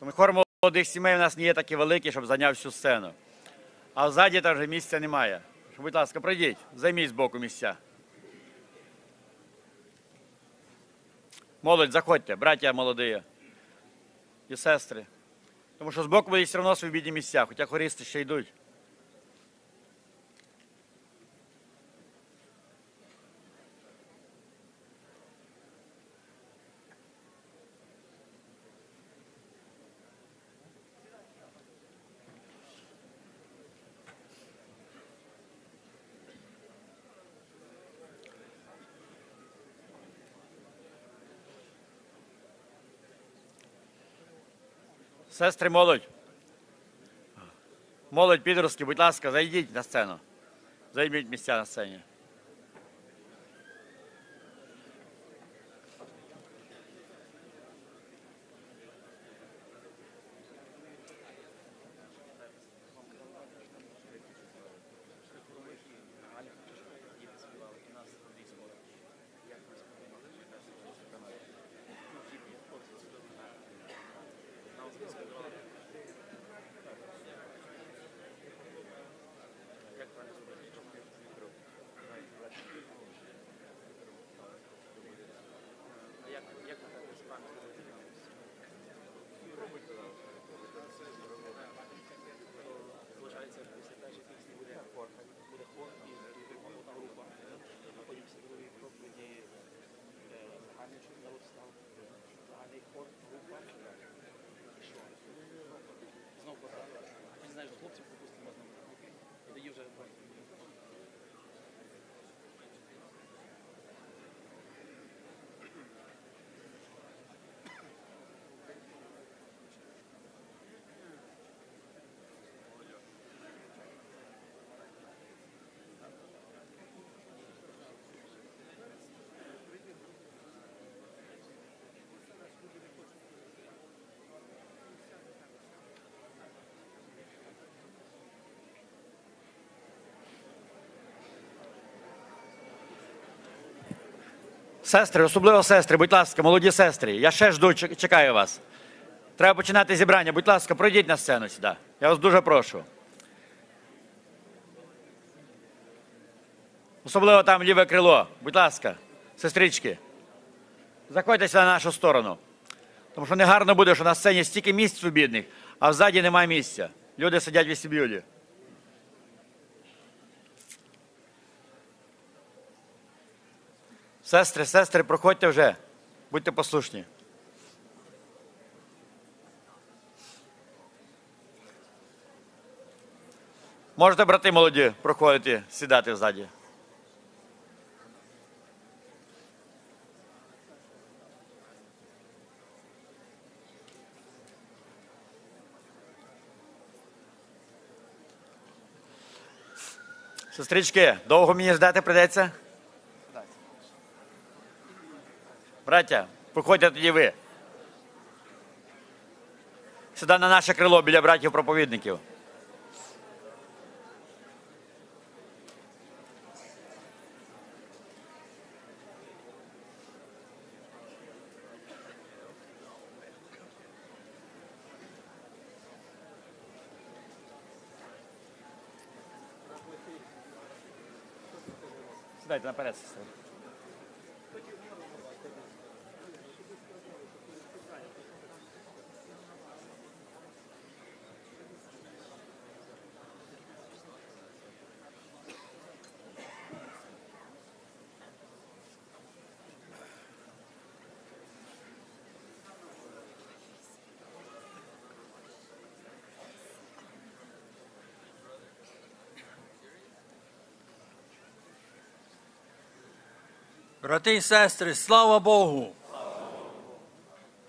Тому хор молодих сімей у нас не є такий великий, щоб зайняв всю сцену. А ззаді там вже місця немає. Будь ласка, пройдіть, займіть з боку місця. Молодь, заходьте, браття молоді і сестри. Тому що з боку будуть все одно свої бідні місця, хоча хористи ще йдуть. Сестри, молодь. Молодь підростки, будь ласка, зайдіть на сцену. Займіть місця на сцені. Сестри, особливо сестри, будь ласка, молоді сестри. Я ще жду, чекаю вас. Треба починати зібрання. Будь ласка, пройдіть на сцену сюди. Я вас дуже прошу. Особливо там ліве крило. Будь ласка, сестрички. Заходьтеся на нашу сторону. Тому що негарно буде, що на сцені стільки місць свобідних, а взаді немає місця. Люди сидять в вестибюлі. Сестри, сестри, проходьте вже. Будьте послушні. Можете, брати молоді, проходити, сідати ззаді. Сестрички, довго мені ждати прийдеться? Браття, проходьте тоді ви. Сюди на наше крило біля братів проповідників. Сідайте наперед, сестри. Брати і сестри, слава Богу!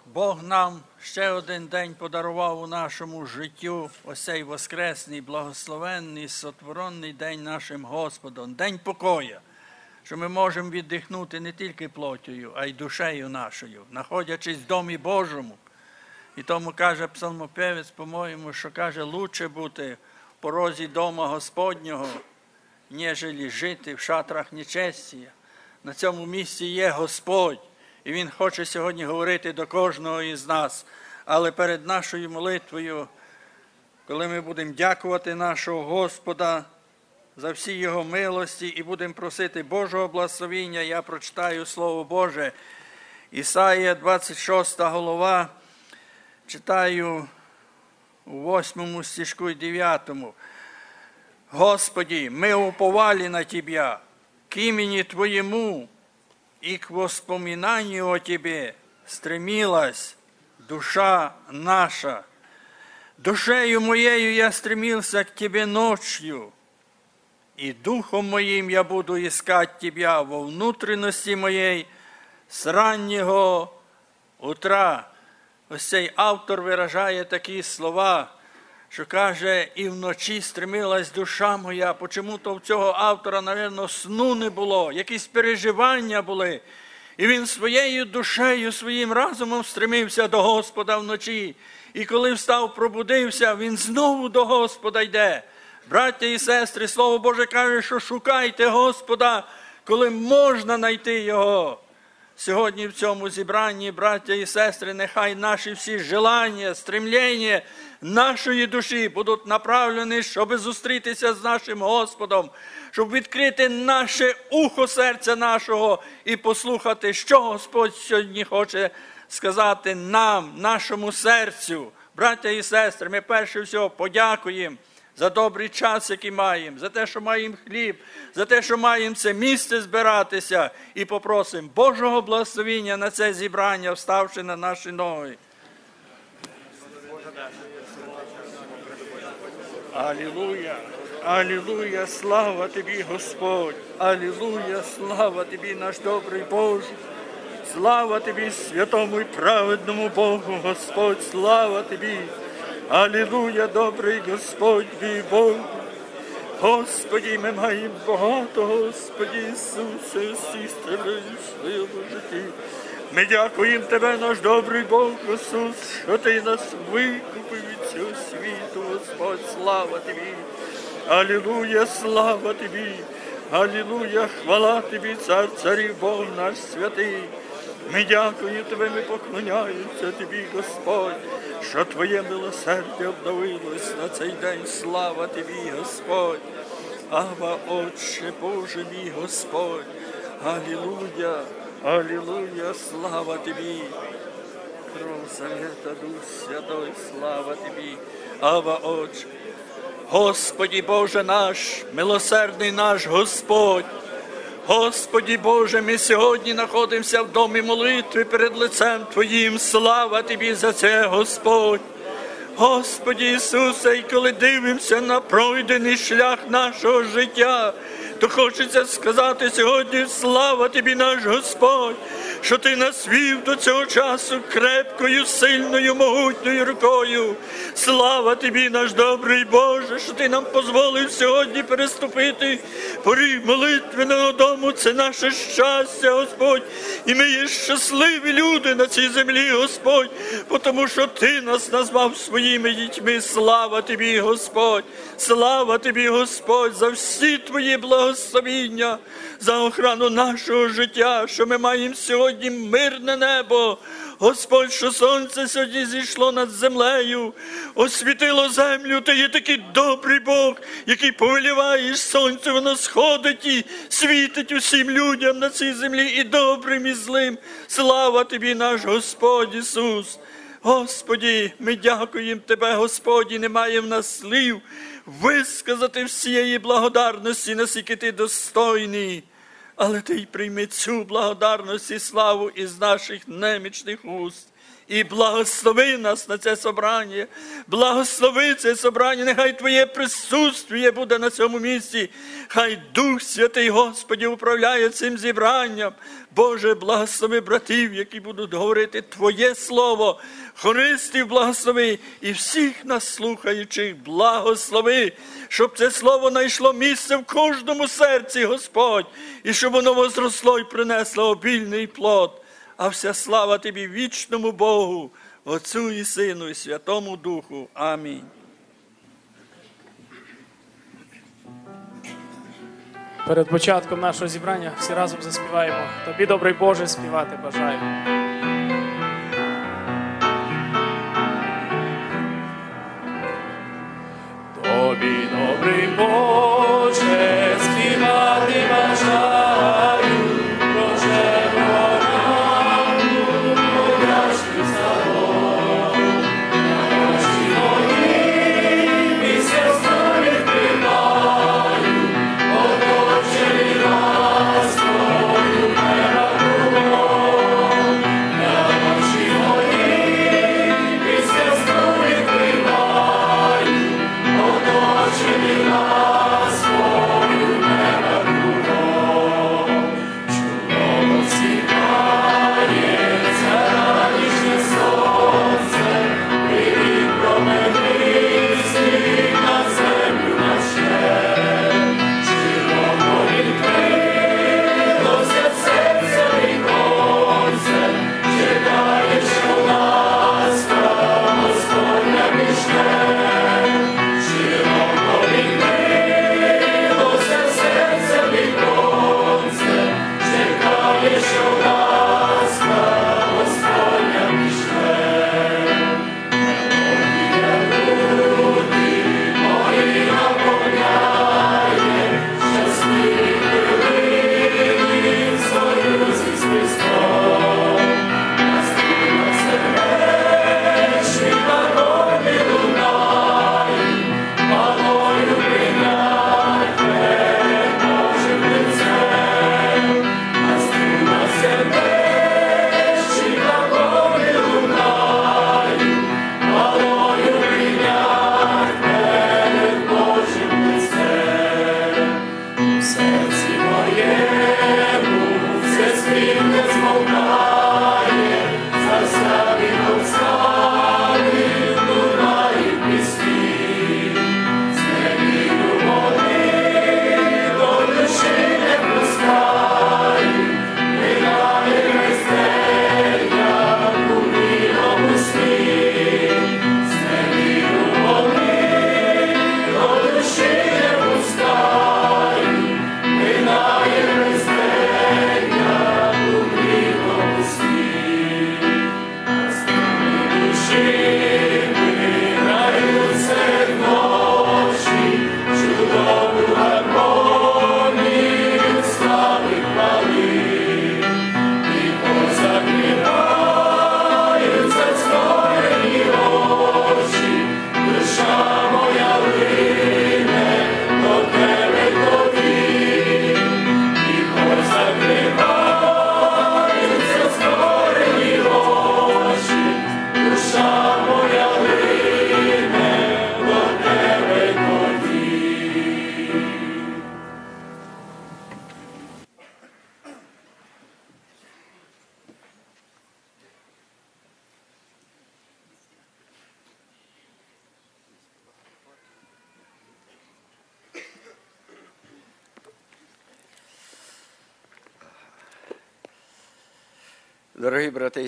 Бог нам ще один день подарував у нашому життю ось цей воскресний, благословенний, сотворенний день нашим Господом, день покоя, що ми можемо віддихнути не тільки плотю, а й душею нашою, знаходячись в домі Божому. І тому каже псалмопевець, по-моєму, що каже, лучше бути в порозі дома Господнього, ніжели жити в шатрах нечестія. На цьому місці є Господь, і Він хоче сьогодні говорити до кожного із нас. Але перед нашою молитвою, коли ми будемо дякувати нашого Господа за всі Його милості і будемо просити Божого благословіння, я прочитаю Слово Боже. Ісаїя, 26 голова, читаю у 8 стишку і 9. Господи, мы уповали на Тебя, к имени Твоему и к воспоминанию о Тебе стремилась душа наша. Душею моею я стремился к Тебе ночью, и духом моим я буду искать Тебя во внутренности моей з раннього утра. Ось цей автор виражає такі слова, що каже, і вночі стремилась душа моя. Почому-то в цього автора, напевно, сну не було, якісь переживання були. І він своєю душею, своїм разумом стремився до Господа вночі. І коли встав, пробудився, він знову до Господа йде. Браття і сестри, Слово Боже каже, що шукайте Господа, коли можна знайти Його. Сьогодні в цьому зібранні, браття і сестри, нехай наші всі желання, стремлення нашої душі будуть направлені, щоб зустрітися з нашим Господом, щоб відкрити наше ухо серця нашого і послухати, що Господь сьогодні хоче сказати нам, нашому серцю. Браття і сестри, ми перше всього подякуємо за добрий час, який маємо, за те, що маємо хліб, за те, що маємо це місце збиратися, і попросимо Божого благословіння на це зібрання, вставши на наші ноги. Алілуя! Алілуя! Слава тобі, Господь! Алілуя! Слава тобі, наш добрий Боже! Слава тобі, святому і праведному Богу, Господь, слава тобі! Алілуя, добрий Господь мій Бог. Господі, ми маємо багато, Господі Ісусе, всі стріли в своєму житті. Ми дякуємо Тебе, наш добрий Бог Ісус, що Ти нас викупив від цього світу, Господь, слава Тобі. Алілуя, слава Тобі. Алілуя, хвала Тобі, цар царів Бог наш святий. Ми дякуємо Тебе, ми поклоняємося Тобі, Господь, що Твоє милосердя обновилось на цей день. Слава Тобі, Господь. Ава, Отче Боже мій Господь. Алілуя, Алілуя, слава Тобі. Кров Завета, Дух Святой, слава Тобі. Ава, Отче. Господі Боже наш, милосердний наш Господь. Господі Боже, ми сьогодні знаходимося в домі молитви перед лицем Твоїм. Слава Тобі за це, Господь. Господі Ісусе, і коли дивимося на пройдений шлях нашого життя, то хочеться сказати сьогодні слава тобі, наш Господь, що ти нас вів до цього часу крепкою, сильною, могутньою рукою. Слава тобі, наш добрий Боже, що ти нам дозволив сьогодні переступити поріг молитвеного дому. Це наше щастя, Господь. І ми є щасливі люди на цій землі, Господь, тому що Ти нас назвав своїми дітьми. Слава тобі, Господь, слава тобі, Господь, за всі твої благословіння, за охрану нашого життя, що ми маємо сьогодні мирне небо. Господь, що сонце сьогодні зійшло над землею, освітило землю, ти є такий добрий Бог, який повеліваєш сонце, воно сходить і світить усім людям на цій землі, і добрим, і злим. Слава тобі, наш Господь Ісус. Господі, ми дякуємо Тебе, Господі, немає в нас слів висказати всієї благодарності, наскільки ти достойний. Але ти й прийми цю благодарність і славу із наших немічних уст. І благослови нас на це собрання, благослови це собрання, нехай Твоє присутствие буде на цьому місці, хай Дух Святий Господі управляє цим зібранням. Боже, благослови братів, які будуть говорити Твоє Слово, хористів благослови і всіх нас слухаючих, благослови, щоб це слово знайшло місце в кожному серці, Господь, і щоб воно возросло і принесло обільний плод а вся слава Тобі, вічному Богу, Отцю і Сину, і Святому Духу. Амінь. Перед початком нашого зібрання всі разом заспіваємо. Тобі, добрий Боже, співати бажаю. Тобі, добрий Боже, співати бажаю.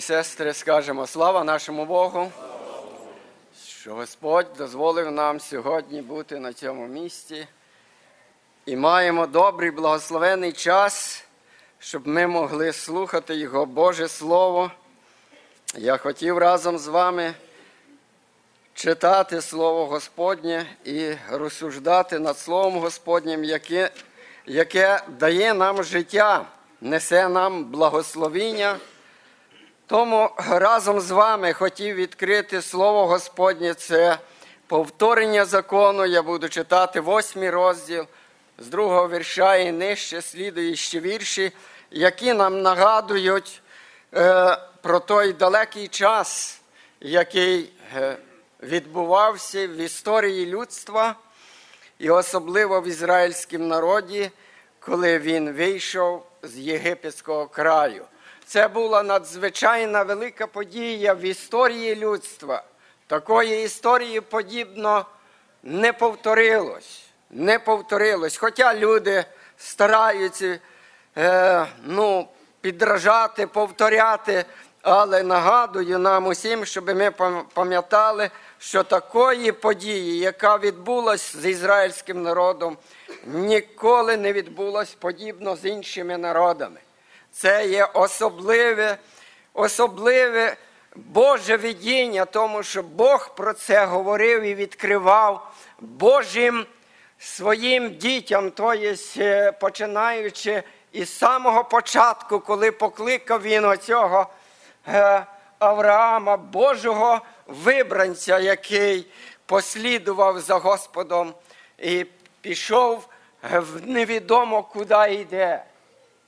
Сестри, скажемо слава нашому Богу, що Господь дозволив нам сьогодні бути на цьому місці і маємо добрий благословений час, щоб ми могли слухати Його Боже Слово. Я хотів разом з вами читати Слово Господнє і розсуждати над Словом Господнім, яке, яке дає нам життя, несе нам благословіння. Тому разом з вами хотів відкрити Слово Господнє, це повторення закону. Я буду читати восьмий розділ з другого вірша і нижче слідуючі вірші, які нам нагадують е, про той далекий час, який е, відбувався в історії людства, і особливо в ізраїльському народі, коли він вийшов з єгипетського краю. Це була надзвичайна велика подія в історії людства. Такої історії подібно не повторилось. Не повторилось. Хоча люди стараються е, ну, підражати, повторяти, але нагадую нам усім, щоб ми пам'ятали, що такої події, яка відбулась з ізраїльським народом, ніколи не відбулась подібно з іншими народами. Це є особливе, особливе Боже видіння, тому що Бог про це говорив і відкривав Божим своїм дітям, тобто починаючи із самого початку, коли покликав він оцього е, Авраама, Божого вибранця, який послідував за Господом і пішов е, в невідомо куди йде.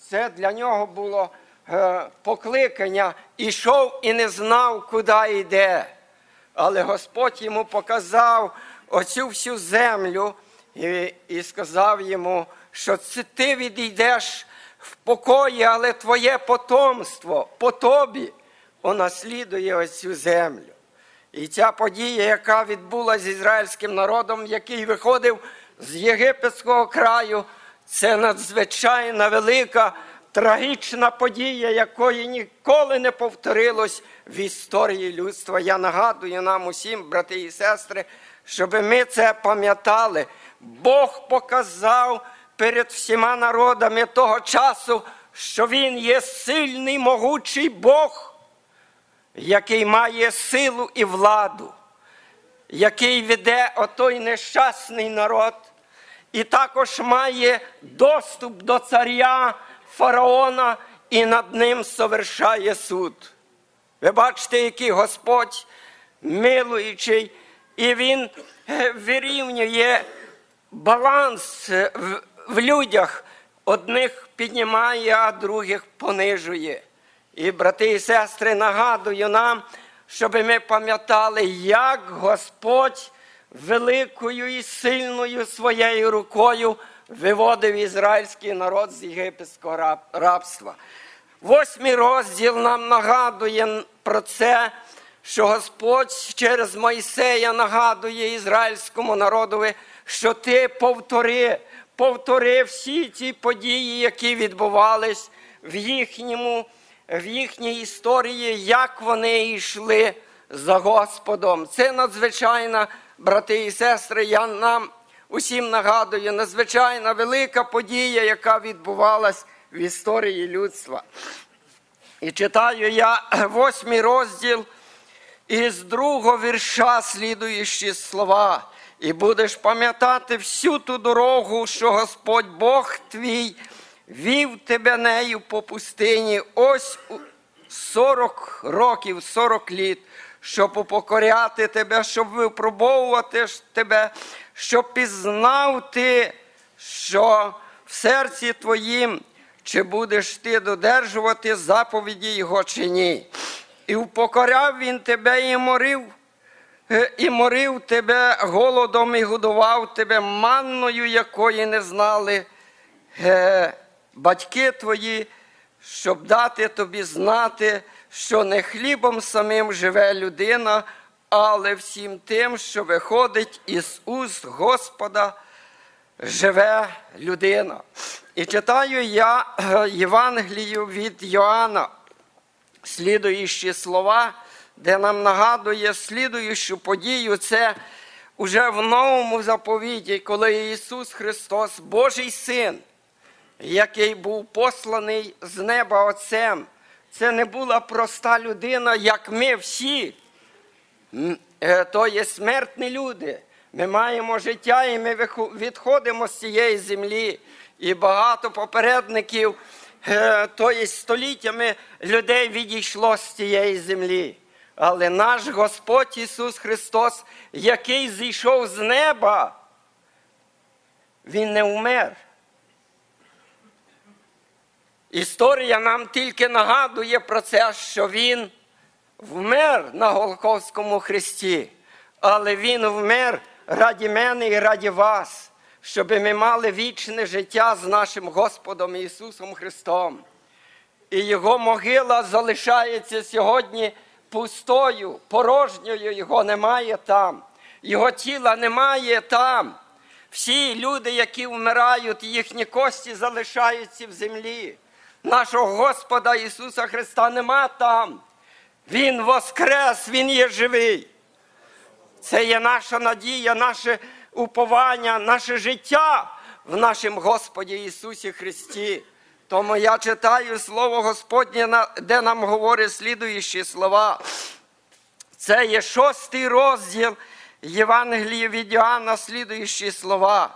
Це для нього було е, покликання. Ішов і не знав, куди йде. Але Господь йому показав оцю всю землю і, і сказав йому, що це ти відійдеш в покої, але твоє потомство по тобі унаслідує оцю землю. І ця подія, яка відбулася з ізраїльським народом, який виходив з єгипетського краю, це надзвичайна велика трагічна подія, якої ніколи не повторилось в історії людства. Я нагадую нам усім, брати і сестри, щоб ми це пам'ятали. Бог показав перед всіма народами того часу, що Він є сильний, могучий Бог який має силу і владу, який веде отой нещасний народ, і також має доступ до царя фараона і над ним совершає суд. Ви бачите, який Господь милуючий, і Він е, вирівнює баланс в людях. Одних піднімає, а других понижує. І, брати і сестри, нагадую нам, щоб ми пам'ятали, як Господь великою і сильною своєю рукою виводив ізраїльський народ з єгипетського рабства. Восьмий розділ нам нагадує про це, що Господь через Мойсея нагадує ізраїльському народові, що ти повтори, повтори всі ті події, які відбувались в їхньому в їхній історії, як вони йшли за Господом. Це надзвичайна, брати і сестри, я нам усім нагадую, надзвичайна велика подія, яка відбувалась в історії людства. І читаю я восьмий розділ із другого вірша, слідуючі слова. І будеш пам'ятати всю ту дорогу, що Господь Бог твій вів тебе нею по пустині ось 40 років, 40 літ, щоб упокоряти тебе, щоб випробовувати тебе, щоб пізнав ти, що в серці твоїм, чи будеш ти додержувати заповіді Його чи ні. І упокоряв він тебе і морив. Е, і морив тебе голодом і годував тебе манною, якої не знали. Е, батьки твої, щоб дати тобі знати, що не хлібом самим живе людина, але всім тим, що виходить із уст Господа, живе людина. І читаю я е, Євангелію від Йоанна, слідуючі слова, де нам нагадує слідуючу подію, це уже в новому заповіті, коли Ісус Христос, Божий Син який був посланий з неба Отцем. Це не була проста людина, як ми всі. Е, то є смертні люди. Ми маємо життя і ми відходимо з цієї землі. І багато попередників, е, то є століттями людей відійшло з цієї землі. Але наш Господь Ісус Христос, який зійшов з неба, Він не умер. Історія нам тільки нагадує про це, що він вмер на Голковському хресті, але він вмер раді мене і раді вас, щоб ми мали вічне життя з нашим Господом Ісусом Христом. І Його могила залишається сьогодні пустою, порожньою, Його немає там, Його тіла немає там. Всі люди, які вмирають, їхні кості залишаються в землі нашого Господа Ісуса Христа нема там. Він воскрес, Він є живий. Це є наша надія, наше уповання, наше життя в нашому Господі Ісусі Христі. Тому я читаю Слово Господнє, де нам говорить слідуючі слова. Це є шостий розділ Євангелії від Йоанна, слідуючі слова.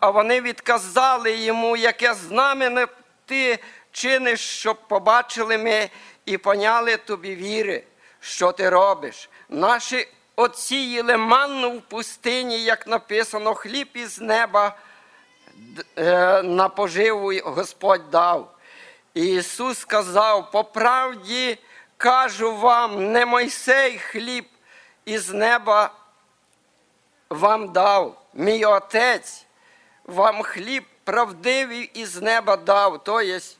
А вони відказали йому, яке знамення ти чиниш, щоб побачили ми і поняли тобі віри, що ти робиш. Наші отці їли манну в пустині, як написано, хліб із неба е, на поживу Господь дав. І Ісус сказав: по правді кажу вам, не Мойсей хліб із неба вам дав, мій Отець вам хліб правдивий із неба дав. То єсть,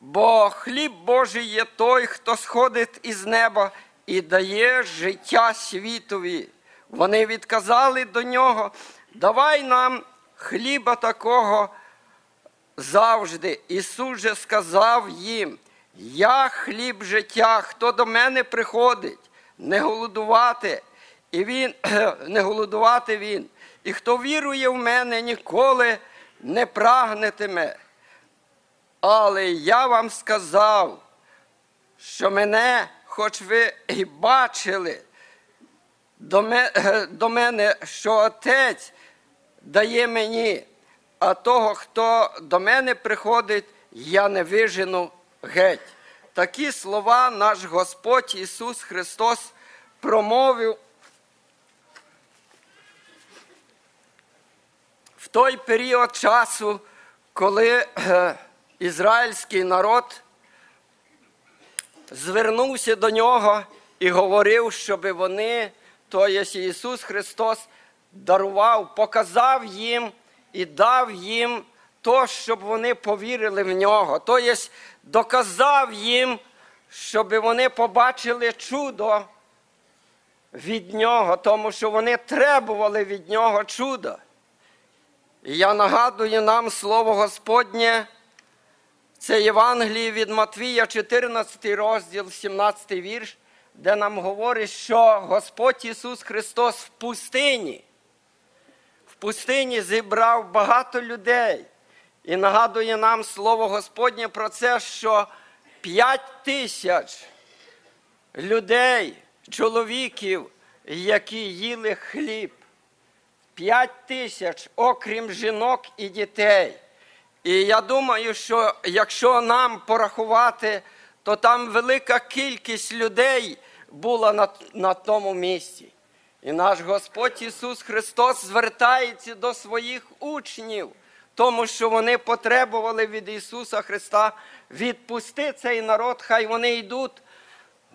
бо хліб Божий є той, хто сходить із неба і дає життя світові. Вони відказали до нього, давай нам хліба такого завжди. Ісус же сказав їм: Я хліб життя, хто до мене приходить, не голодувати, і він не голодувати він. І хто вірує в мене, ніколи не прагнетиме. Але я вам сказав, що мене, хоч ви і бачили, до мене, що Отець дає мені, а того, хто до мене приходить, я не вижену геть. Такі слова наш Господь Ісус Христос промовив той період часу, коли е, ізраїльський народ звернувся до нього і говорив, щоб вони, то є Ісус Христос, дарував, показав їм і дав їм то, щоб вони повірили в нього. То є доказав їм, щоб вони побачили чудо від нього, тому що вони требували від нього чуда. І я нагадую нам слово Господнє, це Євангеліє від Матвія, 14 розділ, 17 вірш, де нам говорить, що Господь Ісус Христос в пустині, в пустині зібрав багато людей. І нагадує нам слово Господнє про це, що 5 тисяч людей, чоловіків, які їли хліб. П'ять тисяч, окрім жінок і дітей. І я думаю, що якщо нам порахувати, то там велика кількість людей була на, на тому місці. І наш Господь Ісус Христос звертається до своїх учнів, тому що вони потребували від Ісуса Христа відпусти цей народ, хай вони йдуть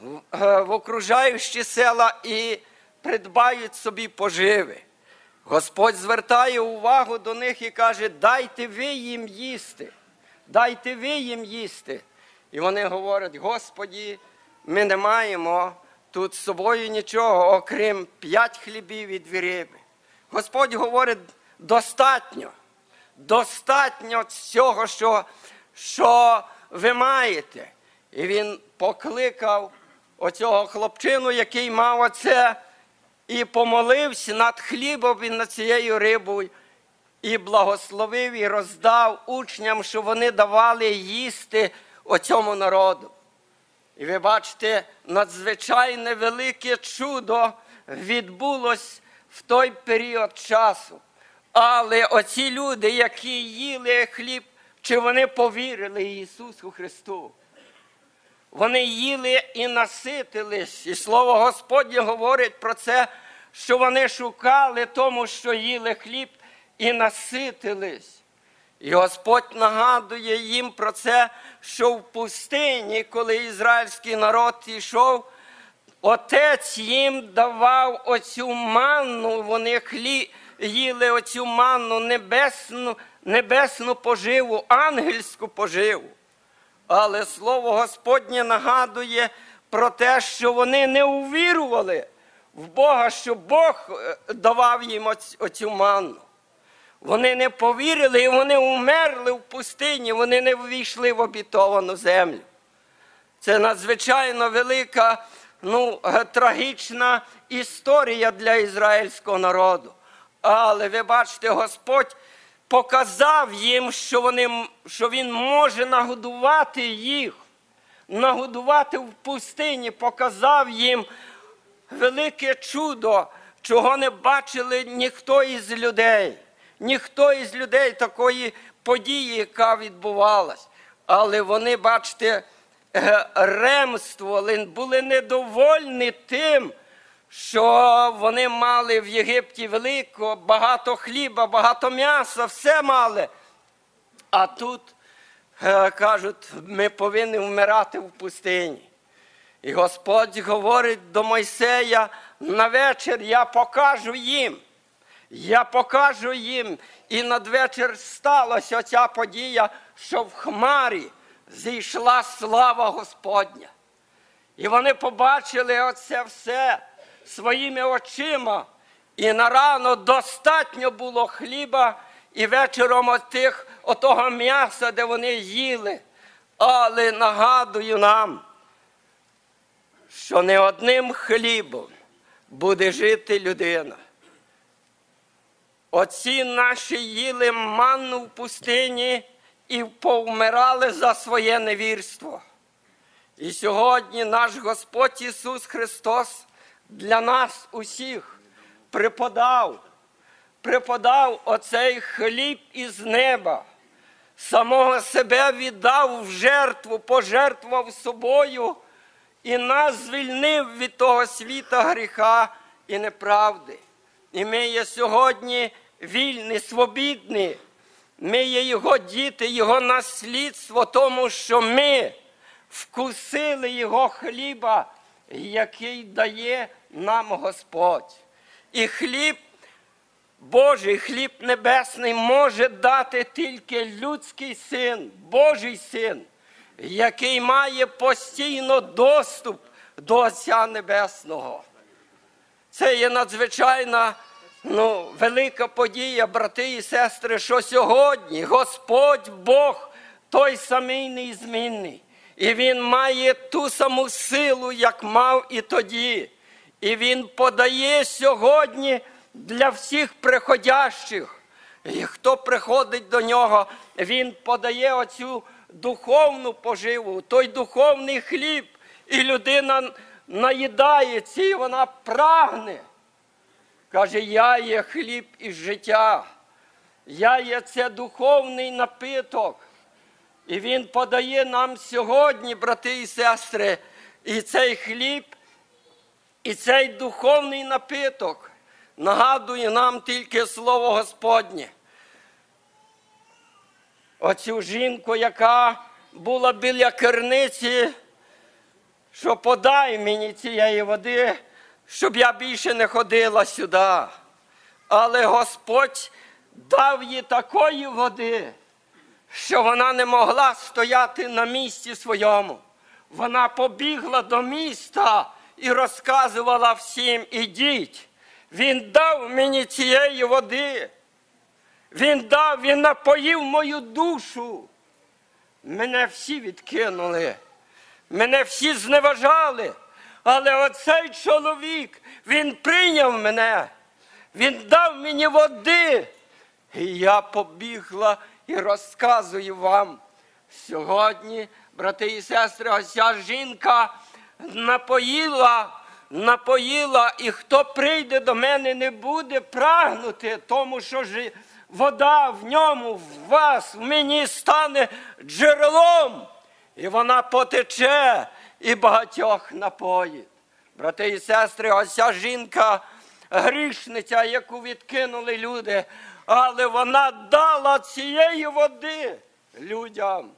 в, е, окружаючі села і придбають собі поживи. Господь звертає увагу до них і каже: дайте ви їм їсти, дайте ви їм їсти. І вони говорять: Господі, ми не маємо тут з собою нічого, окрім п'ять хлібів і дві риби. Господь говорить: достатньо, достатньо цього, що, що ви маєте. І він покликав оцього хлопчину, який мав оце і помолився над хлібом і над цією рибою, і благословив і роздав учням, що вони давали їсти оцьому народу. І ви бачите, надзвичайне велике чудо відбулось в той період часу. Але оці люди, які їли хліб, чи вони повірили Ісусу Христу? Вони їли і наситились. І слово Господнє говорить про це, що вони шукали тому, що їли хліб, і наситились. І Господь нагадує їм про це, що в пустині, коли ізраїльський народ йшов, Отець їм давав оцю манну, вони хлі, їли оцю манну небесну, небесну поживу, ангельську поживу. Але слово Господнє нагадує про те, що вони не увірували в Бога, що Бог е, давав їм оцю манну. Вони не повірили і вони умерли в пустині, вони не ввійшли в обітовану землю. Це надзвичайно велика, ну, е, трагічна історія для ізраїльського народу. Але ви бачите, Господь показав їм, що, вони, що Він може нагодувати їх, нагодувати в пустині, показав їм велике чудо, чого не бачили ніхто із людей. Ніхто із людей такої події, яка відбувалась. Але вони, бачите, ремствували, були недовольні тим, що вони мали в Єгипті велико, багато хліба, багато м'яса, все мали. А тут е, кажуть, ми повинні вмирати в пустині. І Господь говорить до Мойсея на вечір я покажу їм. Я покажу їм. І надвечір сталася ця подія, що в хмарі зійшла слава Господня. І вони побачили оце все своїми очима. І на рано достатньо було хліба і вечором отих, отого м'яса, де вони їли. Але нагадую нам, що не одним хлібом буде жити людина. Оці наші їли манну в пустині і повмирали за своє невірство. І сьогодні наш Господь Ісус Христос для нас усіх преподав, преподав оцей хліб із неба, самого себе віддав в жертву, пожертвував собою і нас звільнив від того світа гріха і неправди. І ми є сьогодні вільні, свобідні. Ми є Його діти, Його наслідство, тому що ми вкусили Його хліба, який дає нам Господь. І хліб Божий, хліб небесний може дати тільки людський син, Божий син, який має постійно доступ до Отця Небесного. Це є надзвичайна ну, велика подія, брати і сестри, що сьогодні Господь Бог той самий неізмінний. І Він має ту саму силу, як мав і тоді. І Він подає сьогодні для всіх приходящих. І хто приходить до нього, Він подає оцю духовну поживу, той духовний хліб, і людина наїдається, і вона прагне. Каже, я є хліб із життя, я є це духовний напиток. І Він подає нам сьогодні, брати і сестри, і цей хліб, і цей духовний напиток нагадує нам тільки Слово Господнє. Оцю жінку, яка була біля керниці, що подай мені цієї води, щоб я більше не ходила сюди. Але Господь дав їй такої води, що вона не могла стояти на місці своєму. Вона побігла до міста і розказувала всім, ідіть. Він дав мені цієї води. Він дав, він напоїв мою душу. Мене всі відкинули, мене всі зневажали. Але оцей чоловік, він прийняв мене, він дав мені води. І я побігла і розказую вам. Сьогодні, брати і сестри, ось ця жінка напоїла, напоїла, і хто прийде до мене, не буде прагнути, тому що ж вода в ньому, в вас, в мені стане джерелом, і вона потече і багатьох напоїть. Брати і сестри, ось ця жінка грішниця, яку відкинули люди, але вона дала цієї води людям.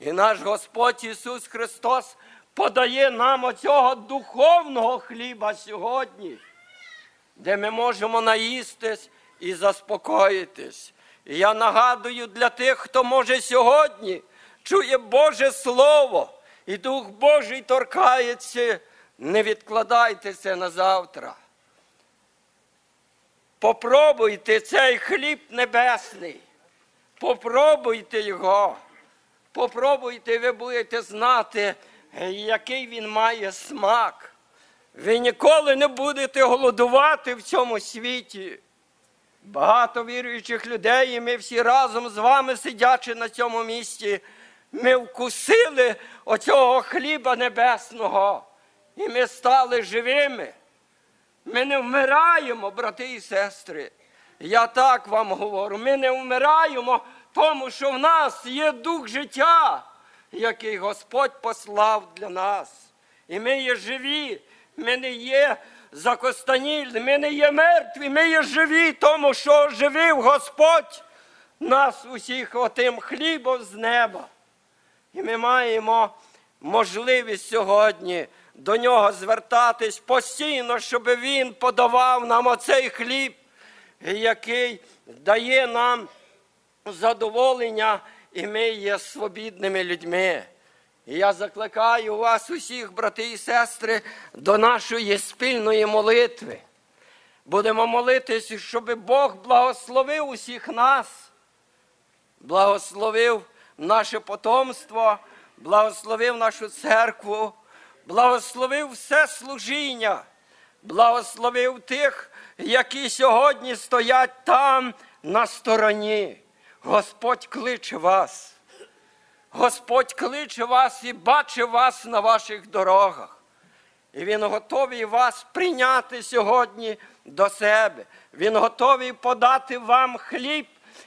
І наш Господь Ісус Христос подає нам оцього духовного хліба сьогодні, де ми можемо наїстись і заспокоїтись. І я нагадую для тих, хто може сьогодні чує Боже Слово, і Дух Божий торкається, не відкладайте це на завтра. Попробуйте цей хліб небесний. Попробуйте його. Попробуйте, ви будете знати, який він має смак. Ви ніколи не будете голодувати в цьому світі. Багато віруючих людей, і ми всі разом з вами, сидячи на цьому місці, ми вкусили оцього хліба небесного, і ми стали живими. Ми не вмираємо, брати і сестри. Я так вам говорю, ми не вмираємо, тому що в нас є дух життя, який Господь послав для нас. І ми є живі, ми не є закостанілі, ми не є мертві, ми є живі, тому що оживив Господь нас усіх отим хлібом з неба. І ми маємо можливість сьогодні до нього звертатись постійно, щоб він подавав нам оцей хліб, який дає нам задоволення, і ми є свобідними людьми. І я закликаю вас, усіх, брати і сестри, до нашої спільної молитви. Будемо молитися, щоб Бог благословив усіх нас благословив наше потомство, благословив нашу церкву, благословив все служіння, благословив тих, які сьогодні стоять там на стороні. Господь кличе вас. Господь кличе вас і бачить вас на ваших дорогах. І Він готовий вас прийняти сьогодні до себе. Він готовий подати вам хліб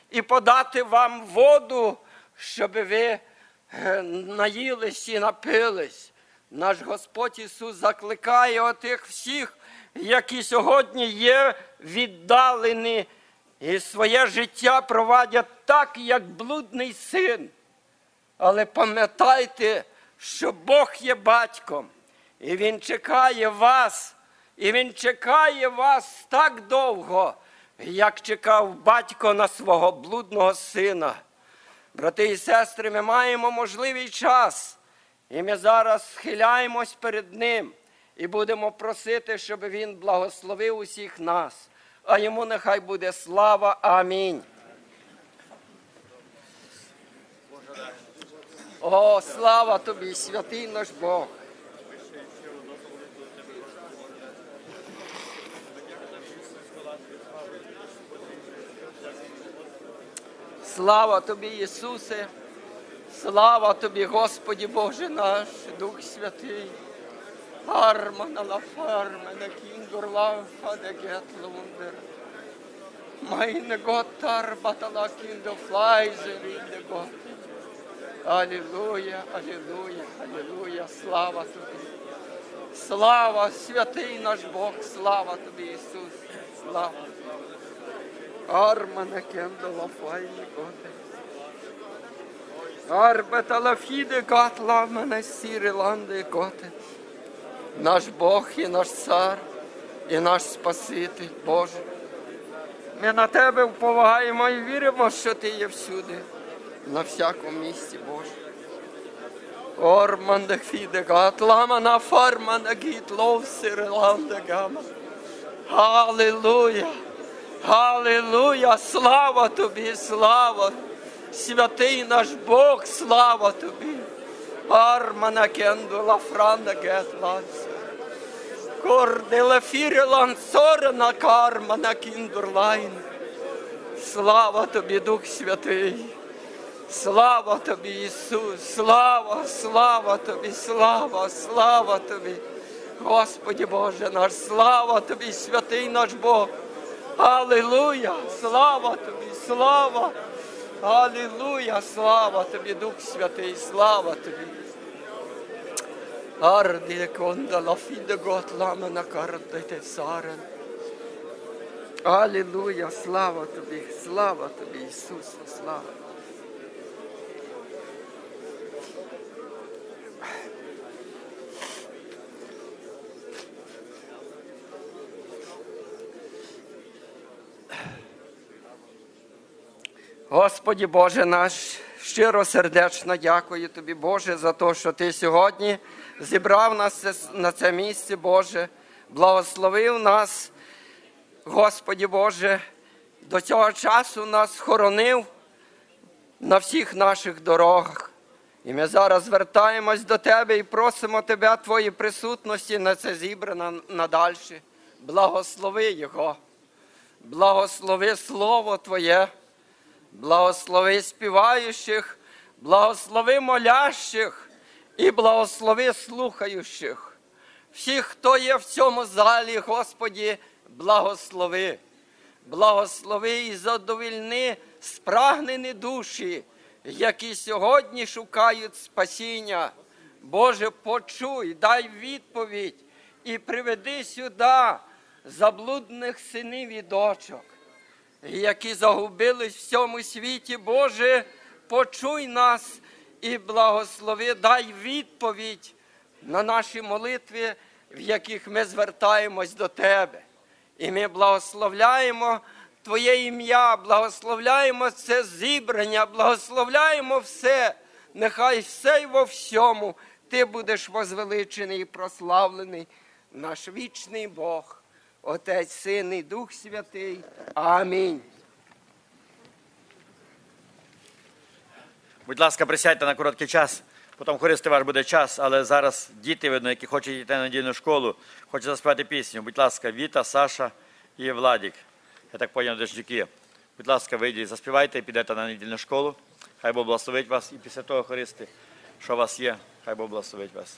і подати вам воду, щоб ви е, наїлись і напились. Наш Господь Ісус закликає отих всіх, які сьогодні є віддалені і своє життя провадять так, як блудний син. Але пам'ятайте, що Бог є батьком, і Він чекає вас, і Він чекає вас так довго, як чекав батько на свого блудного сина. Брати і сестри, ми маємо можливий час, і ми зараз схиляємось перед Ним і будемо просити, щоб Він благословив усіх нас. А йому нехай буде слава. Амінь. О, слава тобі, святий наш Бог. Слава тобі, Ісусе, слава тобі, Господі Боже наш, Дух Святий. Армана ла фармена кінгур лафа де гетлундер. Meine Gott arbetala kindo fleiser in de Gott. Алілуя, алілуя, алілуя, слава тобі. Слава, святий наш Бог, слава тобі, Ісус, слава. Армана кендала файні готи. Арбета лафіде гатла мене сіри ланди готи. Наш Бог і наш цар, і наш Спаситель Боже. Ми на тебе вповагаємо і віримо, що ти є всюди, на всякому місці, Боже. Орман де фіде гат, ламана фармана гіт, лов сириланда гама. Аллилуйя! Аллилуйя! Слава тобі, слава! Святий наш Бог, слава тобі! Армана кендула франда гетланса. Корделе фірелан сорена карма на кіндурлайн. Слава тобі, Дух Святий. Слава тобі, Ісус, слава, слава тобі, слава, слава тобі. Господі Боже наш, слава тобі, святий наш Бог. Аллилуйя, слава тобі, слава. Аллилуйя, слава тобі, Дух Святий, слава тобі. Арди конда la гот gott lamena сарен. Аллилуйя, слава тобі, слава тобі, Ісусе, слава. Господі Боже наш, щиро сердечно дякую тобі, Боже, за те, що ти сьогодні зібрав нас на це місце, Боже, благословив нас, Господі Боже, до цього часу нас хоронив на всіх наших дорогах. І ми зараз звертаємось до Тебе і просимо Тебе, Твої присутності на це зібрано надальше. Благослови Його, благослови Слово Твоє. Благослови співаючих, благослови молящих і благослови слухаючих, всіх, хто є в цьому залі, Господі, благослови. Благослови і задовільни спрагнені душі, які сьогодні шукають спасіння. Боже, почуй, дай відповідь і приведи сюди заблудних синів і дочок, які загубились в цьому світі. Боже, почуй нас і благослови, дай відповідь на наші молитви, в яких ми звертаємось до Тебе. І ми благословляємо Твоє ім'я, благословляємо це зібрання, благословляємо все. Нехай все й во всьому ти будеш возвеличений і прославлений, наш вічний Бог, Отець, Син і Дух Святий. Амінь. Будь ласка, присядьте на короткий час. Потім хористи ваш буде час, але зараз діти, видно, які хочуть йти на недільну школу, хочуть заспівати пісню. Будь ласка, Віта, Саша і Владік. Я так поняв, дочки. Будь ласка, вийдіть, заспівайте і підете на недільну школу. Хай Бог благословить вас. І після того, хористи, що у вас є, хай Бог благословить вас.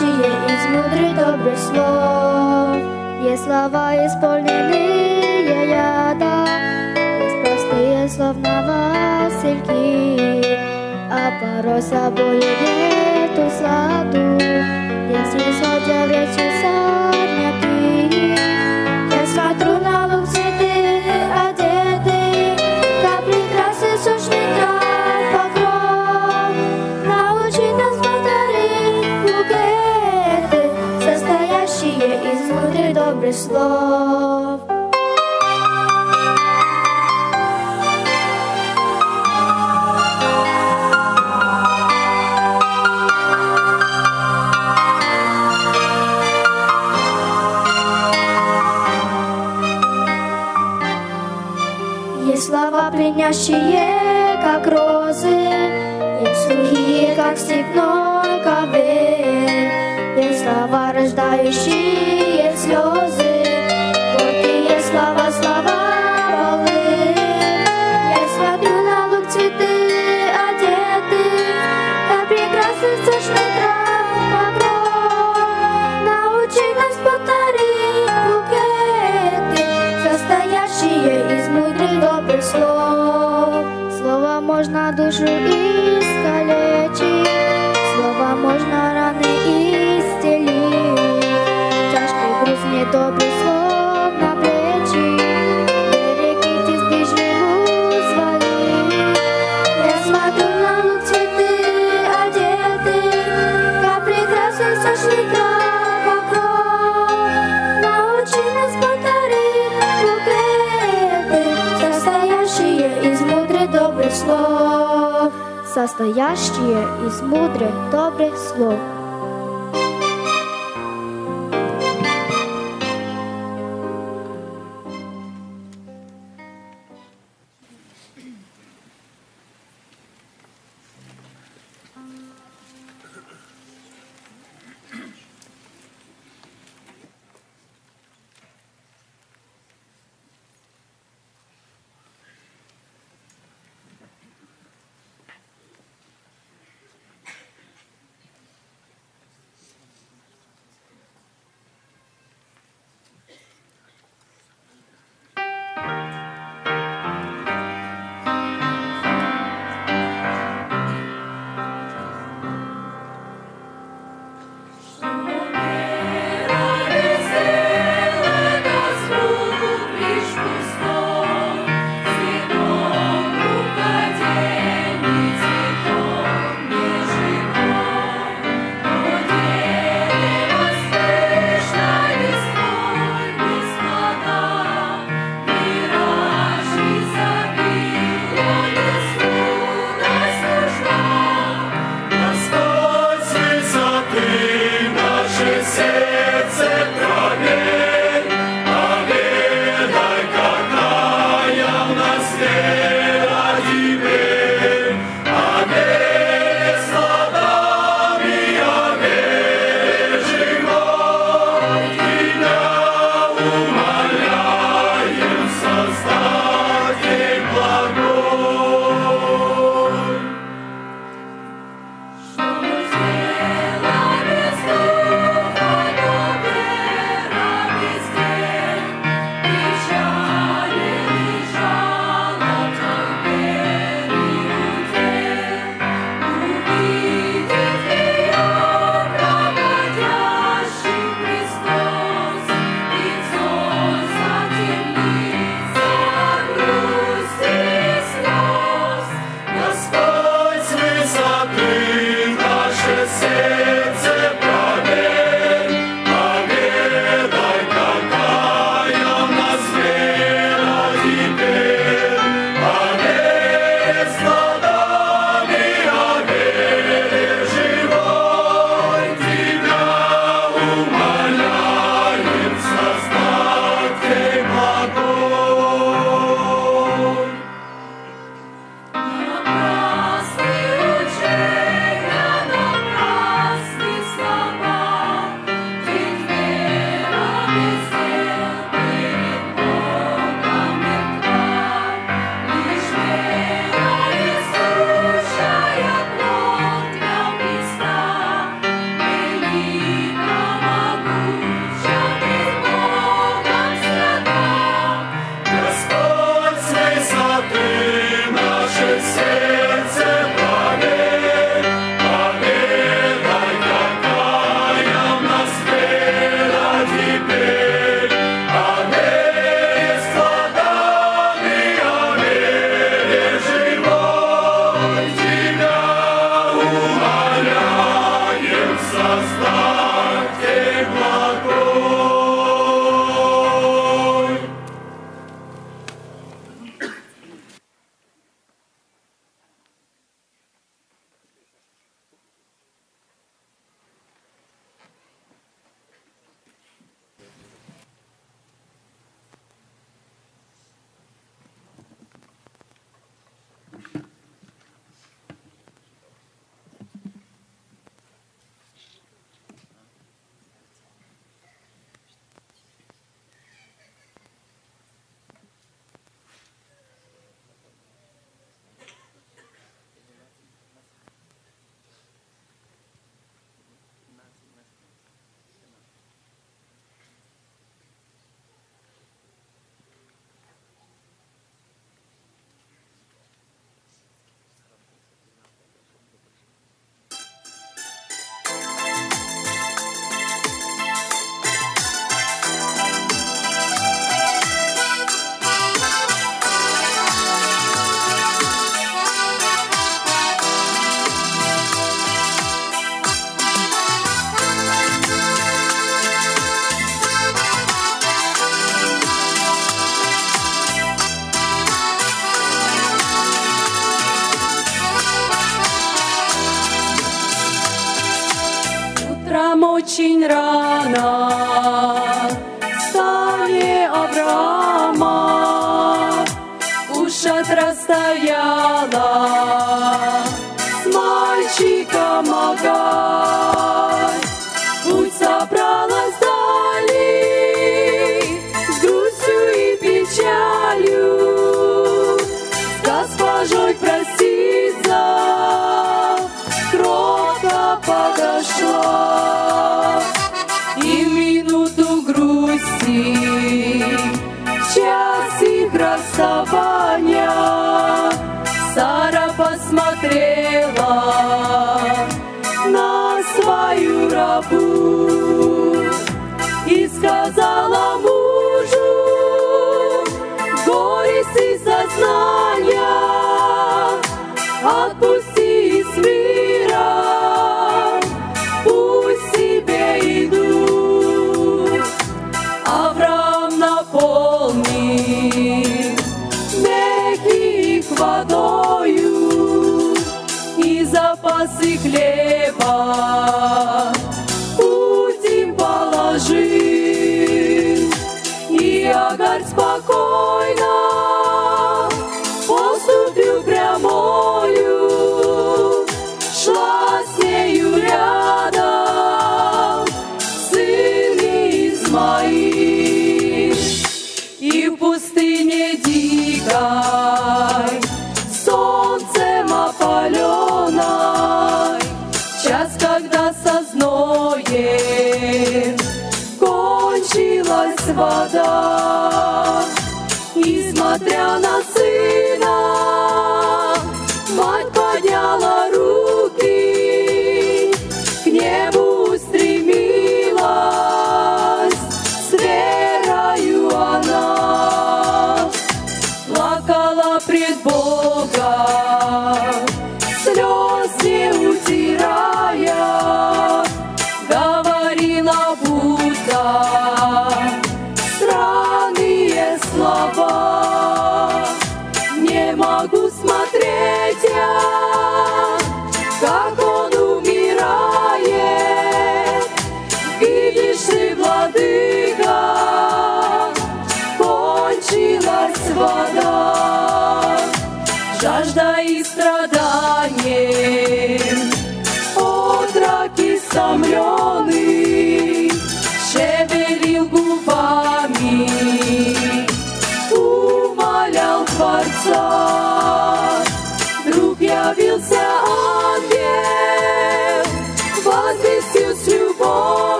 Состоящие из мудрых добрых слов. Есть слова исполненные яда, есть простые словно васильки, а порой собой нету сладу. Если сходя в речи слова, как розы, Есть сухие, как степной ковы, Есть слова, рождающие true. Состоящие из мудрых добрых слов.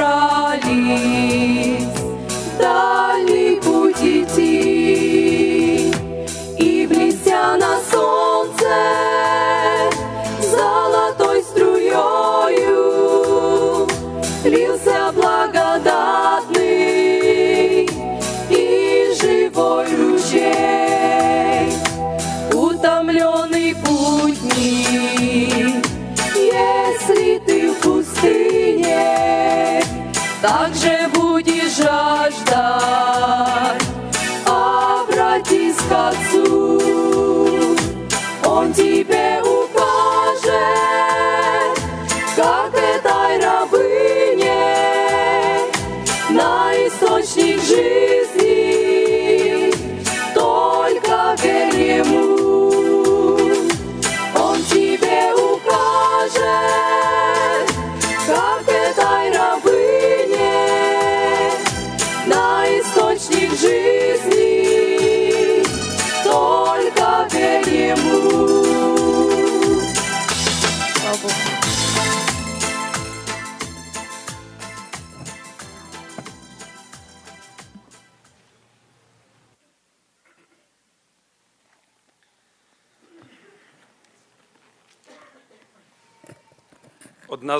в дальний путь идти, и блестя на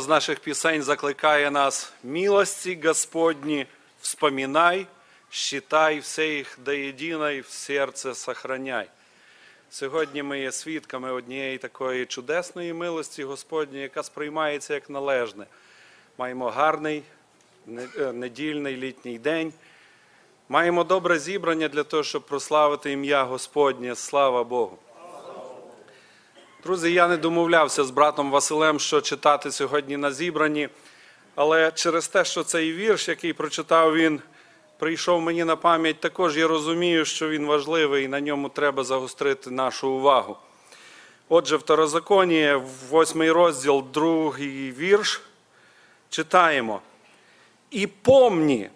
З наших пісень закликає нас «Милості Господні, вспоминай, считай все їх до єдиної, в серце сохраняй». Сьогодні ми є свідками однієї такої чудесної милості Господньої, яка сприймається як належне. Маємо гарний е, недільний літній день. Маємо добре зібрання для того, щоб прославити ім'я Господнє. Слава Богу. Друзі, я не домовлявся з братом Василем, що читати сьогодні на зібранні, але через те, що цей вірш, який прочитав він, прийшов мені на пам'ять, також я розумію, що він важливий і на ньому треба загострити нашу увагу. Отже, второзаконія, восьмий розділ, другий вірш, читаємо. «І помни,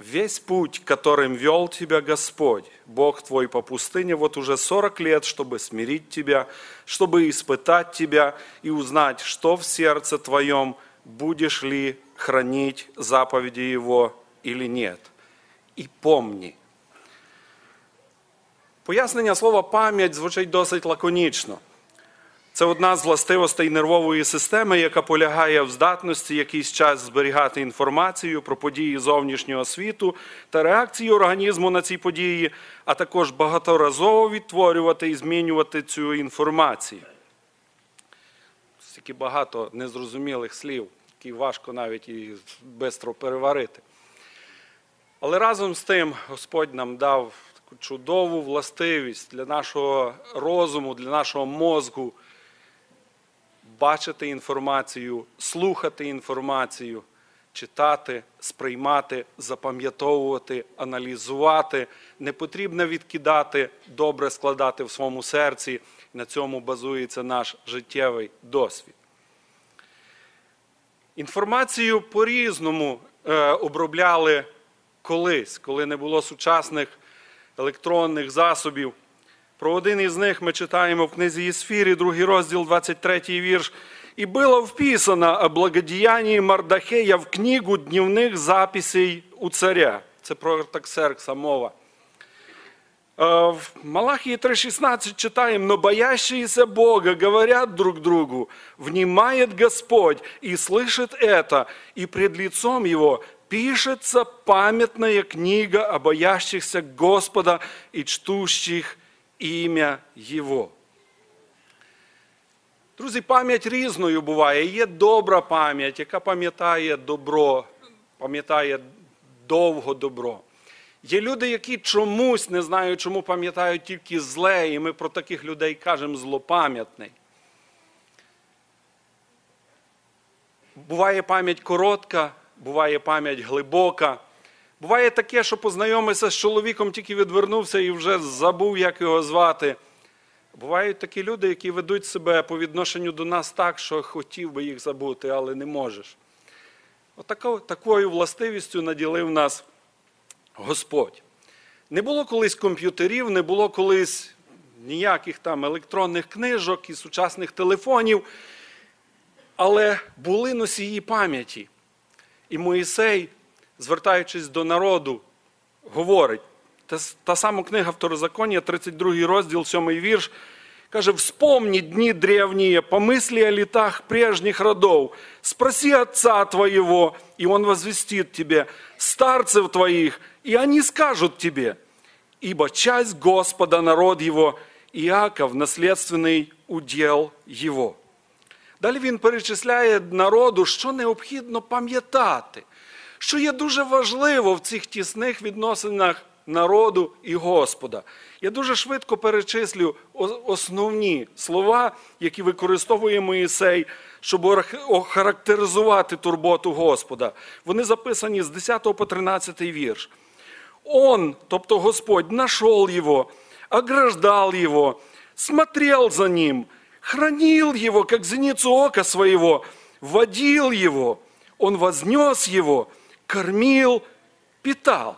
Весь путь, которым вел тебя Господь, Бог твой по пустыне, вот уже 40 лет, чтобы смирить тебя, чтобы испытать тебя и узнать, что в сердце твоем, будешь ли хранить заповеди Его или нет. И помни. Пояснення слова пам'ять звучить досить лаконічно. Це одна з властивостей нервової системи, яка полягає в здатності якийсь час зберігати інформацію про події зовнішнього світу та реакції організму на ці події, а також багаторазово відтворювати і змінювати цю інформацію. Стільки багато незрозумілих слів, які важко навіть і швидко переварити. Але разом з тим Господь нам дав таку чудову властивість для нашого розуму, для нашого мозку бачити інформацію, слухати інформацію, читати, сприймати, запам'ятовувати, аналізувати. Не потрібно відкидати, добре складати в своєму серці. На цьому базується наш життєвий досвід. Інформацію по-різному е, обробляли колись, коли не було сучасних електронних засобів. Про один із них ми читаємо в книзі Єсфірі, другий розділ, 23 вірш. «І було вписано о благодіянні Мардахея в книгу дневних записей у царя». Це про Артаксеркса мова. Е, В Малахии 3.16 читаем, «Но боящиеся Бога говорят друг другу, внимает Господь и слышит это, и пред лицом Его пишется памятная книга о боящихся Господа и чтущих ім'я Його. Друзі, пам'ять різною буває. Є добра пам'ять, яка пам'ятає добро, пам'ятає довго добро. Є люди, які чомусь не знаю, чому пам'ятають тільки зле, і ми про таких людей кажемо злопам'ятний. Буває пам'ять коротка, буває пам'ять глибока. Буває таке, що познайомився з чоловіком, тільки відвернувся і вже забув, як його звати. Бувають такі люди, які ведуть себе по відношенню до нас так, що хотів би їх забути, але не можеш. Отако, такою властивістю наділив нас Господь. Не було колись комп'ютерів, не було колись ніяких там електронних книжок і сучасних телефонів, але були носії пам'яті. І Моїсей, звертаючись до народу, говорить, та, та сама книга Второзаконія, 32 розділ, 7 вірш, каже, «Вспомни дни древние, помысли о летах прежних родов, спроси отца твоего, и он возвестит тебе, старцев твоих, и они скажут тебе, ибо часть Господа народ его, Иаков наследственный удел его». Далі він перечисляє народу, що необхідно пам'ятати, що є дуже важливо в цих тісних відносинах народу і Господа. Я дуже швидко перечислю основні слова, які використовує Моїсей, щоб охарактеризувати турботу Господа. Вони записані з 10 по 13 вірш. Он, тобто Господь, нашел его, ограждал его, смотрел за ним, хранил его, как зеницу ока своего, водил его, он вознес его, кормил, питал.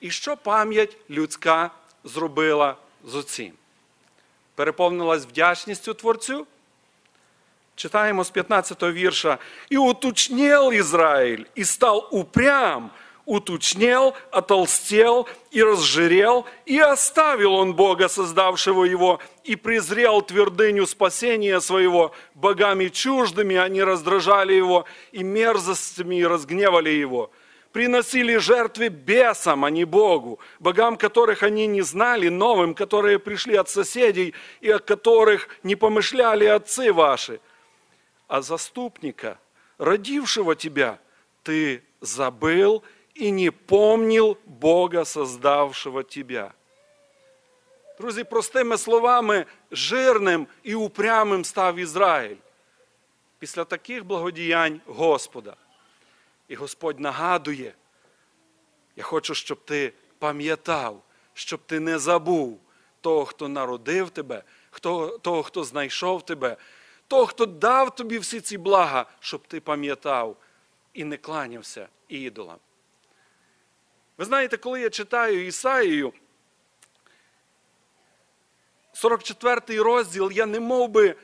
І що пам'ять людська зробила з оцим? Переповнилась вдячністю Творцю? Читаємо з 15 вірша. «І уточнел Ізраїль, і став упрям, утучнел, отолстел и разжирел, и оставил он Бога, создавшего его, и презрел твердыню спасения своего, богами чуждыми они раздражали его, и мерзостями разгневали его. Приносили жертвы бесам, а не Богу, богам, которых они не знали, новым, которые пришли от соседей, и о которых не помышляли отцы ваши. А заступника, родившего тебя, ты забыл і не помнил Бога, создавшего тебя. Друзі, простими словами, жирним і упрямим став Ізраїль після таких благодіянь Господа. І Господь нагадує, я хочу, щоб ти пам'ятав, щоб ти не забув того, хто народив тебе, того, хто знайшов тебе, того, хто дав тобі всі ці блага, щоб ти пам'ятав і не кланявся ідолам. Ви знаєте, коли я читаю Ісаїю, 44 розділ, я не мов би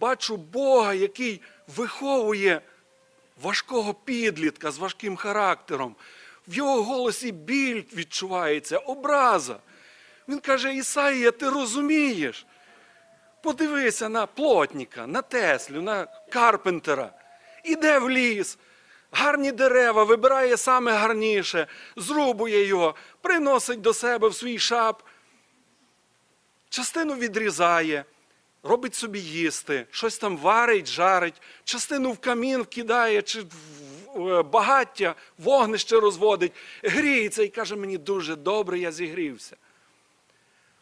бачу Бога, який виховує важкого підлітка з важким характером. В його голосі біль відчувається, образа. Він каже: Ісаїя, ти розумієш? Подивися на плотника, на Теслю, на Карпентера. Іде в ліс, гарні дерева, вибирає саме гарніше, зрубує його, приносить до себе в свій шап, частину відрізає, робить собі їсти, щось там варить, жарить, частину в камін вкидає, чи е, багаття, вогнище розводить, гріється і каже, мені дуже добре, я зігрівся.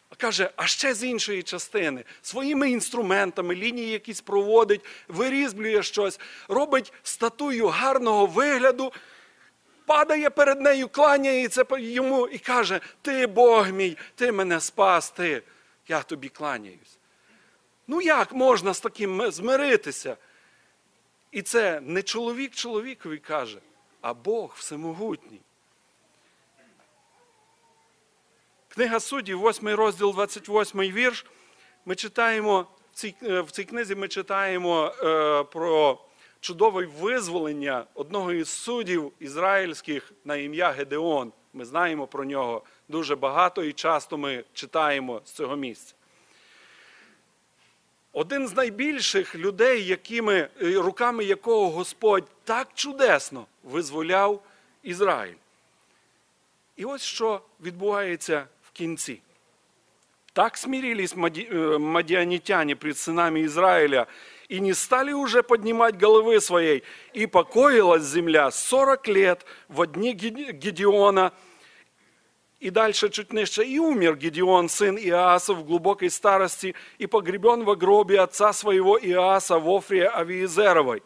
А Каже, а ще з іншої частини, своїми інструментами, лінії якісь проводить, вирізблює щось, робить статую гарного вигляду, падає перед нею, кланяється йому і каже: Ти Бог мій, ти мене спас, ти, я тобі кланяюсь. Ну як можна з таким змиритися? І це не чоловік чоловікові каже, а Бог всемогутній. Книга суддів, 8 розділ, 28 вірш. Ми читаємо в цій, е, книзі ми читаємо е, про чудове визволення одного із суддів ізраїльських на ім'я Гедеон. Ми знаємо про нього дуже багато і часто ми читаємо з цього місця. Один з найбільших людей, якими, е, руками якого Господь так чудесно визволяв Ізраїль. І ось що відбувається в кінці. Так смирились мади- э, мадианитяне пред сынами Израиля, и не стали уже поднимать головы своей, и покоилась земля 40 лет в дни Ге- Гедеона, и дальше чуть ниже, и умер Гедеон, сын Иаса, в глубокой старости, и погребен во гробе отца своего Иаса в Офре Авиезеровой.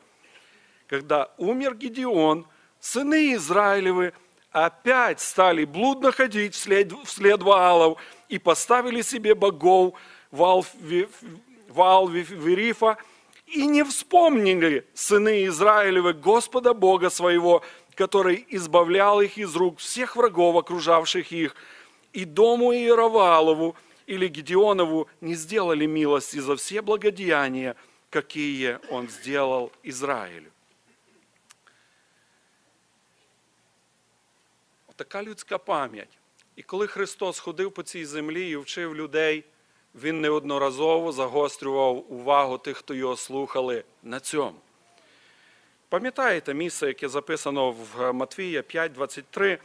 Когда умер Гедеон, сыны Израилевы опять стали блудно ходить вслед, вслед Ваалов и поставили себе богов Ваал-Верифа и не вспомнили сыны Израилевы Господа Бога своего, который избавлял их из рук всех врагов, окружавших их, и дому Иеровалову или Гедеонову не сделали милости за все благодеяния, какие он сделал Израилю. Така людська пам'ять. І коли Христос ходив по цій землі і вчив людей, Він неодноразово загострював увагу тих, хто його слухали на цьому. Пам'ятаєте місце, яке записано в Матвія 5:23,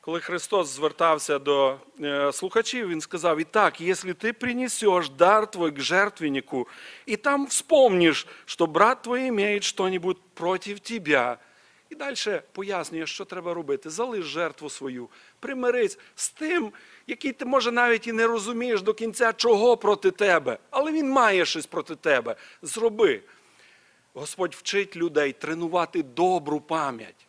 коли Христос звертався до е, слухачів, Він сказав: І так, якщо ти принесеш дар твой к жертвеннику, і там вспомниш, що брат твій має що-небудь проти тебе, і далі пояснює, що треба робити. Залиш жертву свою, примирись з тим, який ти, може, навіть і не розумієш до кінця, чого проти тебе, але він має щось проти тебе. Зроби. Господь вчить людей тренувати добру пам'ять.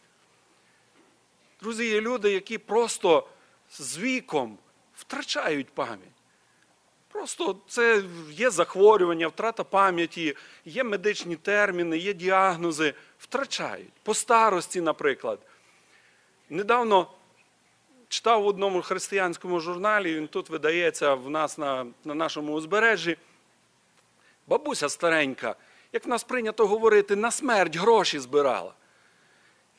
Друзі, є люди, які просто з віком втрачають пам'ять. Просто це є захворювання, втрата пам'яті, є медичні терміни, є діагнози, втрачають. По старості, наприклад. Недавно читав в одному християнському журналі, він тут видається в нас на, на нашому узбережжі. Бабуся старенька, як нас прийнято говорити, на смерть гроші збирала.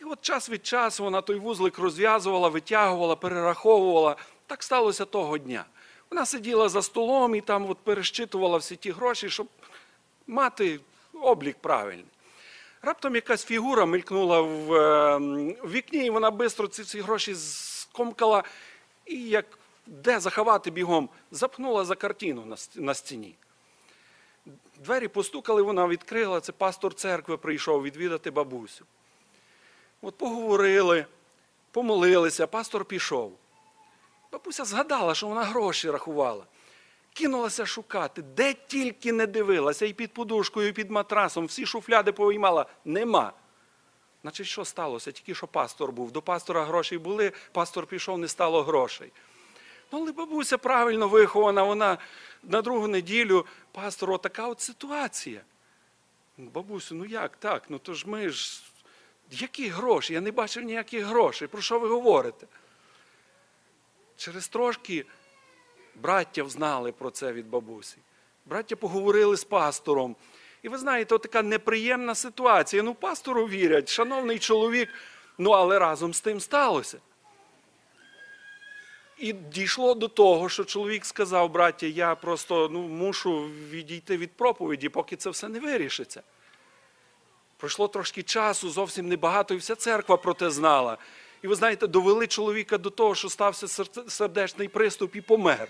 І от час від часу вона той вузлик розв'язувала, витягувала, перераховувала. Так сталося того дня. Вона сиділа за столом і там от перещитувала всі ті гроші, щоб мати облік правильний. Раптом якась фігура мелькнула в, е, в вікні, і вона швидко ці всі гроші скомкала і як де заховати бігом, запхнула за картину на стіні. Двері постукали, вона відкрила. Це пастор церкви прийшов відвідати бабусю. От поговорили, помолилися, пастор пішов. Бабуся згадала, що вона гроші рахувала. Кинулася шукати, де тільки не дивилася, і під подушкою, і під матрасом, всі шуфляди повиймала. Нема. Значить, що сталося? Тільки що пастор був. До пастора гроші були, пастор пішов, не стало грошей. Ну, але бабуся правильно вихована, вона на другу неділю, пастору, така от ситуація. Бабусю, ну як так? Ну то ж ми ж. Які гроші? Я не бачив ніяких грошей. Про що ви говорите? Через трошки браття взнали про це від бабусі. Браття поговорили з пастором. І ви знаєте, от така неприємна ситуація. Ну, пастору вірять, шановний чоловік, ну але разом з тим сталося. І дійшло до того, що чоловік сказав, браття, я просто ну, мушу відійти від проповіді, поки це все не вирішиться. Пройшло трошки часу, зовсім небагато, і вся церква про те знала. І ви знаєте, довели чоловіка до того, що стався сердечний приступ і помер.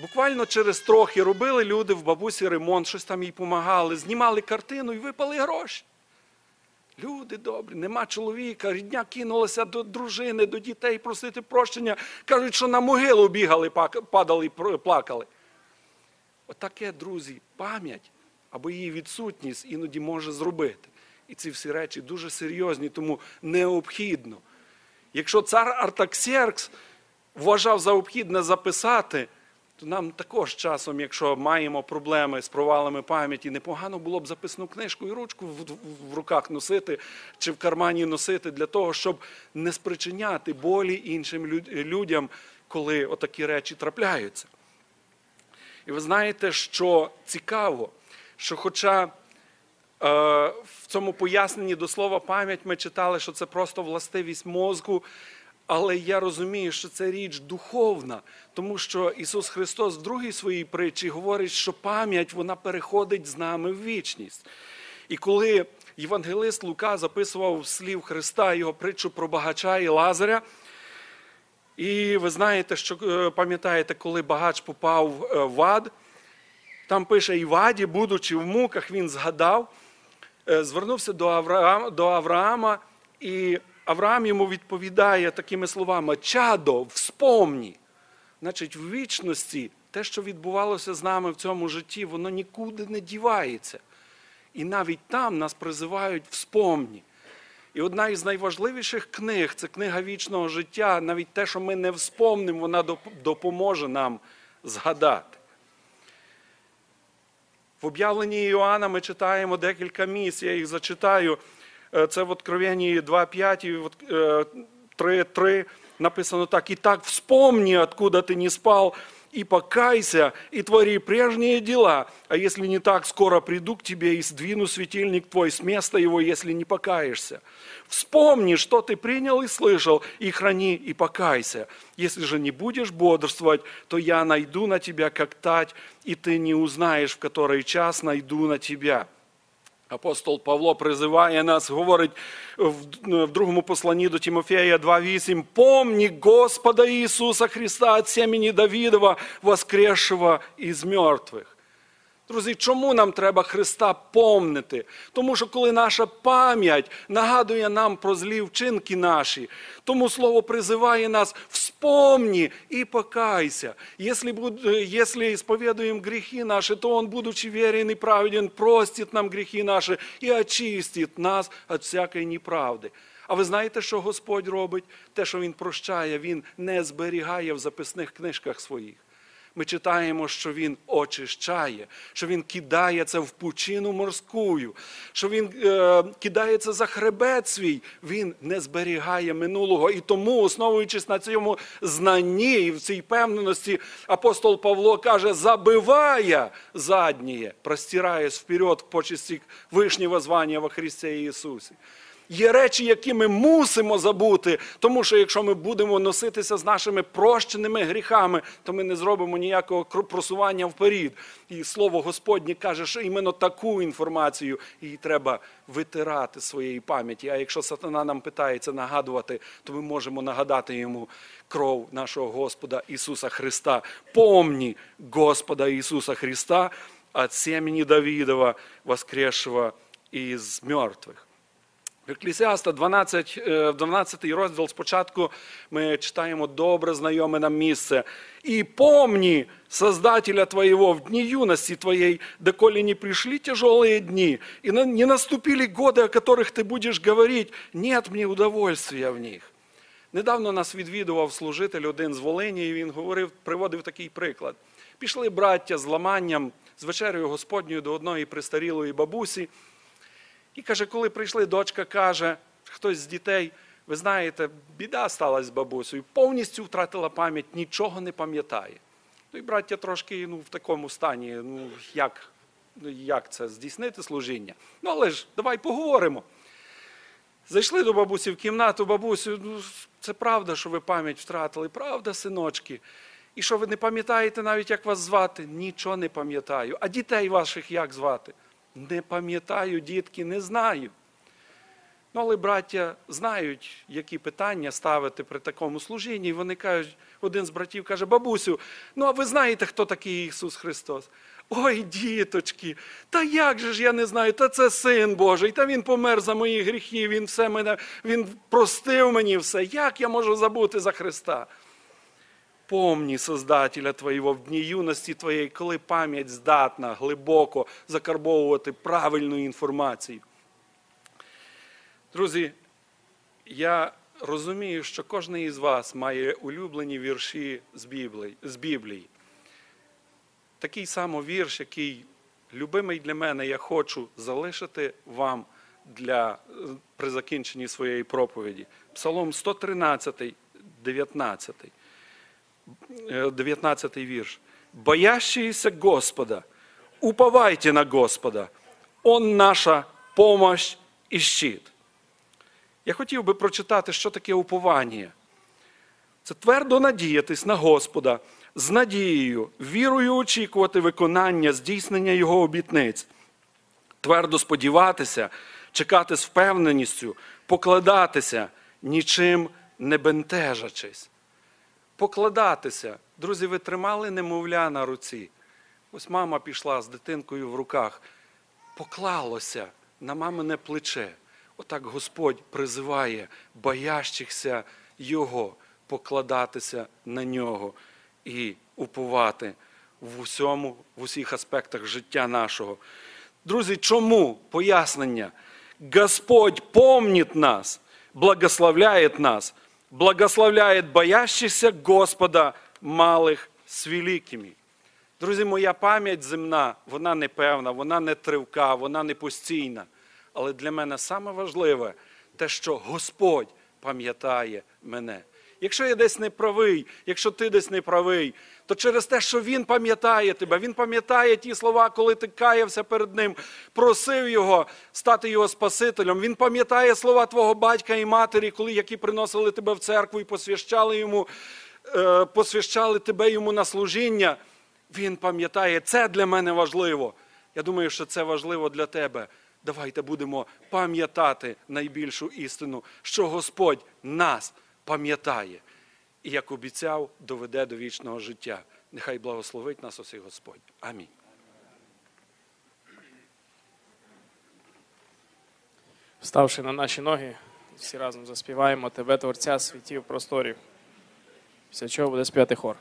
Буквально через трохи робили люди в бабусі ремонт, щось там їй допомагали, знімали картину і випали гроші. Люди добрі, нема чоловіка, рідня кинулася до дружини, до дітей просити прощення. Кажуть, що на могилу бігали, падали і плакали. Отаке, друзі, пам'ять або її відсутність іноді може зробити. І ці всі речі дуже серйозні, тому необхідно. Якщо цар Артаксеркс вважав за необхідне записати, то нам також часом, якщо маємо проблеми з провалами пам'яті, непогано було б записну книжку і ручку в, руках носити чи в кармані носити для того, щоб не спричиняти болі іншим люд- людям, коли отакі речі трапляються. І ви знаєте, що цікаво, що хоча е, в цьому поясненні до слова пам'ять ми читали, що це просто властивість мозку, але я розумію, що це річ духовна, тому що Ісус Христос в другій своїй притчі говорить, що пам'ять вона переходить з нами в вічність. І коли євангелист Лука записував слів Христа його притчу про багача і Лазаря, і ви знаєте, що е, пам'ятаєте, коли багач попав е, в ад, там пише, і в аді, будучи в муках, він згадав, е, звернувся до Авраама, до Авраама, і Авраам йому відповідає такими словами: Чадо, вспомні. Значить, в вічності те, що відбувалося з нами в цьому житті, воно нікуди не дівається. І навіть там нас призивають вспомні. І одна із найважливіших книг це книга вічного життя. Навіть те, що ми не вспомнимо, вона допоможе нам згадати. В об'явленні Іоанна ми читаємо декілька місць, я їх зачитаю. Е, Це в Откровенні 2.5 і в От- е, 3.3 написано так. «І так вспомни, откуда ты не спал, и покайся, и твори прежние дела. А если не так, скоро приду к тебе и сдвину светильник твой с места его, если не покаешься. Вспомни, что ты принял и слышал, и храни, и покайся. Если же не будешь бодрствовать, то я найду на тебя, как тать, и ты не узнаешь, в который час найду на тебя». Апостол Павло призиває нас, говорить в другому посланні до Тимофея 2.8, «Помни Господа Ісуса Христа от семени Давидова, воскресшего із мертвих». Друзі, чому нам треба Христа помнити? Тому що коли наша пам'ять нагадує нам про злі вчинки наші, тому Слово призиває нас вспомни і покайся. Э, если исповедуем грехи наши, то Он, будучи верен и праведен, простит нам грехи наші і очистит нас від всякої неправди. А ви знаєте, що Господь робить? Те, що Він прощає, Він не зберігає в записних книжках своїх. Ми читаємо, що він очищає, що він кидає це в пучину морську, що він е, кидається за хребет свій, він не зберігає минулого. І тому, основуючись на цьому знанні і в цій певненості, апостол Павло каже, забиває заднє, простираясь вперед в почесті Вишнього звання во Христі Ісусі. Є речі, які ми мусимо забути, тому що якщо ми будемо носитися з нашими прощеними гріхами, то ми не зробимо ніякого просування вперед. І слово Господнє каже, що іменно таку інформацію її треба витирати своєї пам'яті. А якщо сатана нам питається нагадувати, то ми можемо нагадати йому кров нашого Господа Ісуса Христа. Помні Господа Ісуса Христа от семени Давидова, воскресшего із мертвих. В Еклесіаста 12, е, 12 розділ спочатку ми читаємо добре знайоме нам місце. «І помни Создателя Твоего в дни юности Твоей, доколе не пришли тяжелые дни, и на- не наступили годы, о которых Ты будешь говорить, нет мне удовольствия в них». Недавно нас відвідував служитель один з Волині, і він говорив, приводив такий приклад. Пішли браття з ламанням, з вечерею Господньою до одної престарілої бабусі. і каже, коли прийшли, дочка каже, хтось з дітей, ви знаєте, біда сталася з бабусею, повністю втратила пам'ять, нічого не пам'ятає. Ну і браття трошки ну, в такому стані, ну як, ну, як це здійснити служіння? Ну але ж давай поговоримо. Зайшли до бабусі в кімнату, бабусю, ну це правда, що ви пам'ять втратили, правда, синочки? І що ви не пам'ятаєте навіть, як вас звати? Нічого не пам'ятаю. А дітей ваших як звати? Не пам'ятаю, дітки, не знаю. Ну, але браття знають, які питання ставити при такому служінні. І вони кажуть, один з братів каже, бабусю, ну а ви знаєте, хто такий Ісус Христос? Ой, діточки, та як же ж я не знаю, та це син Божий, та він помер за мої гріхи, він все мене, він простив мені все. Як я можу забути за Христа? Помні Создателя Твоєго в дні юності Твоєї, коли пам'ять здатна глибоко закарбовувати правильну інформацію. Друзі, я розумію, що кожен із вас має улюблені вірші з Біблії. З Біблії. Такий самий вірш, який любимий для мене, я хочу залишити вам для, при закінченні своєї проповіді. Псалом 113, 19. Е, 19 вірш. «Боящиеся Господа, уповайте на Господа, Он наша помощь і щит». Я хотів би прочитати, що таке уповання. Це твердо надіятись на Господа, з надією, вірою очікувати виконання, здійснення Його обітниць, твердо сподіватися, чекати з впевненістю, покладатися, нічим не бентежачись. Покладатися. Друзі, ви тримали немовля на руці. Ось мама пішла з дитинкою в руках, поклалося на мамине плече. Отак Господь призиває боящихся Його покладатися на нього і уповати в усьому, в усіх аспектах життя нашого. Друзі, чому пояснення? Господь помнит нас, благословляет нас, благословляет боящихся Господа малих з великими. Друзі, моя пам'ять земна, вона не певна, вона не тривка, вона не постійна. Але для мене саме важливе те, що Господь пам'ятає мене. Якщо я десь не правий, якщо ти десь не правий, то через те, що Він пам'ятає тебе, Він пам'ятає ті слова, коли ти каявся перед Ним, просив Його стати Його Спасителем. Він пам'ятає слова твого батька і матері, коли які приносили тебе в церкву і посвящали йому, е, посвящали тебе йому на служіння. Він пам'ятає, це для мене важливо. Я думаю, що це важливо для тебе. Давайте будемо пам'ятати найбільшу істину, що Господь нас пам'ятає і, як обіцяв, доведе до вічного життя. Нехай благословить нас усіх Господь. Амінь. Вставши на наші ноги, всі разом заспіваємо тебе, Творця світів просторів. Після чого буде співати хор.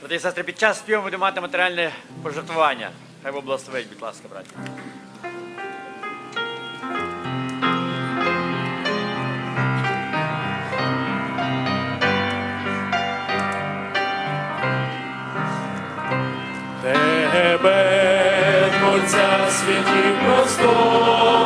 Брати і сестри, під час співу будемо мати матеріальне пожертвування. Хай Бог благословить, будь ласка, браті. Творця світів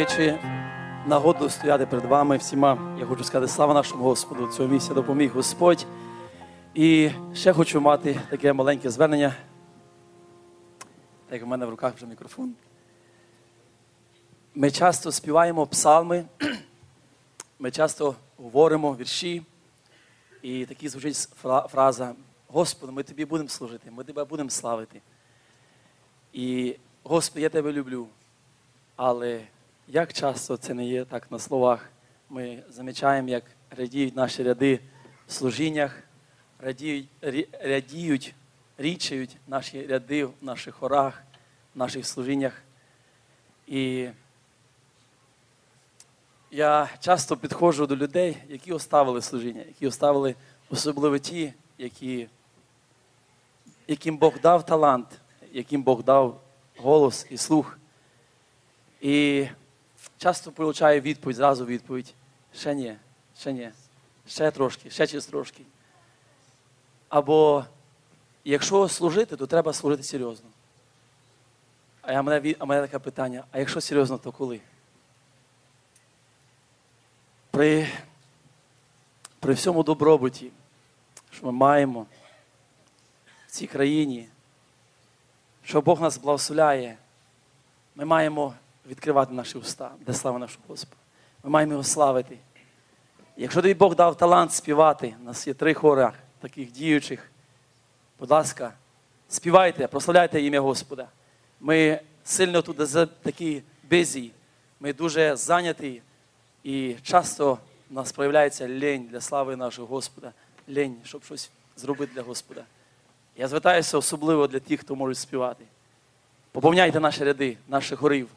Маючи нагоду стояти перед вами всіма, я хочу сказати слава нашому Господу. Цього місця допоміг Господь. І ще хочу мати таке маленьке звернення. Так як в мене в руках вже мікрофон. Ми часто співаємо псалми, ми часто говоримо вірші, і такі звучить фраза: Господи, ми тобі будемо служити, ми тебе будемо славити. І Господи, я тебе люблю. Але як часто це не є так на словах, ми замічаємо, як радіють наші ряди в служіннях, радіють, радіють річають наші ряди в наших хорах, в наших служіннях. І я часто підходжу до людей, які оставили служіння, які оставили особливо ті, які, яким Бог дав талант, яким Бог дав голос і слух. І часто получаю відповідь, зразу відповідь. Ще ні, ще ні, ще трошки, ще через трошки. Або якщо служити, то треба служити серйозно. А я мене, а мене таке питання: а якщо серйозно, то коли? При, при всьому добробуті, що ми маємо в цій країні, що Бог нас благословляє, ми маємо відкривати наші уста, де слава нашого Господа. Ми маємо його славити. Якщо тобі Бог дав талант співати, у нас є три хора таких діючих, будь ласка, співайте, прославляйте ім'я Господа. Ми сильно тут такі бизі, ми дуже зайняті, і часто в нас проявляється лень для слави нашого Господа, лень, щоб щось зробити для Господа. Я звертаюся особливо для тих, хто може співати. Поповняйте наші ряди, наших горів.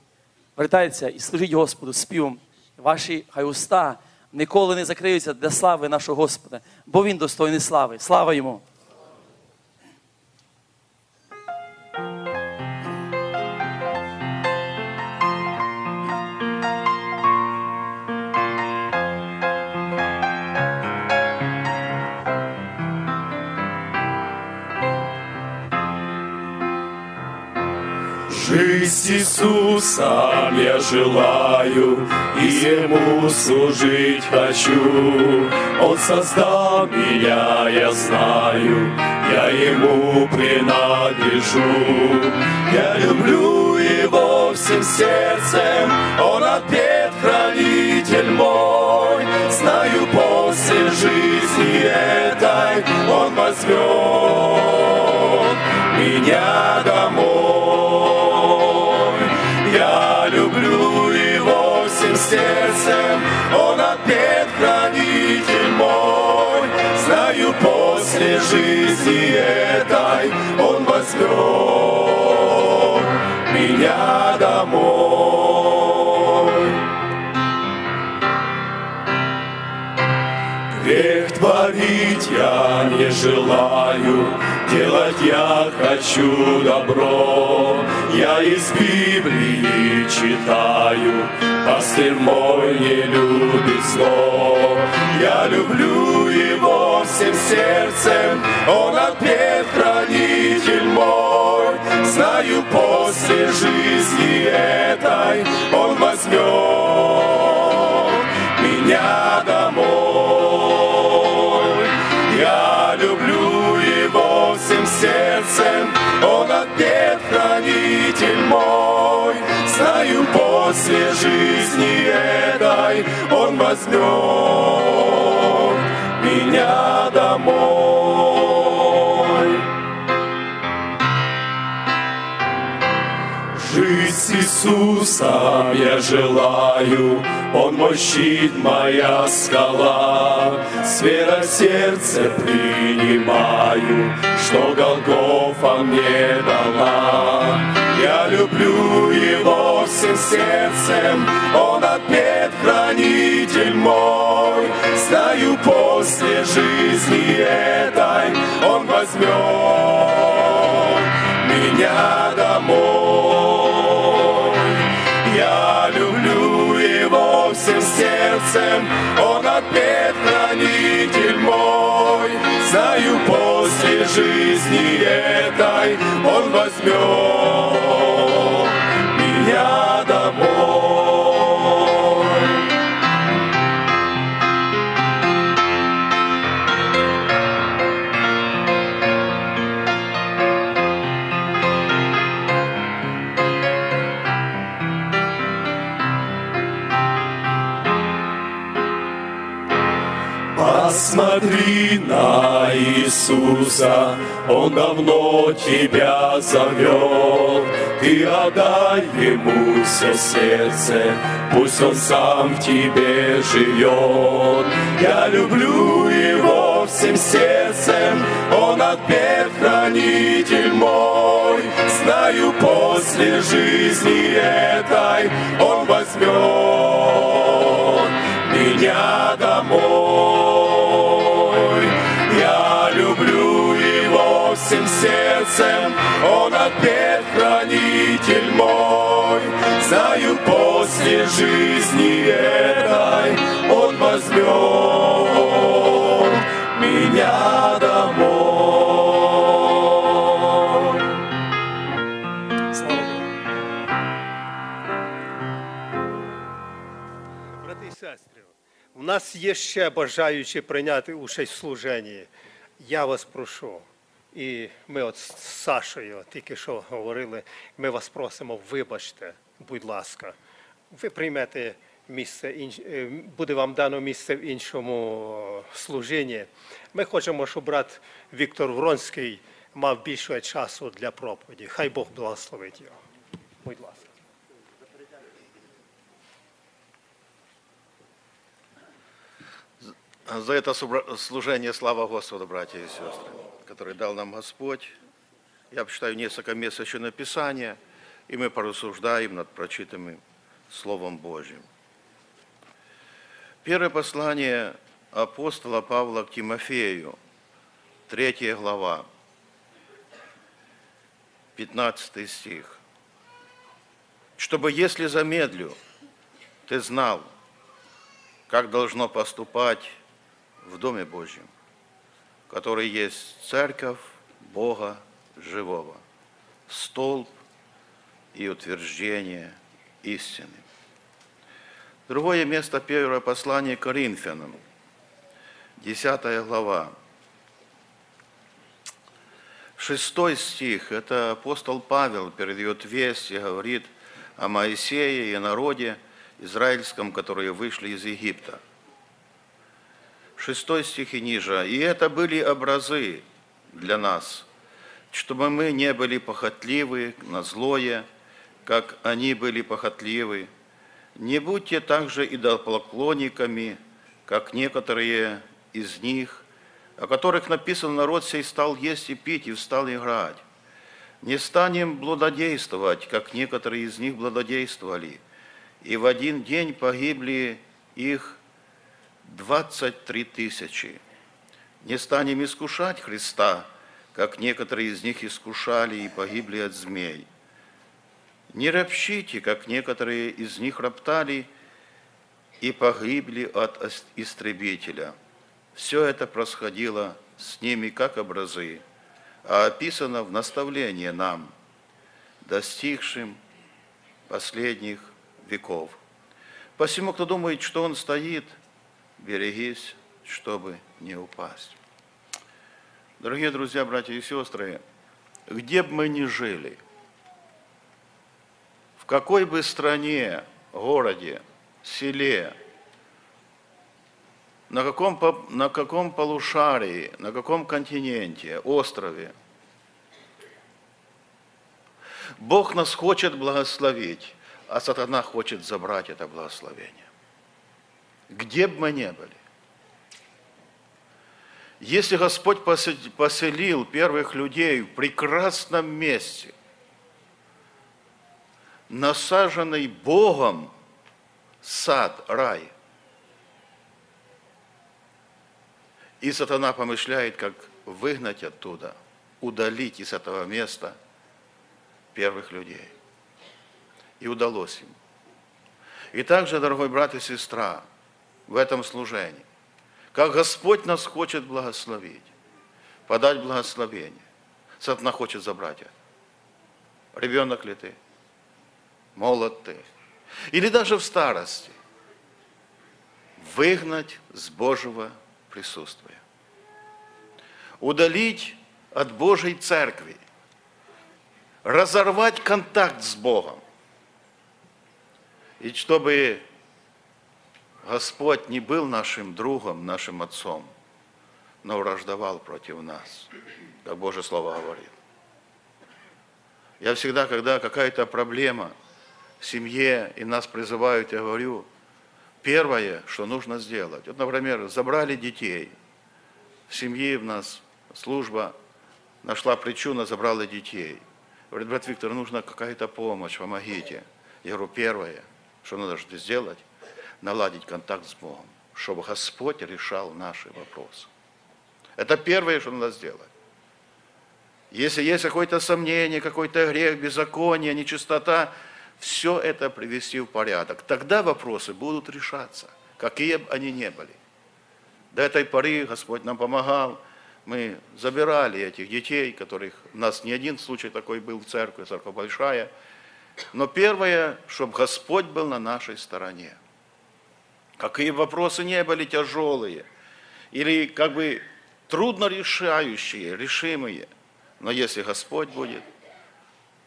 Вертайтеся і служіть Господу співом. Ваші хай уста ніколи не закриються для слави нашого Господа, бо Він достойний слави. Слава йому! Жизнь Иисусом я желаю, и Ему служить хочу. Он создал меня, я знаю, я Ему принадлежу. Я люблю Его всем сердцем, Он ответ хранитель мой. Знаю, после жизни этой Он возьмет меня жизни этой он возьмет меня домой. Грех творить я не желаю, делать я хочу добро. Я из Библии читаю, пастырь мой не любит зло. Я люблю его всем сердцем, он ответ хранитель мой. Знаю, после жизни этой он возьмет меня домой. Сердцем, он ответ хранитель мой. Знаю, после жизни этой он возьмет меня домой. С Иисусом я желаю, Он мой щит, моя скала. С верой в сердце принимаю, Что Голгофа мне дала. Я люблю Его всем сердцем, Он ответ хранитель мой. Знаю, после жизни этой Он возьмет меня домой. Сердцем, он ответ хранитель мой. Знаю, после жизни этой он возьмет меня домой. Посмотри на Иисуса, Он давно тебя зовет. Ты отдай Ему все сердце, пусть Он сам в тебе живет. Я люблю Его всем сердцем, Он ответ хранитель мой. Знаю, после жизни этой Он возьмет меня домой. Сердцем, Он ответ хранитель мой. Знаю, после жизни этой Он возьмет меня домой. Брати і сестри, у нас є ще бажаючі прийняти участь в служенні. Я вас прошу. І ми от з Сашою тільки що говорили, ми вас просимо, вибачте, будь ласка, ви приймете місце, е, буде вам дано місце в іншому служінні. Ми хочемо, щоб брат Віктор Вронський мав більше часу для проповіді. Хай Бог благословить його. Будь ласка. За собра- служение слава Господу, братья и сестры, который дал нам Господь. Я почитаю несколько мест еще Писания, и мы порассуждаем над прочитанным Словом Божьим. Первое послание апостола Павла к Тимофею, третья глава, 15 стих. «Чтобы, если замедлю, ты знал, как должно поступать в Доме Божьем, который есть церковь Бога живого, столб и утверждение истины. Другое место первое послание Коринфянам, 10 глава. Шестой стих, это апостол Павел передает весть и говорит о Моисее и народе израильском, которые вышли из Египта. Шестой стих и ниже. «И это были образы для нас, чтобы мы не были похотливы на злое, как они были похотливы. Не будьте также идолопоклонниками, как некоторые из них, о которых написано, народ сей стал есть и пить, и встал играть. Не станем блудодействовать, как некоторые из них блудодействовали, и в один день погибли их 23 тысячи. Не станем искушать Христа, как некоторые из них искушали и погибли от змей. Не ропщите, как некоторые из них роптали и погибли от истребителя. Все это происходило с ними как образы, а описано в наставлении нам, достигшим последних веков. Посему, кто думает, что он стоит, берегись, чтобы не упасть. Дорогие друзья, братья и сестры, где бы мы ни жили, в какой бы стране, городе, селе, на каком, на каком полушарии, на каком континенте, острове, Бог нас хочет благословить, а сатана хочет забрать это благословение. Где бы мы ни были. Если Господь посе- поселил первых людей в прекрасном месте, насаженный Богом сад, рай, и сатана помышляет, как выгнать оттуда, удалить из этого места первых людей. И удалось им. И также, дорогой брат и сестра, в этом служении, как Господь нас хочет благословить, подать благословение, сатана хочет забрать это. Ребенок ли ты? Молод ты? Или даже в старости выгнать с Божьего присутствия. Удалить от Божьей церкви. Разорвать контакт с Богом. И чтобы Господь не был нашим другом, нашим отцом, но враждовал против нас, как Божье Слово говорит. Я всегда, когда какая-то проблема в семье, и нас призывают, я говорю, первое, что нужно сделать. Вот, например, забрали детей. В семье у нас служба нашла причину, забрала детей. Говорит, брат Виктор, нужна какая-то помощь, помогите. Я говорю, первое, что надо сделать, наладить контакт с Богом, чтобы Господь решал наши вопросы. Это первое, что надо сделать. Если есть какое-то сомнение, какой-то грех, беззаконие, нечистота, все это привести в порядок. Тогда вопросы будут решаться, какие бы они ни были. До этой поры Господь нам помогал. Мы забирали этих детей, которых у нас не один случай такой был в церкви, церковь большая. Но первое, чтобы Господь был на нашей стороне. Какие вопросы не были тяжелые или как бы трудно решающие, решимые. Но если Господь будет,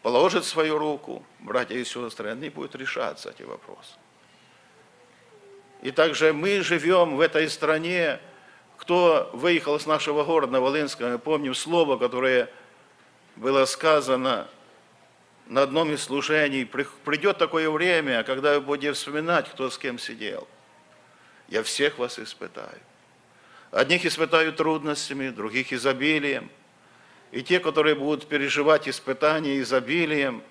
положит свою руку, братья и сестры, они будут решаться, эти вопросы. И также мы живем в этой стране, кто выехал с нашего города Волынска, мы помним слово, которое было сказано на одном из служений. Придет такое время, когда вы будете вспоминать, кто с кем сидел. Я всех вас испытаю. Одних испытаю трудностями, других изобилием. И те, которые будут переживать испытания изобилием,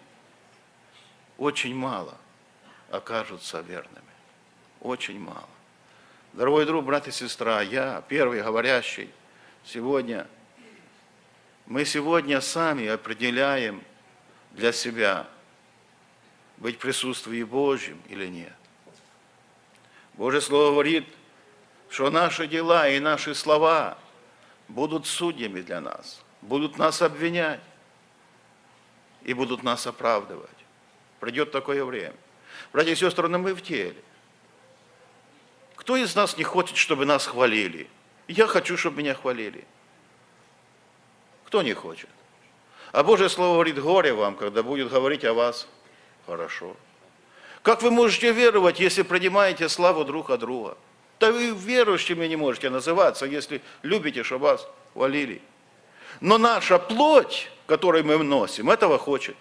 очень мало окажутся верными. Очень мало. Дорогой друг, брат и сестра, я первый говорящий сегодня. Мы сегодня сами определяем для себя, быть в Божьем или нет. Божье Слово говорит, что наши дела и наши слова будут судьями для нас, будут нас обвинять и будут нас оправдывать. Придет такое время. Братья и сестры, но мы в теле. Кто из нас не хочет, чтобы нас хвалили? Я хочу, чтобы меня хвалили. Кто не хочет? А Божье Слово говорит, горе вам, когда будет говорить о вас хорошо. Как вы можете веровать, если принимаете славу друг от друга? Да вы верующими не можете называться, если любите, чтобы вас хвалили. Но наша плоть, которую мы носим, этого хочет.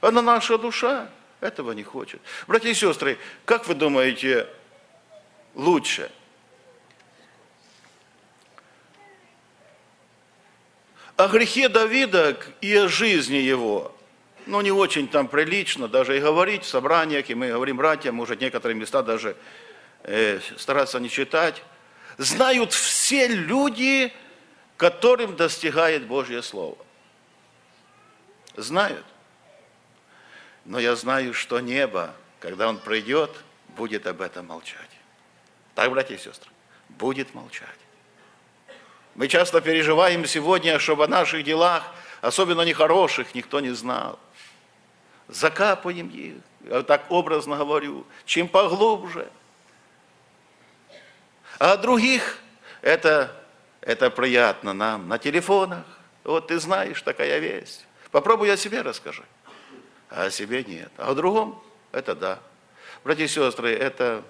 А наша душа этого не хочет. Братья и сестры, как вы думаете, лучше. О грехе Давида и о жизни его, ну, не очень там прилично даже и говорить в собраниях, и мы говорим братьям, может, некоторые места даже э, стараться не читать. Знают все люди, которым достигает Божье Слово. Знают. Но я знаю, что небо, когда он придет, будет об этом молчать. Так, братья и сестры, будет молчать. Мы часто переживаем сегодня, чтобы о наших делах, особенно нехороших, никто не знал. Закапываем их, так образно говорю, чем поглубже. А других это, это приятно нам на телефонах. Вот ты знаешь, такая весть. Попробуй о себе расскажи. А о себе нет. А о другом это да. Братья и сестры, это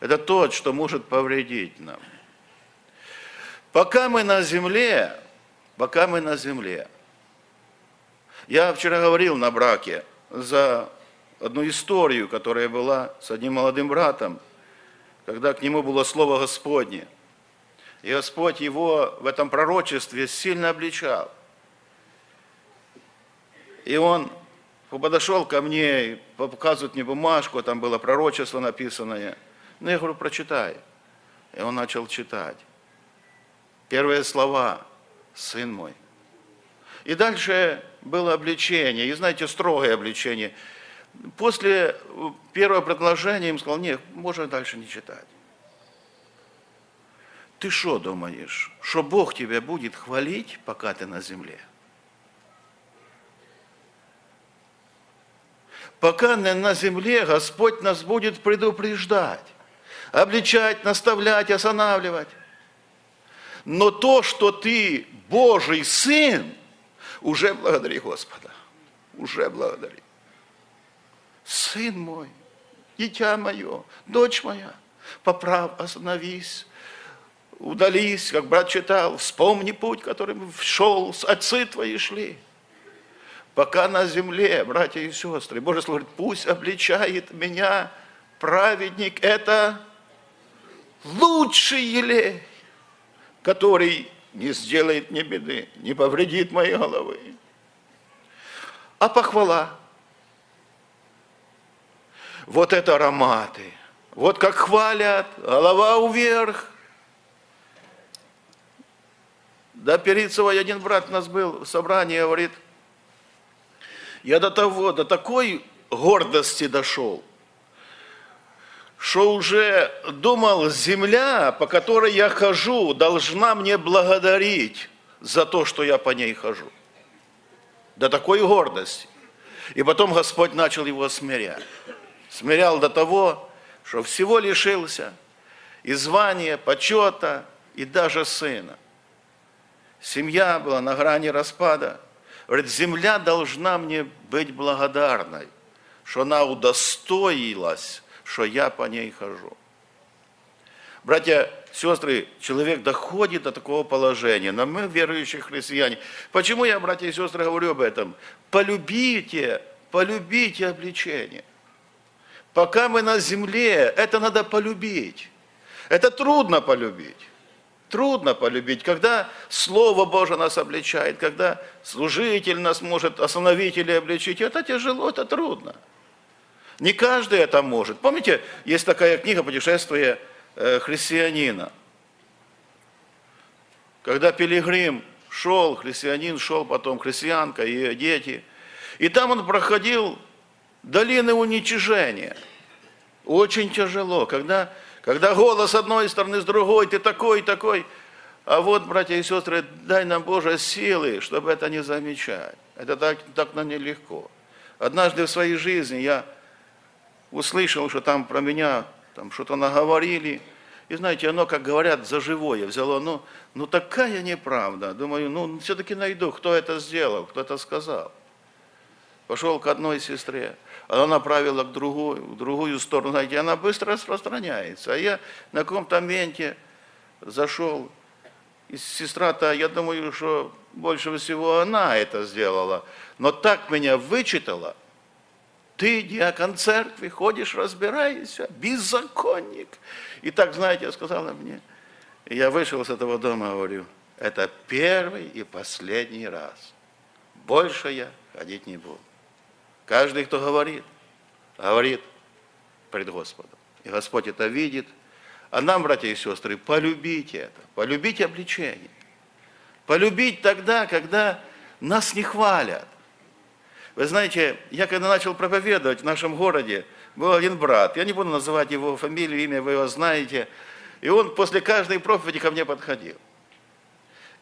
это то, что может повредить нам. Пока мы на земле, пока мы на земле, я вчера говорил на браке за одну историю, которая была с одним молодым братом, когда к нему было слово Господне. И Господь его в этом пророчестве сильно обличал. И он подошел ко мне, и показывает мне бумажку, там было пророчество написанное – ну, я говорю, прочитай. И он начал читать. Первые слова «Сын мой». И дальше было обличение, и знаете, строгое обличение. После первого предложения им сказал, нет, можно дальше не читать. Ты что думаешь, что Бог тебя будет хвалить, пока ты на земле? Пока на земле Господь нас будет предупреждать обличать, наставлять, останавливать. Но то, что ты Божий Сын, уже благодари Господа. Уже благодари. Сын мой, дитя мое, дочь моя, поправ, остановись, удались, как брат читал, вспомни путь, которым шел, отцы твои шли. Пока на земле, братья и сестры, Божье Слово говорит, пусть обличает меня праведник, это лучший елей, который не сделает мне беды, не повредит моей головы. А похвала, вот это ароматы, вот как хвалят, голова вверх. Да, Перицева, один брат у нас был в собрании, говорит, я до того, до такой гордости дошел, что уже думал, земля, по которой я хожу, должна мне благодарить за то, что я по ней хожу. До такой гордости. И потом Господь начал его смирять. Смирял до того, что всего лишился и звания, почета, и даже сына. Семья была на грани распада. Говорит, земля должна мне быть благодарной, что она удостоилась, что я по ней хожу. Братья, сестры, человек доходит до такого положения, но мы, верующие христиане, почему я, братья и сестры, говорю об этом? Полюбите, полюбите обличение. Пока мы на земле, это надо полюбить. Это трудно полюбить. Трудно полюбить, когда Слово Божие нас обличает, когда служитель нас может остановить или обличить. Это тяжело, это трудно. Не каждый это может. Помните, есть такая книга «Путешествие э, христианина». Когда пилигрим шел, христианин шел потом, христианка ее дети, и там он проходил долины уничижения. Очень тяжело, когда когда голос одной стороны, с другой, ты такой, такой. А вот, братья и сестры, дай нам, Боже, силы, чтобы это не замечать. Это так, так на нелегко. Однажды в своей жизни я услышал, что там про меня там что-то наговорили. И знаете, оно, как говорят, за живое взяло. Ну, ну такая неправда. Думаю, ну все-таки найду, кто это сделал, кто это сказал. Пошел к одной сестре она направила к другой, в другую сторону, знаете, она быстро распространяется. А я на каком-то моменте зашел, и сестра-то, я думаю, что больше всего она это сделала, но так меня вычитала, ты, диакон церкви, ходишь, разбираешься, беззаконник. И так, знаете, сказала мне, я вышел с этого дома, говорю, это первый и последний раз. Больше я ходить не буду. Каждый, кто говорит, говорит пред Господом. И Господь это видит. А нам, братья и сестры, полюбите это, полюбите обличение. Полюбить тогда, когда нас не хвалят. Вы знаете, я когда начал проповедовать в нашем городе, был один брат, я не буду называть его фамилию, имя, вы его знаете, и он после каждой проповеди ко мне подходил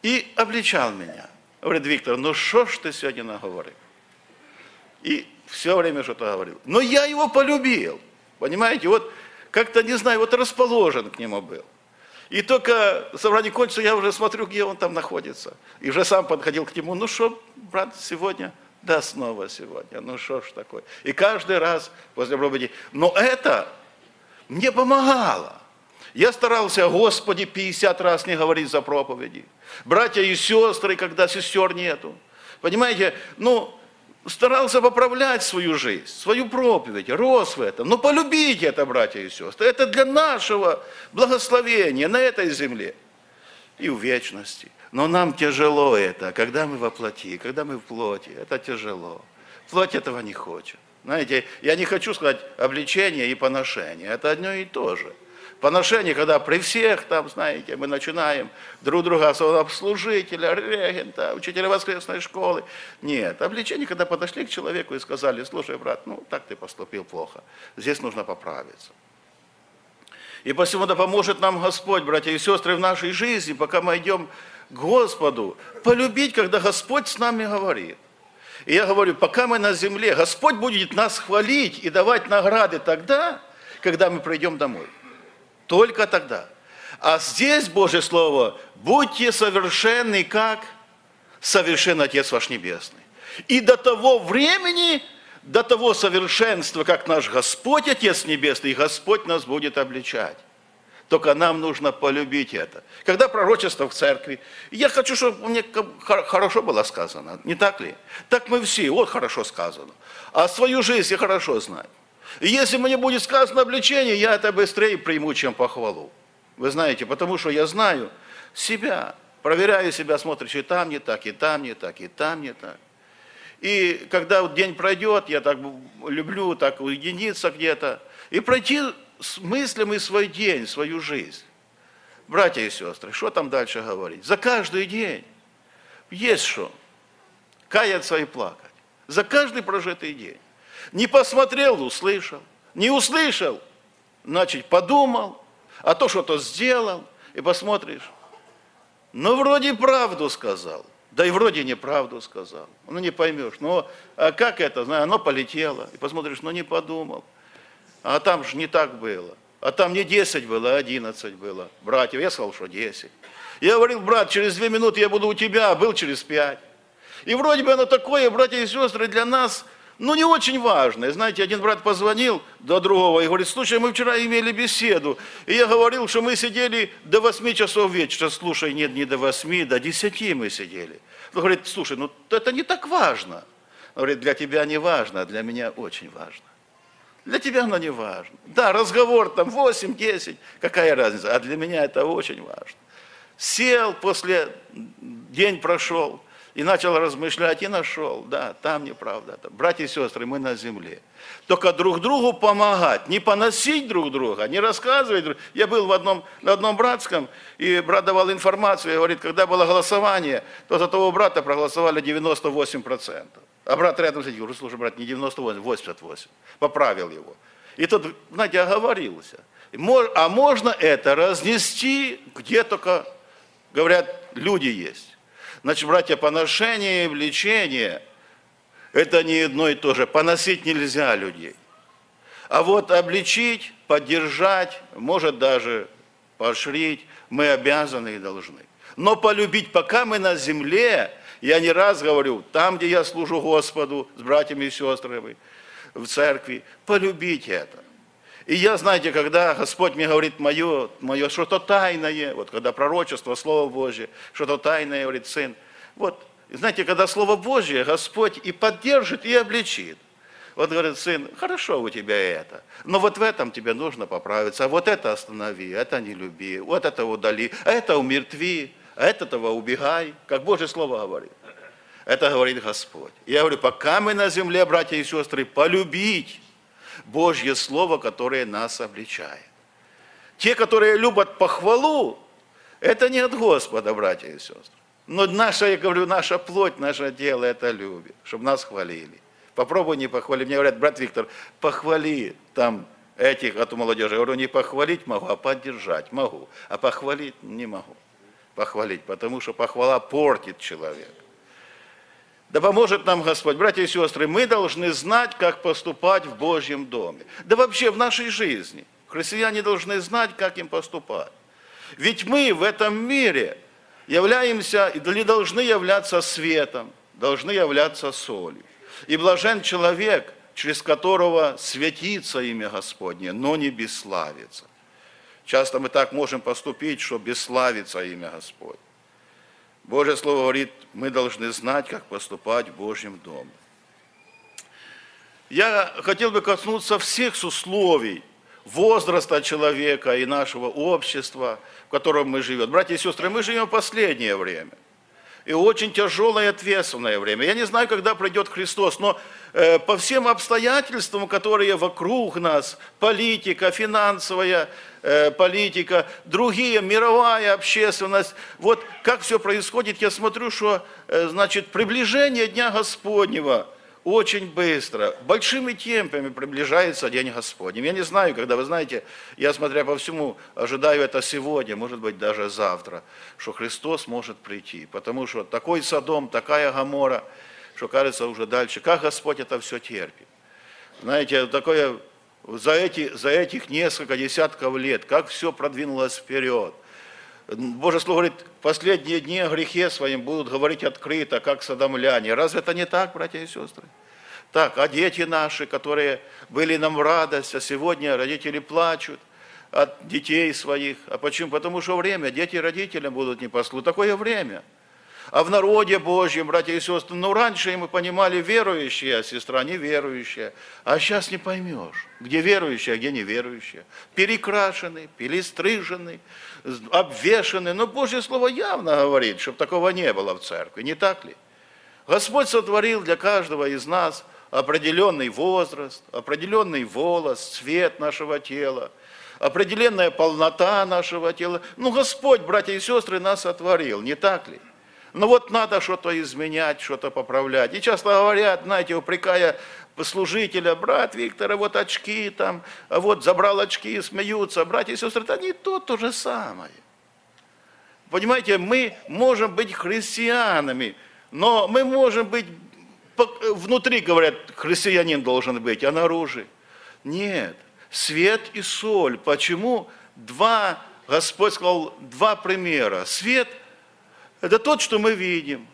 и обличал меня. Говорит, Виктор, ну что ж ты сегодня наговорил? И все время что-то говорил. Но я его полюбил. Понимаете, вот как-то, не знаю, вот расположен к нему был. И только собрание кончится, я уже смотрю, где он там находится. И уже сам подходил к нему, ну что, брат, сегодня? Да, снова сегодня. Ну что ж такое? И каждый раз после проповеди. Но это мне помогало. Я старался, Господи, 50 раз не говорить за проповеди. Братья и сестры, когда сестер нету. Понимаете, ну, старался поправлять свою жизнь, свою проповедь, рос в этом. Но полюбите это, братья и сестры. Это для нашего благословения на этой земле и в вечности. Но нам тяжело это, когда мы во плоти, когда мы в плоти. Это тяжело. Плоть этого не хочет. Знаете, я не хочу сказать обличение и поношение. Это одно и то же – поношение, когда при всех там, знаете, мы начинаем друг друга, особенно служителя, регента, учителя воскресной школы. Нет, обличение, когда подошли к человеку и сказали, слушай, брат, ну так ты поступил плохо, здесь нужно поправиться. И посему да поможет нам Господь, братья и сестры, в нашей жизни, пока мы идем Господу, полюбить, когда Господь с нами говорит. И я говорю, пока мы на земле, Господь будет нас хвалить и давать награды тогда, когда мы придем домой. Только тогда. А здесь Божье Слово, будьте совершенны, как совершен Отец ваш Небесный. И до того времени, до того совершенства, как наш Господь, Отец Небесный, Господь нас будет обличать. Только нам нужно полюбить это. Когда пророчество в церкви, я хочу, чтобы мне хорошо было сказано, не так ли? Так мы все, вот хорошо сказано. А свою жизнь я хорошо знаю. И если мне будет сказано обличение, я это быстрее приму, чем похвалу. Вы знаете, потому что я знаю себя, проверяю себя, смотришь, и там не так, и там не так, и там не так. И когда вот день пройдет, я так люблю так уединиться где-то и пройти с мыслями свой день, свою жизнь. Братья и сестры, что там дальше говорить? За каждый день есть что? Каяться и плакать. За каждый прожитый день. Не посмотрел, услышал. Не услышал, значит, подумал, а то что-то сделал, и посмотришь. Ну, вроде правду сказал, да и вроде неправду сказал. Ну, не поймешь. Ну, а как это? Знаешь, оно полетело. И посмотришь, ну, не подумал. А там же не так было. А там не 10 было, а 11 было. Братьев, я сказал, что 10. Я говорил, брат, через две минуты я буду у тебя, а был через пять. И вроде бы оно такое, братья и сестры, для нас, ну, не очень важное. Знаете, один брат позвонил до другого и говорит, слушай, мы вчера имели беседу. И я говорил, что мы сидели до 8 часов вечера. Слушай, нет, не до 8, до 10 мы сидели. Он говорит, слушай, ну, это не так важно. Он говорит, для тебя не важно, а для меня очень важно. Для тебя оно не важно. Да, разговор там 8-10, какая разница, а для меня это очень важно. Сел после, день прошел, и начал размышлять, и нашел, да, там неправда. Там. Братья и сестры, мы на земле. Только друг другу помогать, не поносить друг друга, не рассказывать. друг- Я был в одном, на одном братском, и брат давал информацию, и говорит, когда было голосование, то за того брата проголосовали 98%. А брат рядом сидит, говорю, слушай, брат, не 98, 88. Поправил его. И тот, знаете, оговорился. А можно это разнести, где только, говорят, люди есть. Значит, братья, поношение и влечение – это не одно и то же. Поносить нельзя людей. А вот обличить, поддержать, может даже поощрить, мы обязаны и должны. Но полюбить, пока мы на земле, я не раз говорю, там, где я служу Господу с братьями и сестрами, в церкви, полюбить это. И я, знаете, когда Господь мне говорит мое, мое что-то тайное, вот когда пророчество, Слово Божье, что-то тайное, говорит сын, вот, знаете, когда Слово Божье, Господь и поддержит, и обличит. Вот говорит сын, хорошо у тебя это, но вот в этом тебе нужно поправиться, а вот это останови, это не люби, вот это удали, а это умертви, от этого убегай, как Божье Слово говорит. Это говорит Господь. Я говорю, пока мы на земле, братья и сестры, полюбить Божье Слово, которое нас обличает. Те, которые любят похвалу, это не от Господа, братья и сестры. Но наша, я говорю, наша плоть, наше дело это любит, чтобы нас хвалили. Попробуй не похвали. Мне говорят, брат Виктор, похвали там этих, то молодежи. Я говорю, не похвалить могу, а поддержать могу. А похвалить не могу. Похвалить, потому что похвала портит человека. Да поможет нам Господь. Братья и сестры, мы должны знать, как поступать в Божьем доме. Да вообще в нашей жизни. Христиане должны знать, как им поступать. Ведь мы в этом мире являемся или должны являться светом, должны являться солью. И блажен человек, через которого светится имя Господне, но не бесславится. Часто мы так можем поступить, что бесславится имя Господне. Божье Слово говорит, мы должны знать, как поступать в Божьем доме. Я хотел бы коснуться всех условий возраста человека и нашего общества, в котором мы живем. Братья и сестры, мы живем в последнее время. И очень тяжелое и ответственное время. Я не знаю, когда придет Христос, но э, по всем обстоятельствам, которые вокруг нас, политика, финансовая э, политика, другие, мировая общественность, вот как все происходит, я смотрю, что, э, значит, приближение Дня Господнего очень быстро, большими темпами приближается День Господень. Я не знаю, когда, вы знаете, я, смотря по всему, ожидаю это сегодня, может быть, даже завтра, что Христос может прийти. Потому что такой Содом, такая Гамора, что кажется уже дальше. Как Господь это все терпит? Знаете, такое, за, эти, за этих несколько десятков лет, как все продвинулось вперед. Божье Слово говорит, последние дни о грехе своим будут говорить открыто, как садомляне. Разве это не так, братья и сестры? Так, а дети наши, которые были нам радость, а сегодня родители плачут, от детей своих. А почему? Потому что время, дети родителям будут не послу. Такое время. А в народе Божьем, братья и сестры, ну раньше мы понимали верующие, а сестра неверующая. А сейчас не поймешь, где верующие, а где неверующие. Перекрашены, перестрижены, обвешаны. Но Божье Слово явно говорит, чтобы такого не было в церкви. Не так ли? Господь сотворил для каждого из нас определенный возраст, определенный волос, цвет нашего тела, определенная полнота нашего тела. Ну, Господь, братья и сестры, нас сотворил, не так ли? Ну вот надо что-то изменять, что-то поправлять. И часто говорят, знаете, упрекая служителя, брат Виктора, вот очки там, а вот забрал очки, смеются. Братья и сестры, это не то, то же самое. Понимаете, мы можем быть христианами, но мы можем быть, внутри говорят, христианин должен быть, а наружу. Нет, свет и соль. Почему? Два, Господь сказал, два примера. Свет – это тот, что мы видим.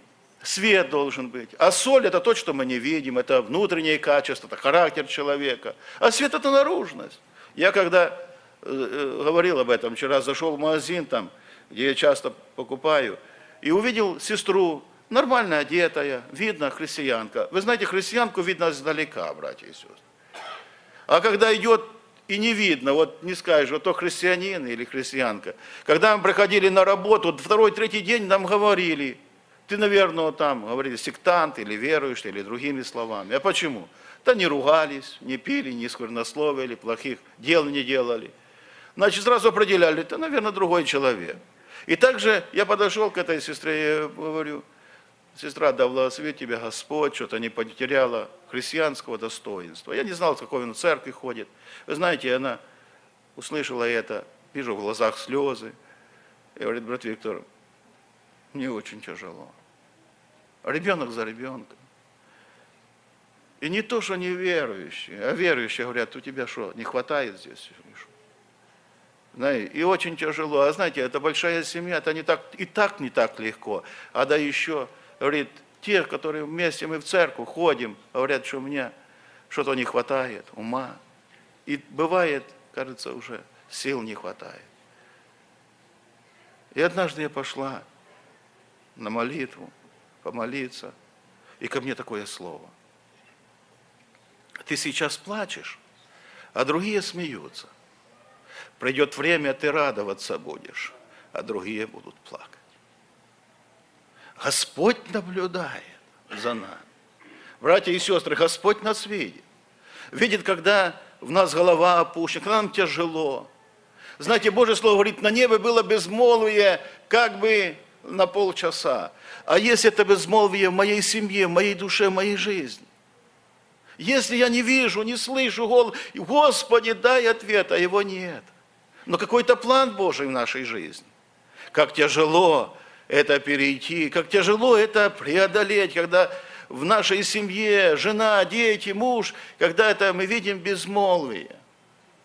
Свет должен быть. А соль – это то, что мы не видим. Это внутреннее качество, это характер человека. А свет – это наружность. Я когда э, говорил об этом, вчера зашел в магазин, там, где я часто покупаю, и увидел сестру, нормально одетая, видно христианка. Вы знаете, христианку видно издалека, братья и сестры. А когда идет и не видно, вот не скажешь, вот то христианин или христианка. Когда мы приходили на работу, второй, третий день нам говорили, ты, наверное, там, говорили, сектант или верующий, или другими словами. А почему? Да не ругались, не пили, не сквернословили, плохих дел не делали. Значит, сразу определяли, это, наверное, другой человек. И также я подошел к этой сестре и говорю, сестра, да благословит тебя Господь, что-то не потеряла христианского достоинства. Я не знал, с какой он церкви ходит. Вы знаете, она услышала это, вижу в глазах слезы. И говорит, брат Виктор, мне очень тяжело. Ребенок за ребенком. И не то, что неверующие, а верующие говорят, у тебя что, не хватает здесь? Знаете, и очень тяжело. А знаете, это большая семья, это не так, и так не так легко. А да еще, говорит, те, которые вместе мы в церковь ходим, говорят, что у меня что-то не хватает, ума. И бывает, кажется, уже сил не хватает. И однажды я пошла на молитву, помолиться, и ко мне такое слово. Ты сейчас плачешь, а другие смеются. Придет время, ты радоваться будешь, а другие будут плакать. Господь наблюдает за нами. Братья и сестры, Господь нас видит. Видит, когда в нас голова опущена, когда нам тяжело. Знаете, Божье Слово говорит, на небе было безмолвие, как бы на полчаса. А если это безмолвие в моей семье, в моей душе, в моей жизни? Если я не вижу, не слышу голос, Господи, дай ответ, а его нет. Но какой-то план Божий в нашей жизни. Как тяжело это перейти, как тяжело это преодолеть, когда в нашей семье жена, дети, муж, когда это мы видим безмолвие.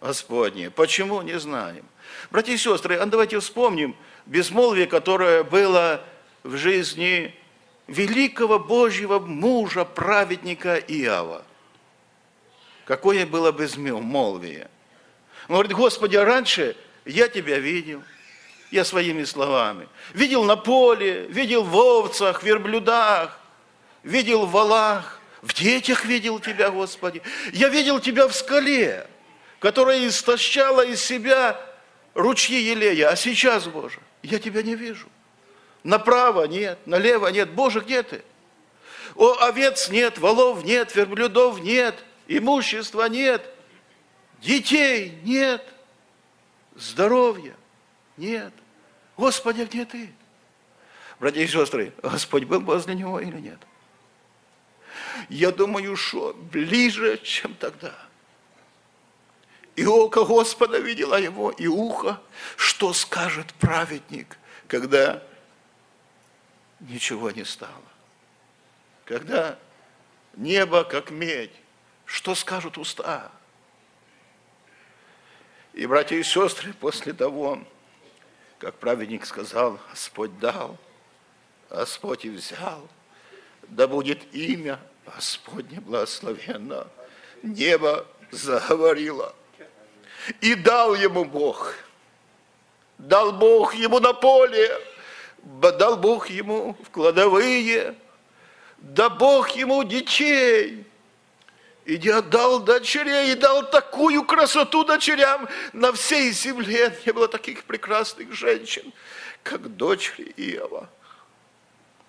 Господне, почему, не знаем. Братья и сестры, а давайте вспомним безмолвие, которое было в жизни великого Божьего мужа, праведника Иова. Какое было безмолвие. Он говорит, Господи, а раньше я Тебя видел – я своими словами. Видел на поле, видел в овцах, верблюдах, видел в валах, в детях видел Тебя, Господи. Я видел Тебя в скале, которая истощала из себя ручьи елея. А сейчас, Боже, я Тебя не вижу. Направо нет, налево нет. Боже, где Ты? О, овец нет, валов нет, верблюдов нет, имущества нет, детей нет, здоровья – нет. Господи, где ты? Братья и сестры, Господь был возле него или нет? Я думаю, что ближе, чем тогда. И око Господа видела его, и ухо, что скажет праведник, когда ничего не стало. Когда небо как медь, что скажут уста? И, братья и сестры, после того, как праведник сказал, Господь дал, Господь и взял, да будет имя Господне благословенно. Небо заговорило. И дал ему Бог. Дал Бог ему на поле, дал Бог ему в кладовые, да Бог ему детей. И не отдал дочерей, и дал такую красоту дочерям на всей земле. Не было таких прекрасных женщин, как дочери Иова.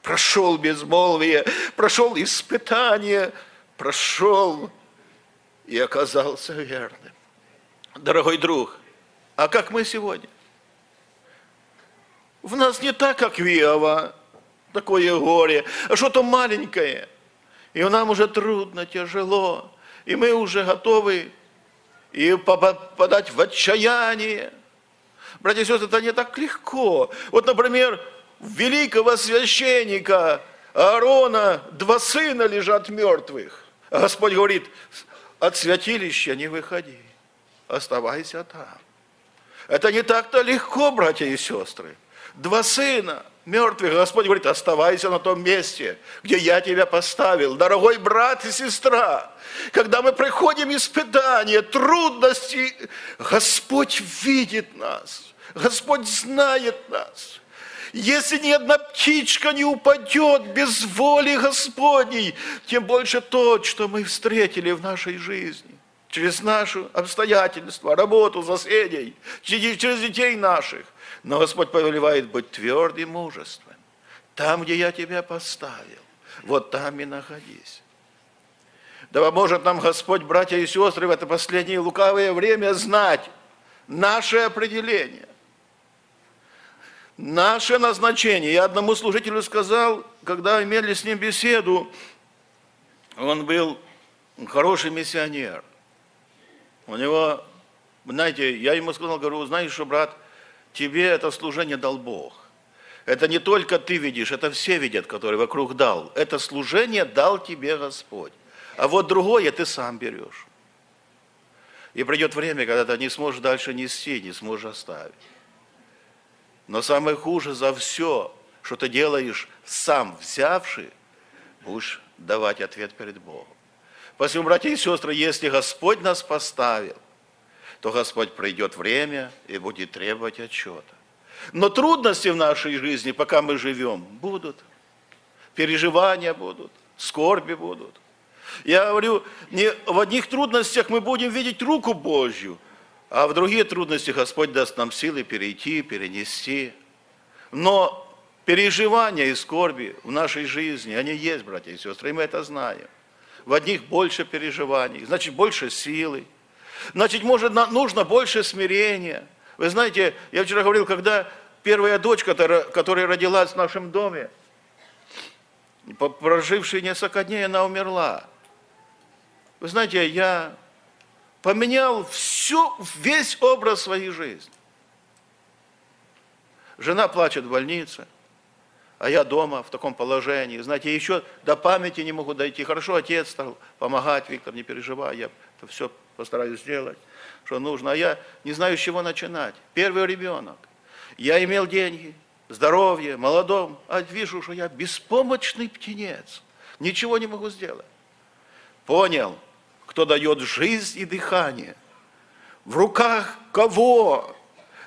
Прошел безмолвие, прошел испытание, прошел и оказался верным. Дорогой друг, а как мы сегодня? В нас не так, как в Иова, такое горе, а что-то маленькое. И нам уже трудно, тяжело, и мы уже готовы и попадать в отчаяние. Братья и сестры, это не так легко. Вот, например, великого священника Аарона два сына лежат мертвых. А Господь говорит, от святилища не выходи, оставайся там. Это не так-то легко, братья и сестры. Два сына мертвых, Господь говорит, оставайся на том месте, где я тебя поставил. Дорогой брат и сестра, когда мы приходим испытания, трудности, Господь видит нас, Господь знает нас. Если ни одна птичка не упадет без воли Господней, тем больше то, что мы встретили в нашей жизни. Через наши обстоятельства, работу соседей, через детей наших. Но Господь повелевает быть твердым и мужественным. Там, где я тебя поставил, вот там и находись. Да поможет нам Господь, братья и сестры, в это последнее лукавое время знать наше определение, наше назначение. Я одному служителю сказал, когда имели с ним беседу, он был хороший миссионер. У него, знаете, я ему сказал, говорю, знаешь что, брат, тебе это служение дал Бог. Это не только ты видишь, это все видят, которые вокруг дал. Это служение дал тебе Господь. А вот другое ты сам берешь. И придет время, когда ты не сможешь дальше нести, не сможешь оставить. Но самое хуже за все, что ты делаешь сам взявший, будешь давать ответ перед Богом. Поэтому, братья и сестры, если Господь нас поставил, то Господь придет время и будет требовать отчета. Но трудности в нашей жизни, пока мы живем, будут. Переживания будут, скорби будут. Я говорю, не в одних трудностях мы будем видеть руку Божью, а в другие трудности Господь даст нам силы перейти, перенести. Но переживания и скорби в нашей жизни, они есть, братья и сестры, и мы это знаем. В одних больше переживаний, значит, больше силы. Значит, может, нужно больше смирения. Вы знаете, я вчера говорил, когда первая дочь, которая, которая родилась в нашем доме, прожившей несколько дней, она умерла. Вы знаете, я поменял всю, весь образ своей жизни. Жена плачет в больнице, а я дома в таком положении. Знаете, еще до памяти не могу дойти. Хорошо, отец стал помогать, Виктор, не переживай, я все постараюсь сделать, что нужно. А я не знаю, с чего начинать. Первый ребенок. Я имел деньги, здоровье, молодом, а вижу, что я беспомощный птенец. Ничего не могу сделать. Понял, кто дает жизнь и дыхание. В руках кого?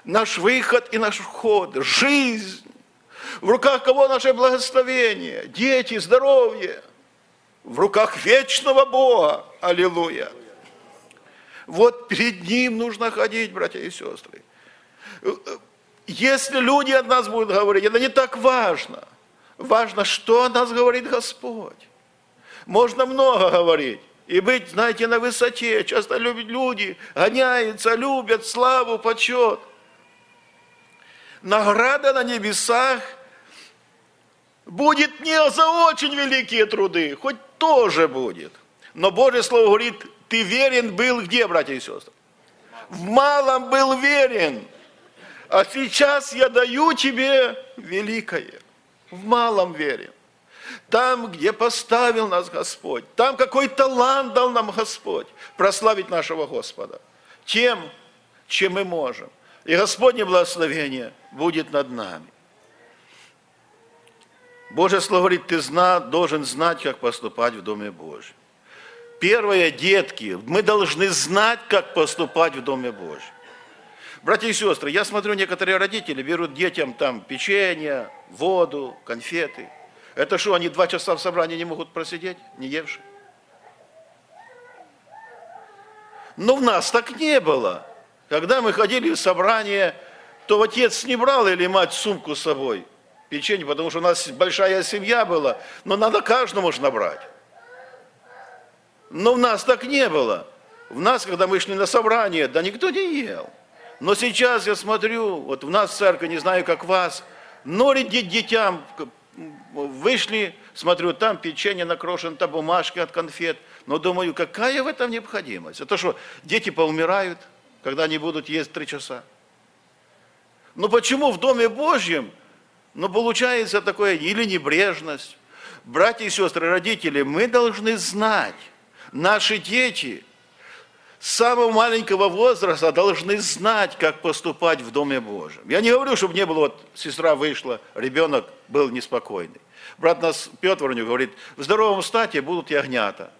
Наш выход и наш вход. Жизнь. В руках кого наше благословение? Дети, здоровье. В руках вечного Бога. Аллилуйя. Вот перед Ним нужно ходить, братья и сестры. Если люди от нас будут говорить, это не так важно. Важно, что о нас говорит Господь. Можно много говорить и быть, знаете, на высоте. Часто любят люди, гоняются, любят славу, почет. Награда на небесах будет не за очень великие труды, хоть тоже будет. Но Божье Слово говорит, ты верен был где, братья и сестры? В малом был верен. А сейчас я даю тебе великое. В малом верен. Там, где поставил нас Господь, там какой талант дал нам Господь, прославить нашего Господа. Тем, чем мы можем. И Господне благословение будет над нами. Божье Слово говорит, ты зна, должен знать, как поступать в Доме Божьем. Первое, детки, мы должны знать, как поступать в Доме Божьем. Братья и сестры, я смотрю, некоторые родители берут детям там печенье, воду, конфеты. Это что, они два часа в собрании не могут просидеть, не евши? Но в нас так не было. Когда мы ходили в собрание, то отец не брал или мать сумку с собой, печенье, потому что у нас большая семья была, но надо каждому же набрать. Но в нас так не было. В нас, когда мы шли на собрание, да никто не ел. Но сейчас я смотрю, вот в нас в церкви, не знаю, как вас, но детям вышли, смотрю, там печенье накрошено, там бумажки от конфет. Но думаю, какая в этом необходимость? Это что, дети поумирают, когда они будут есть три часа? Ну почему в Доме Божьем, ну получается такое, или небрежность? Братья и сестры, родители, мы должны знать, наши дети с самого маленького возраста должны знать, как поступать в Доме Божьем. Я не говорю, чтобы не было, вот сестра вышла, ребенок был неспокойный. Брат нас Петр говорит, в здоровом стате будут ягнята.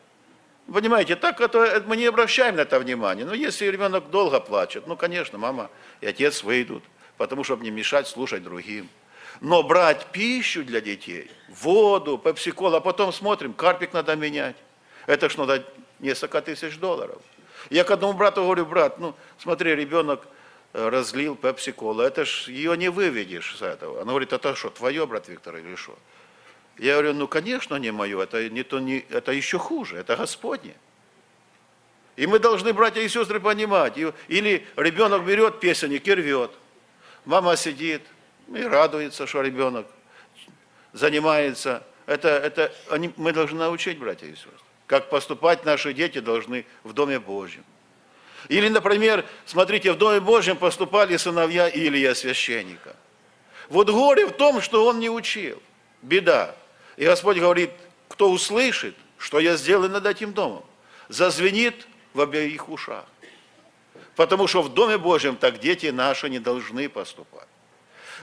Понимаете, так это, мы не обращаем на это внимание. Но если ребенок долго плачет, ну, конечно, мама и отец выйдут, потому чтобы не мешать слушать другим. Но брать пищу для детей, воду, пепсикол, а потом смотрим, карпик надо менять. Это ж надо несколько тысяч долларов. Я к одному брату говорю, брат, ну смотри, ребенок э, разлил пепси-колу, это ж ее не выведешь с этого. Она говорит, это что, твое, брат Виктор, или что? Я говорю, ну, конечно, не мое, это, не то, не, это еще хуже, это Господне. И мы должны, братья и сестры, понимать. Или ребенок берет песенник и рвет. Мама сидит и радуется, что ребенок занимается. Это, это они, мы должны научить, братья и сестры как поступать наши дети должны в Доме Божьем. Или, например, смотрите, в Доме Божьем поступали сыновья Илия, священника. Вот горе в том, что он не учил. Беда. И Господь говорит, кто услышит, что я сделаю над этим домом, зазвенит в обеих ушах. Потому что в Доме Божьем так дети наши не должны поступать.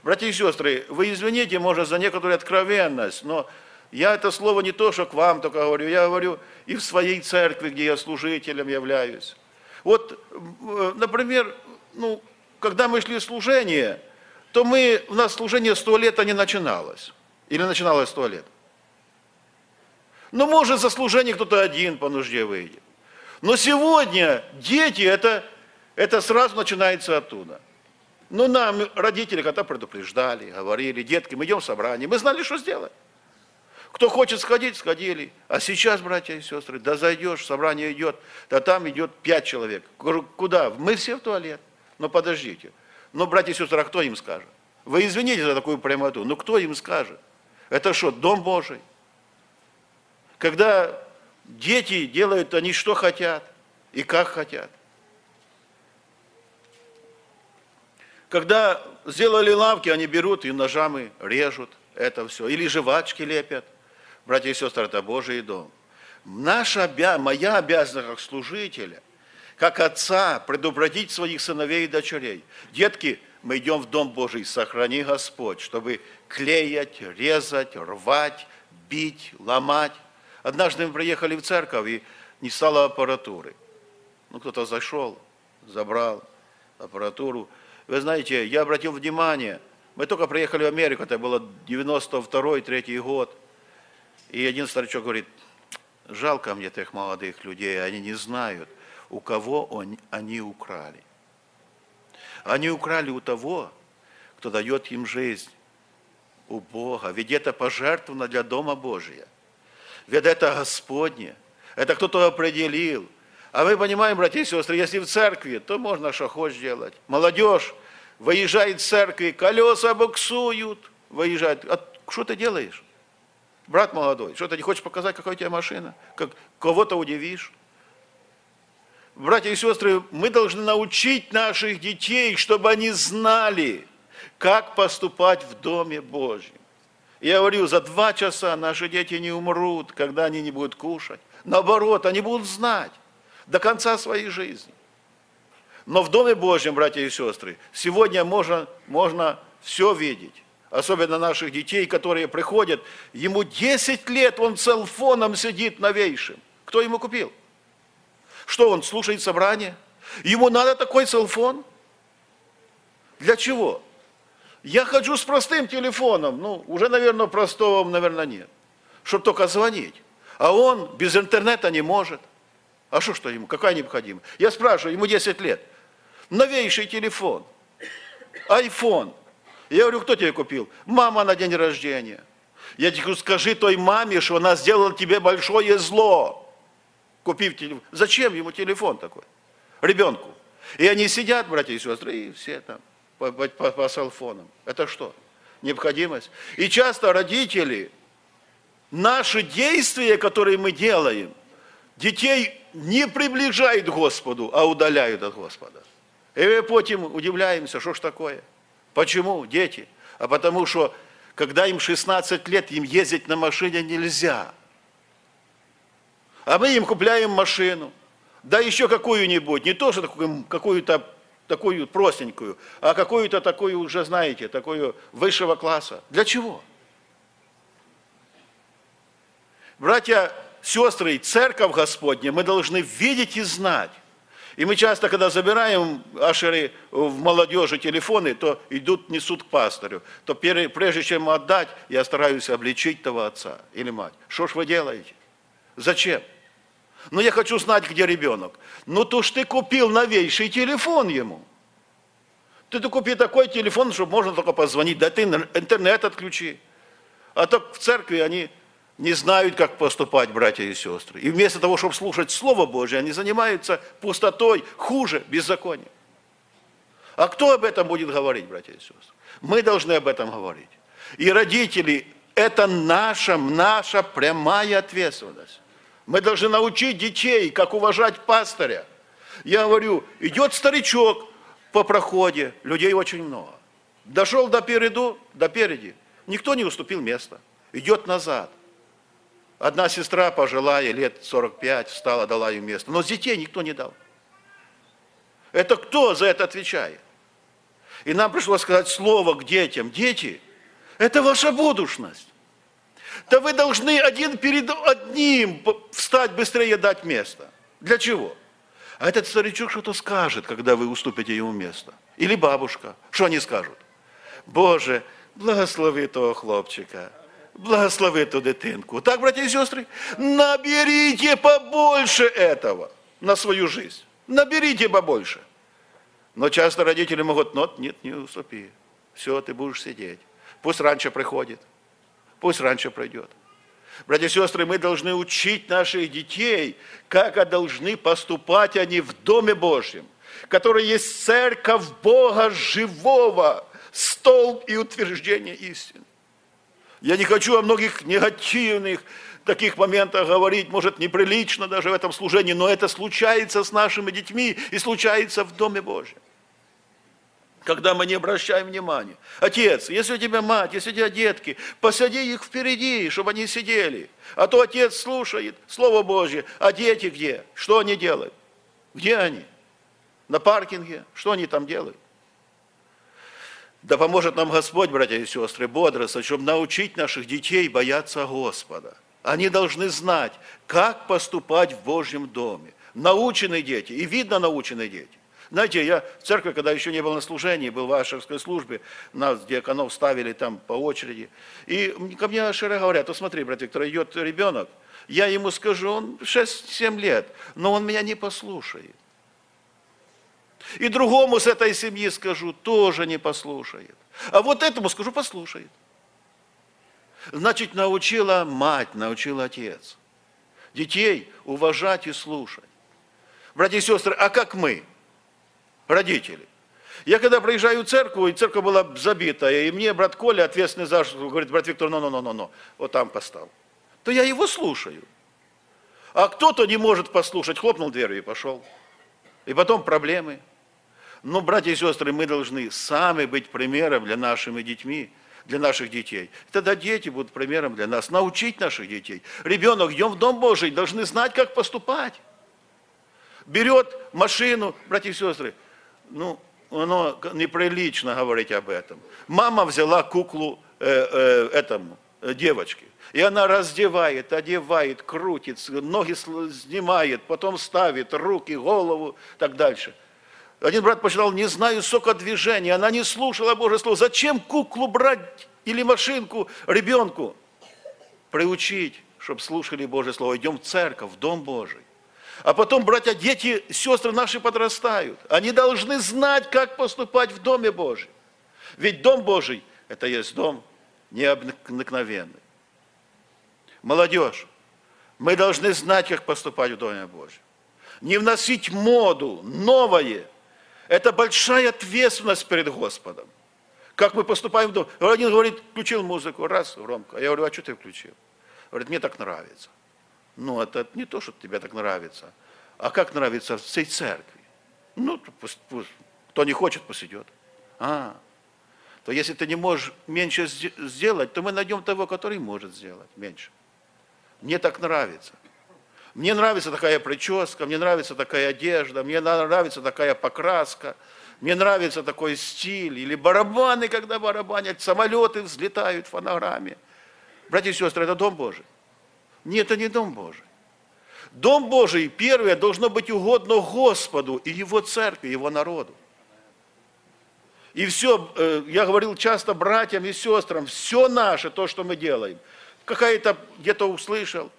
Братья и сестры, вы извините, может, за некоторую откровенность, но я это слово не то, что к вам только говорю, я говорю и в своей церкви, где я служителем являюсь. Вот, э, например, ну, когда мы шли в служение, то мы, у нас служение с туалета не начиналось. Или начиналось с туалета. Ну, может, за служение кто-то один по нужде выйдет. Но сегодня дети, это, это сразу начинается оттуда. Ну, нам родители когда предупреждали, говорили, детки, мы идем в собрание, мы знали, что сделать. Кто хочет сходить, сходили. А сейчас, братья и сестры, да зайдешь, собрание идет, да там идет пять человек. Куда? Мы все в туалет. Но подождите. Но, братья и сестры, а кто им скажет? Вы извините за такую прямоту, но кто им скажет? Это что, Дом Божий? Когда дети делают они что хотят и как хотят. Когда сделали лавки, они берут и ножами режут это все. Или жвачки лепят. Братья и сестры, это Божий дом. Наша, моя обязанность как служителя, как отца, предупредить своих сыновей и дочерей. Детки, мы идем в Дом Божий, сохрани Господь, чтобы клеять, резать, рвать, бить, ломать. Однажды мы приехали в церковь, и не стало аппаратуры. Ну, кто-то зашел, забрал аппаратуру. Вы знаете, я обратил внимание, мы только приехали в Америку, это было 92-3 год – и один старичок говорит, жалко мне тех молодых людей, они не знают, у кого они украли. Они украли у того, кто дает им жизнь, у Бога. Ведь это пожертвовано для Дома Божия. Ведь это Господне. Это кто-то определил. А мы понимаем, братья и сестры, если в церкви, то можно что хочешь делать. Молодежь выезжает с церкви, колеса буксуют, выезжает. А что ты делаешь? Брат молодой, что ты не хочешь показать, какая у тебя машина? Как кого-то удивишь? Братья и сестры, мы должны научить наших детей, чтобы они знали, как поступать в Доме Божьем. Я говорю, за два часа наши дети не умрут, когда они не будут кушать. Наоборот, они будут знать до конца своей жизни. Но в Доме Божьем, братья и сестры, сегодня можно, можно все видеть особенно наших детей, которые приходят, ему 10 лет, он целфоном сидит новейшим. Кто ему купил? Что он слушает собрание? Ему надо такой селфон? Для чего? Я хожу с простым телефоном, ну, уже, наверное, простого, наверное, нет, чтобы только звонить. А он без интернета не может. А что, что ему, какая необходимость? Я спрашиваю, ему 10 лет. Новейший телефон, iPhone. Я говорю, кто тебе купил? Мама на день рождения. Я тебе говорю, скажи той маме, что она сделала тебе большое зло, купив телефон. Зачем ему телефон такой? Ребенку. И они сидят, братья и сестры, и все там по, по, по, по селфонам. Это что? Необходимость. И часто родители, наши действия, которые мы делаем, детей не приближают к Господу, а удаляют от Господа. И мы потом удивляемся, что ж такое? Почему дети? А потому что, когда им 16 лет, им ездить на машине нельзя. А мы им купляем машину, да еще какую-нибудь, не то, что такую- какую-то такую простенькую, а какую-то такую уже, знаете, такую высшего класса. Для чего? Братья, сестры, церковь Господня мы должны видеть и знать. И мы часто, когда забираем ашеры в молодежи телефоны, то идут, несут к пастырю. То прежде чем отдать, я стараюсь обличить того отца или мать. Что ж вы делаете? Зачем? Ну, я хочу знать, где ребенок. Ну, то ж ты купил новейший телефон ему. Ты ты купи такой телефон, чтобы можно только позвонить. Да ты интернет отключи. А так в церкви они не знают, как поступать, братья и сестры. И вместо того, чтобы слушать Слово Божье, они занимаются пустотой, хуже, беззаконием. А кто об этом будет говорить, братья и сестры? Мы должны об этом говорить. И родители, это наша, наша прямая ответственность. Мы должны научить детей, как уважать пастыря. Я говорю, идет старичок по проходе, людей очень много. Дошел до переду, до переди, никто не уступил место. Идет назад. Одна сестра пожилая, лет 45, встала, дала ей место. Но детей никто не дал. Это кто за это отвечает? И нам пришлось сказать слово к детям. Дети, это ваша будущность. Да вы должны один перед одним встать быстрее дать место. Для чего? А этот старичок что-то скажет, когда вы уступите ему место. Или бабушка. Что они скажут? Боже, благослови того хлопчика. Благослови ту дитинку. Так, братья и сестры, наберите побольше этого на свою жизнь. Наберите побольше. Но часто родители могут, ну, нет, не уступи. Все, ты будешь сидеть. Пусть раньше приходит. Пусть раньше пройдет. Братья и сестры, мы должны учить наших детей, как должны поступать они в Доме Божьем, который есть церковь Бога живого, столб и утверждение истины. Я не хочу о многих негативных таких моментах говорить, может, неприлично даже в этом служении, но это случается с нашими детьми и случается в Доме Божьем. Когда мы не обращаем внимания. Отец, если у тебя мать, если у тебя детки, посади их впереди, чтобы они сидели. А то отец слушает Слово Божье, а дети где? Что они делают? Где они? На паркинге? Что они там делают? Да поможет нам Господь, братья и сестры, бодрствовать, чтобы научить наших детей бояться Господа. Они должны знать, как поступать в Божьем доме. Наученные дети, и видно наученные дети. Знаете, я в церкви, когда еще не был на служении, был в Ашерской службе, нас диаконов ставили там по очереди. И ко мне Ашеры говорят, вот смотри, брат Виктор, идет ребенок, я ему скажу, он 6-7 лет, но он меня не послушает. И другому с этой семьи скажу, тоже не послушает. А вот этому скажу, послушает. Значит, научила мать, научил отец. Детей уважать и слушать. Братья и сестры, а как мы, родители? Я когда проезжаю в церковь, и церковь была забитая, и мне брат Коля, ответственный за говорит, брат Виктор, ну-ну-ну-ну, вот там поставил. То я его слушаю. А кто-то не может послушать, хлопнул дверью и пошел. И потом проблемы. Но, братья и сестры, мы должны сами быть примером для нашими детьми, для наших детей. Тогда дети будут примером для нас. Научить наших детей. Ребенок, идем в Дом Божий, должны знать, как поступать. Берет машину, братья и сестры, ну, оно неприлично говорить об этом. Мама взяла куклу э, э, этому, э, девочки. И она раздевает, одевает, крутит, ноги снимает, потом ставит руки, голову, так дальше. Один брат почитал, не знаю сока движения, она не слушала Божье Слово. Зачем куклу брать или машинку ребенку? Приучить, чтобы слушали Божье Слово. Идем в церковь, в Дом Божий. А потом, братья, дети, сестры наши подрастают. Они должны знать, как поступать в Доме Божьем. Ведь Дом Божий – это есть дом необыкновенный. Молодежь, мы должны знать, как поступать в Доме Божьем. Не вносить моду, новое. Это большая ответственность перед Господом. Как мы поступаем в дом. Один говорит, включил музыку, раз, громко. Я говорю, а что ты включил? Говорит, мне так нравится. Ну, это не то, что тебе так нравится, а как нравится в всей церкви. Ну, пусть, пусть. кто не хочет, пусть идет. А, то если ты не можешь меньше сде- сделать, то мы найдем того, который может сделать меньше. Мне так нравится. Мне нравится такая прическа, мне нравится такая одежда, мне нравится такая покраска, мне нравится такой стиль. Или барабаны, когда барабанят, самолеты взлетают фонограмме. Братья и сестры, это Дом Божий. Нет, это не Дом Божий. Дом Божий, первое, должно быть угодно Господу и Его церкви, Его народу. И все, э, я говорил часто братьям и сестрам, все наше, то, что мы делаем. Какая-то где-то услышал,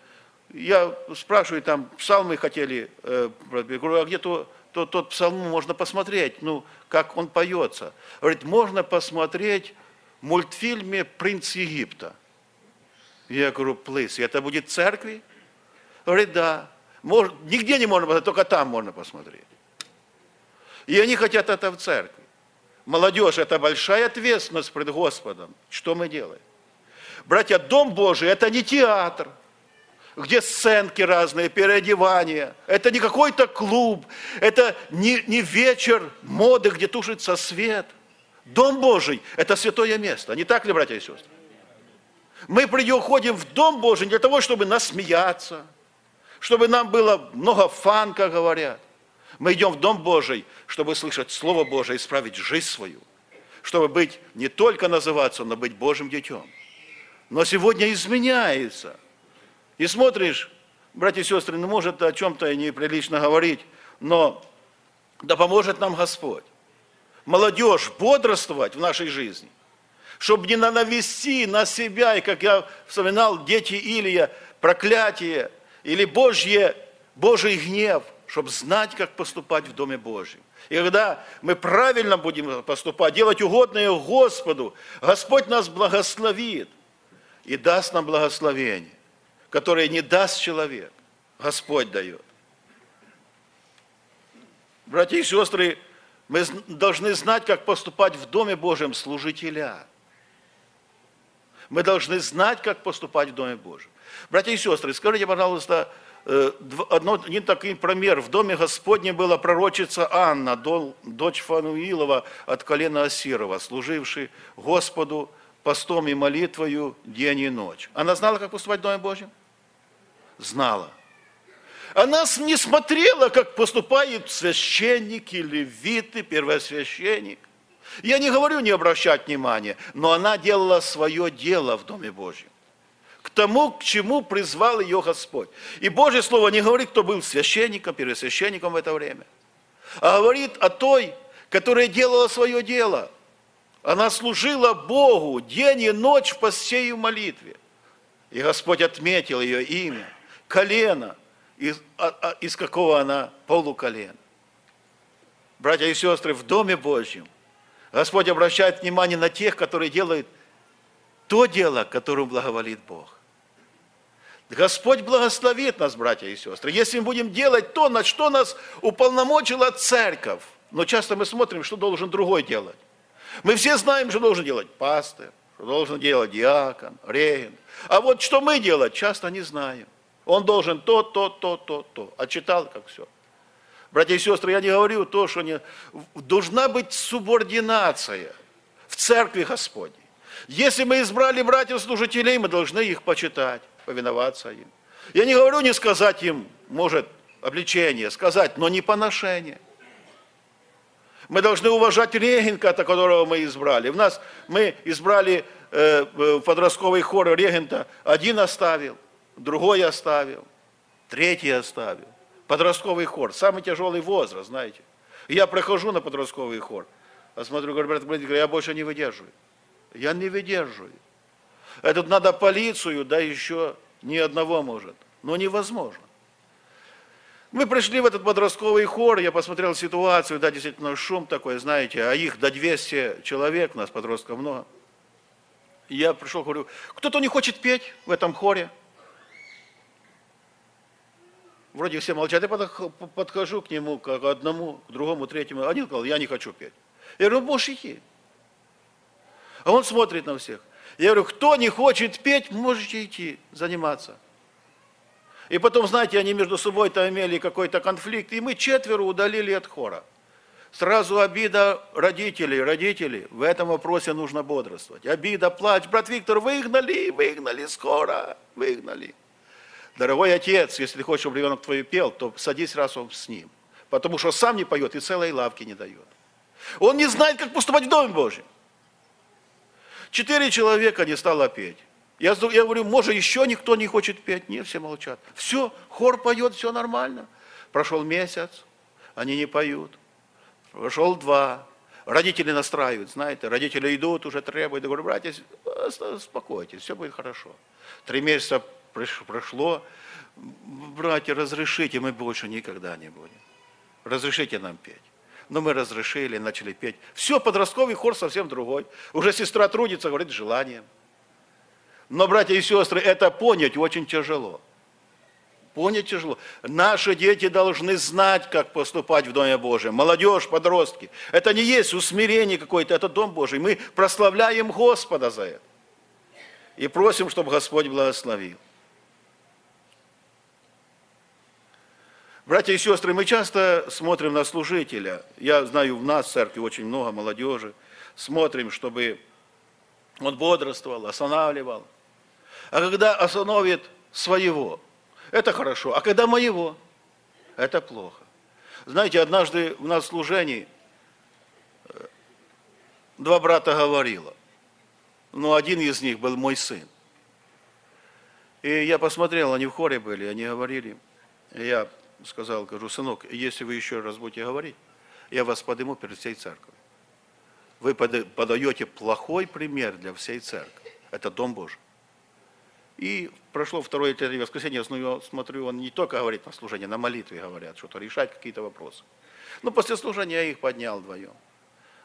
я спрашиваю, там псалмы хотели, э, говорю, а где то, то, тот псалм можно посмотреть, ну, как он поется. Говорит, можно посмотреть в мультфильме «Принц Египта». Я говорю, плыс, это будет в церкви? Говорит, да. Может, нигде не можно посмотреть, только там можно посмотреть. И они хотят это в церкви. Молодежь, это большая ответственность пред Господом. Что мы делаем? Братья, Дом Божий – это не театр, где сценки разные, переодевания. Это не какой-то клуб, это не, не вечер моды, где тушится свет. Дом Божий – это святое место. Не так ли, братья и сестры? Мы приходим в Дом Божий для того, чтобы насмеяться, чтобы нам было много фан, как говорят. Мы идем в Дом Божий, чтобы слышать Слово Божие, исправить жизнь свою, чтобы быть не только называться, но быть Божьим детем. Но сегодня изменяется. И смотришь, братья и сестры, ну может о чем-то и неприлично говорить, но да поможет нам Господь. Молодежь бодрствовать в нашей жизни, чтобы не навести на себя, и как я вспоминал, дети Илия, проклятие или Божье, Божий гнев, чтобы знать, как поступать в Доме Божьем. И когда мы правильно будем поступать, делать угодное Господу, Господь нас благословит и даст нам благословение, которое не даст человек, Господь дает. Братья и сестры, мы должны знать, как поступать в Доме Божьем служителя. Мы должны знать, как поступать в Доме Божьем. Братья и сестры, скажите, пожалуйста, э, одно, один такой пример. В Доме Господнем была пророчица Анна, дочь Фануилова от колена Асирова, служивший Господу постом и молитвою день и ночь. Она знала, как поступать в Доме Божьем? Знала. Она не смотрела, как поступает священник или левиты, первосвященник. Я не говорю не обращать внимания, но она делала свое дело в Доме Божьем. К тому, к чему призвал ее Господь. И Божье Слово не говорит, кто был священником, первосвященником в это время, а говорит о той, которая делала свое дело. Она служила Богу день и ночь в посте молитве. И Господь отметил ее имя, колено, из, а- а- из какого она полуколена. Братья и сестры, в Доме Божьем Господь обращает внимание на тех, которые делают то дело, которым благоволит Бог. Господь благословит нас, братья и сестры, если мы будем делать то, на что нас уполномочила церковь. Но часто мы смотрим, что должен другой делать. Мы все знаем, что должен делать пастор, что должен делать диакон, регент. А вот что мы делать, часто не знаем. Он должен то, то, то, то, то. Отчитал, как все. Братья и сестры, я не говорю то, что не... должна быть субординация в церкви Господней. Если мы избрали братьев-служителей, мы должны их почитать, повиноваться им. Я не говорю не сказать им, может, обличение, сказать, но не поношение. Мы должны уважать регенка, которого мы избрали. В нас мы избрали э, в подростковый хор регента, один оставил, другой оставил, третий оставил. Подростковый хор, самый тяжелый возраст, знаете. Я прохожу на подростковый хор, а смотрю, говорю, брат, брат, я больше не выдерживаю. Я не выдерживаю. Это надо полицию, да еще ни одного может. Но невозможно. Мы пришли в этот подростковый хор, я посмотрел ситуацию, да, действительно шум такой, знаете, а их до 200 человек, у нас подростков много. Я пришел, говорю, кто-то не хочет петь в этом хоре? Вроде все молчат, я подхожу к нему, к одному, к другому, третьему. Один сказал, я не хочу петь. Я говорю, ну, можешь идти. А он смотрит на всех. Я говорю, кто не хочет петь, можете идти, заниматься. И потом, знаете, они между собой-то имели какой-то конфликт, и мы четверо удалили от хора. Сразу обида родителей, родителей, в этом вопросе нужно бодрствовать. Обида, плач, брат Виктор, выгнали, выгнали скоро, выгнали. Дорогой отец, если ты хочешь, чтобы ребенок твой пел, то садись разом с ним. Потому что сам не поет и целой лавки не дает. Он не знает, как поступать в Доме Божьем. Четыре человека не стало петь. Я, я говорю, может, еще никто не хочет петь? Нет, все молчат. Все, хор поет, все нормально. Прошел месяц, они не поют. Прошел два. Родители настраивают, знаете, родители идут, уже требуют. Я говорю, братья, успокойтесь, все будет хорошо. Три месяца прошло. Братья, разрешите, мы больше никогда не будем. Разрешите нам петь. Но мы разрешили, начали петь. Все, подростковый хор совсем другой. Уже сестра трудится, говорит, желанием. Но, братья и сестры, это понять очень тяжело. Понять тяжело. Наши дети должны знать, как поступать в Доме Божьем. Молодежь, подростки. Это не есть усмирение какое-то, это Дом Божий. Мы прославляем Господа за это. И просим, чтобы Господь благословил. Братья и сестры, мы часто смотрим на служителя. Я знаю, в нас в церкви очень много молодежи. Смотрим, чтобы он бодрствовал, останавливал. А когда остановит своего, это хорошо. А когда моего, это плохо. Знаете, однажды у нас в служении э, два брата говорило. Но один из них был мой сын. И я посмотрел, они в хоре были, они говорили. И я сказал, говорю, сынок, если вы еще раз будете говорить, я вас подниму перед всей церковью. Вы подаете плохой пример для всей церкви. Это Дом Божий. И прошло второе третье воскресенье, я смотрю, он не только говорит на служении, на молитве говорят, что-то решать какие-то вопросы. Но после служения я их поднял вдвоем,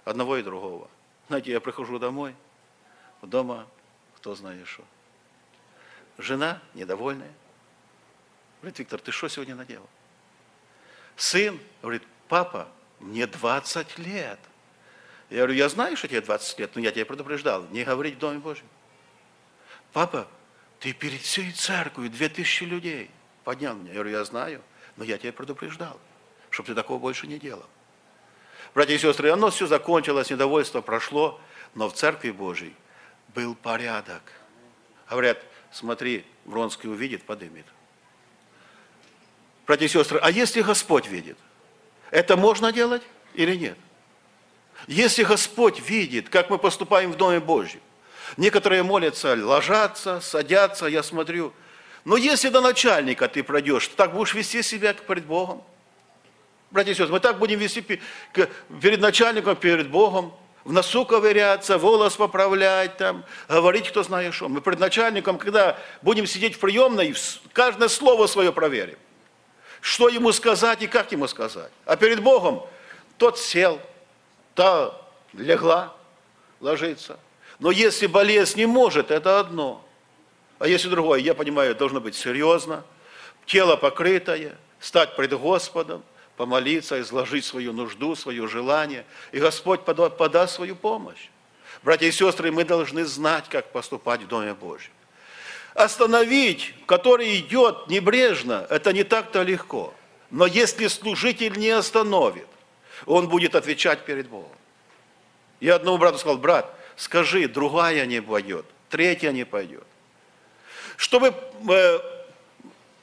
одного и другого. Знаете, я прихожу домой, дома, кто знает что. Жена недовольная. Говорит, Виктор, ты что сегодня наделал? Сын говорит, папа, мне 20 лет. Я говорю, я знаю, что тебе 20 лет, но я тебя предупреждал, не говорить в Доме Божьем. Папа, ты перед всей церковью, две тысячи людей поднял меня. Я говорю, я знаю, но я тебя предупреждал, чтобы ты такого больше не делал. Братья и сестры, оно все закончилось, недовольство прошло, но в Церкви Божьей был порядок. Говорят, смотри, Вронский увидит, подымет. Братья и сестры, а если Господь видит, это можно делать или нет? Если Господь видит, как мы поступаем в Доме Божьем, Некоторые молятся, ложатся, садятся, я смотрю. Но если до начальника ты пройдешь, то так будешь вести себя перед Богом. Братья и сестры, мы так будем вести перед начальником, перед Богом, в носу ковыряться, волос поправлять, там, говорить, кто знает что. Мы перед начальником, когда будем сидеть в приемной, каждое слово свое проверим. Что ему сказать и как ему сказать. А перед Богом тот сел, та легла, ложится. Но если болезнь не может, это одно. А если другое, я понимаю, должно быть серьезно, тело покрытое, стать пред Господом, помолиться, изложить свою нужду, свое желание, и Господь подаст свою помощь. Братья и сестры, мы должны знать, как поступать в Доме Божьем. Остановить, который идет небрежно, это не так-то легко. Но если служитель не остановит, он будет отвечать перед Богом. Я одному брату сказал, брат, скажи, другая не пойдет, третья не пойдет. Чтобы, э,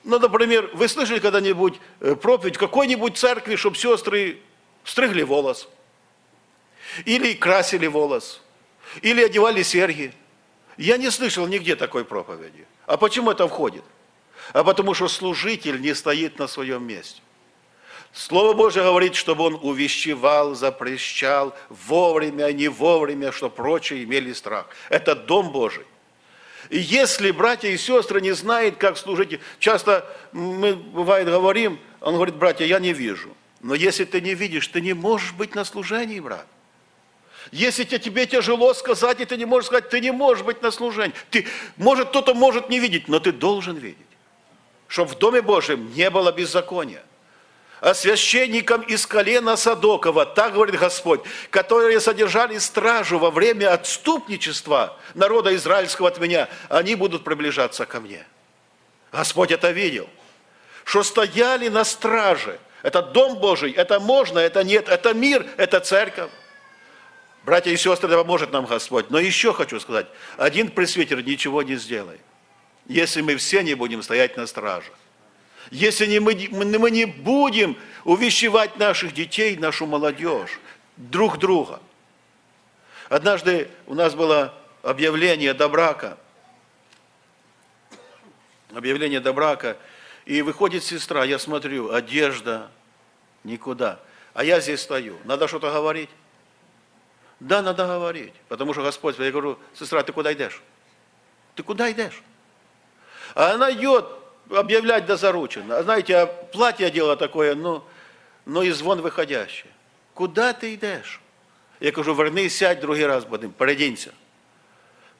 ну, например, вы слышали когда-нибудь э, проповедь какой-нибудь церкви, чтобы сестры стригли волос, или красили волос, или одевали серьги. Я не слышал нигде такой проповеди. А почему это входит? А потому что служитель не стоит на своем месте. Слово Божье говорит, чтобы он увещевал, запрещал вовремя, не вовремя, что прочие имели страх. Это дом Божий. И если братья и сестры не знают, как служить, часто мы, бывает, говорим, он говорит, братья, я не вижу. Но если ты не видишь, ты не можешь быть на служении, брат. Если тебе тяжело сказать, и ты не можешь сказать, ты не можешь быть на служении. Ты, может, кто-то может не видеть, но ты должен видеть. Чтобы в Доме Божьем не было беззакония. А священникам из колена Садокова, так говорит Господь, которые содержали стражу во время отступничества народа израильского от меня, они будут приближаться ко мне. Господь это видел, что стояли на страже. Это Дом Божий, это можно, это нет, это мир, это церковь. Братья и сестры, да поможет нам Господь. Но еще хочу сказать, один пресвитер ничего не сделает, если мы все не будем стоять на страже. Если не мы, мы не будем увещевать наших детей, нашу молодежь, друг друга. Однажды у нас было объявление до брака. Объявление до брака. И выходит сестра, я смотрю, одежда, никуда. А я здесь стою. Надо что-то говорить? Да, надо говорить. Потому что Господь, я говорю, сестра, ты куда идешь? Ты куда идешь? А она идет объявлять до заручен. А знаете, а платье дело такое, ну, ну и звон выходящий. Куда ты идешь? Я кажу, верни, сядь, другий раз будем, передінься.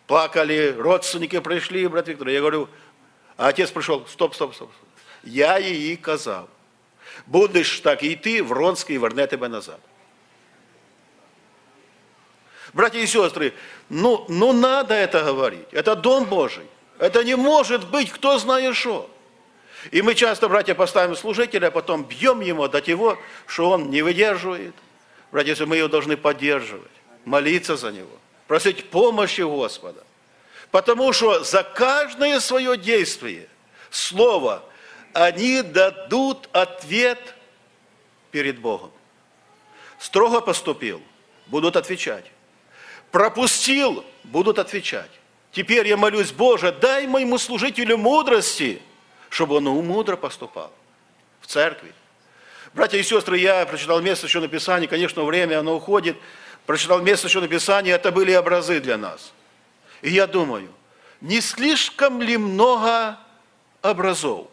Плакали, родственники прийшли, брат Віктор. Я говорю, а отець прийшов, стоп, стоп, стоп. Я їй казав, будеш так йти, Вронський верне тебе назад. Братья и сестры, ну, ну надо это говорить. Это Дом Божий. Это не может быть кто знает что. И мы часто, братья, поставим служителя, а потом бьем ему до того, что он не выдерживает. Братья, мы его должны поддерживать, молиться за него, просить помощи Господа. Потому что за каждое свое действие, слово, они дадут ответ перед Богом. Строго поступил, будут отвечать. Пропустил, будут отвечать. Теперь я молюсь, Боже, дай моему служителю мудрости, чтобы он мудро поступал в церкви. Братья и сестры, я прочитал место еще написания, конечно, время, оно уходит. Прочитал место еще написания, это были образы для нас. И я думаю, не слишком ли много образов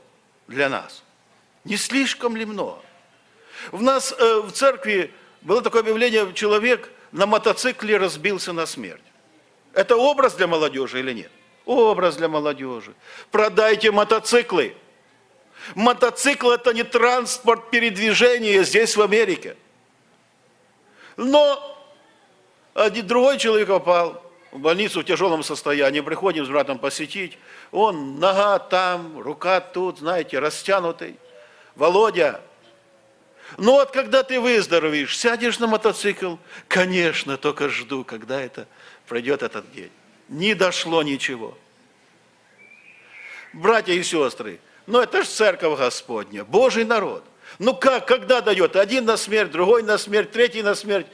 для нас? Не слишком ли много? В нас э, в церкви было такое объявление, человек на мотоцикле разбился на смерть. Это образ для молодежи или нет? Образ для молодежи. Продайте мотоциклы. Мотоцикл это не транспорт передвижения здесь в Америке. Но один другой человек попал в больницу в тяжелом состоянии. Приходим с братом посетить. Он нога там, рука тут, знаете, растянутый. Володя, ну вот когда ты выздоровеешь, сядешь на мотоцикл, конечно, только жду, когда это пройдет этот день. Не дошло ничего. Братья и сестры, ну это же церковь Господня, Божий народ. Ну как, когда дает? Один на смерть, другой на смерть, третий на смерть.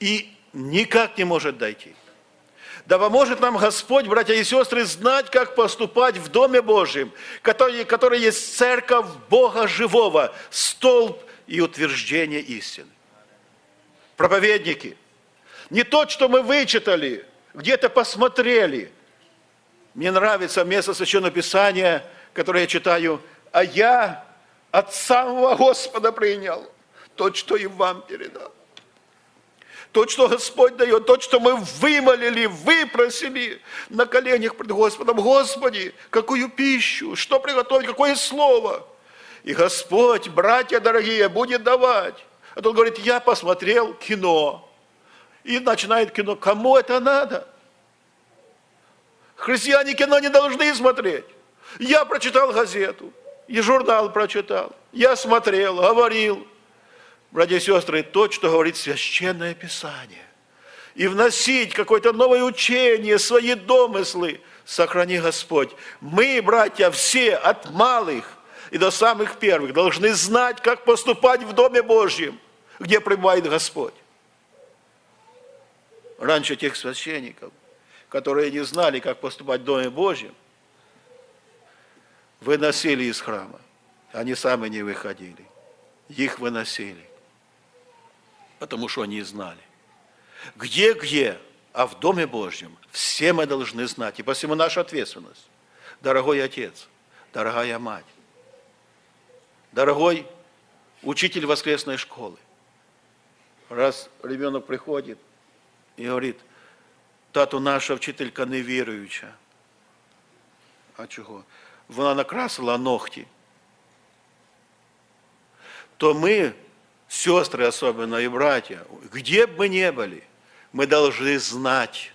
И никак не может дойти. Да поможет нам Господь, братья и сестры, знать, как поступать в Доме Божьем, который, который есть церковь Бога живого, столб и утверждение истины. Проповедники, не то, что мы вычитали, где-то посмотрели. Мне нравится место Священного Писания, которое я читаю, а я от самого Господа принял то, что и вам передал. То, что Господь дает, то, что мы вымолили, выпросили на коленях пред Господом. Господи, какую пищу, что приготовить, какое слово – и Господь, братья дорогие, будет давать. А то он говорит, я посмотрел кино. И начинает кино. Кому это надо? Христиане кино не должны смотреть. Я прочитал газету, и журнал прочитал. Я смотрел, говорил. Братья и сестры, то, что говорит Священное Писание. И вносить какое-то новое учение, свои домыслы. Сохрани Господь. Мы, братья, все от малых и до самых первых должны знать, как поступать в Доме Божьем, где пребывает Господь. Раньше тех священников, которые не знали, как поступать в Доме Божьем, выносили из храма. Они сами не выходили. Их выносили. Потому что они знали. Где-где, а в Доме Божьем все мы должны знать. И посему наша ответственность. Дорогой отец, дорогая мать, дорогой учитель воскресной школы. Раз ребенок приходит і говорить, тату, наша вчителька невіруюча. А чого? Вона накрасила ногті. То мы, сестры особенно и братья, где бы мы ни были, мы должны знать,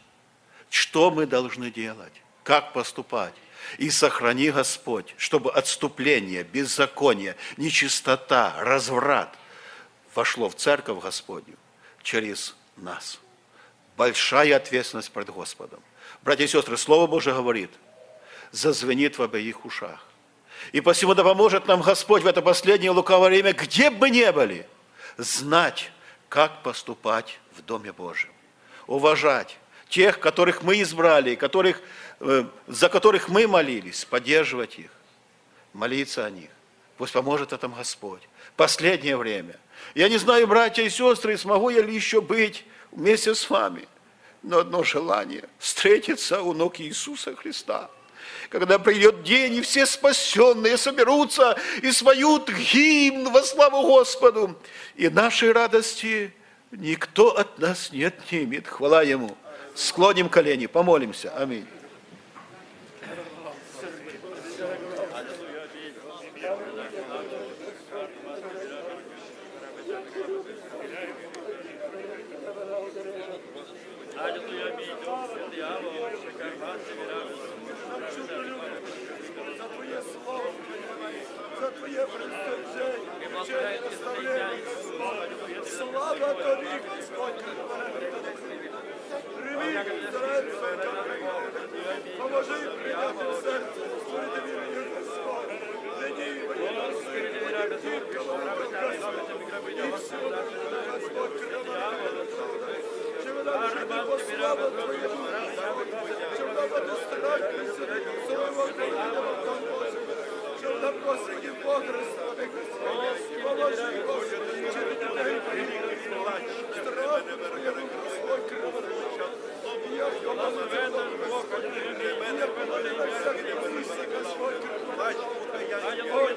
что мы должны делать, как поступать. И сохрани Господь, чтобы отступление, беззаконие, нечистота, разврат вошло в церковь Господню через нас. Большая ответственность перед Господом. Братья и сестры, Слово Божие говорит, зазвенит в обеих ушах. И посему да поможет нам Господь в это последнее лукавое время, где бы ни были, знать, как поступать в Доме Божьем. Уважать тех, которых мы избрали, которых, э, за которых мы молились, поддерживать их, молиться о них. Пусть поможет этом Господь. Последнее время. Я не знаю, братья и сестры, смогу я ли еще быть вместе с вами. Но одно желание – встретиться у ног Иисуса Христа – когда придет день, и все спасенные соберутся и споют гимн во славу Господу. И нашей радости никто от нас не отнимет. Хвала Ему. Склоним колени, помолимся. Аминь. Жити по славу Твою, щоб нам достатися своєму Україному Боже, щоб нам Господи Бог розстави, Господь, поможи, Господи, вчити людей, Страх Твоєму, Господь, криворуша. Я благословен Бог, я благодарен на всякий місці, Господь, Отче,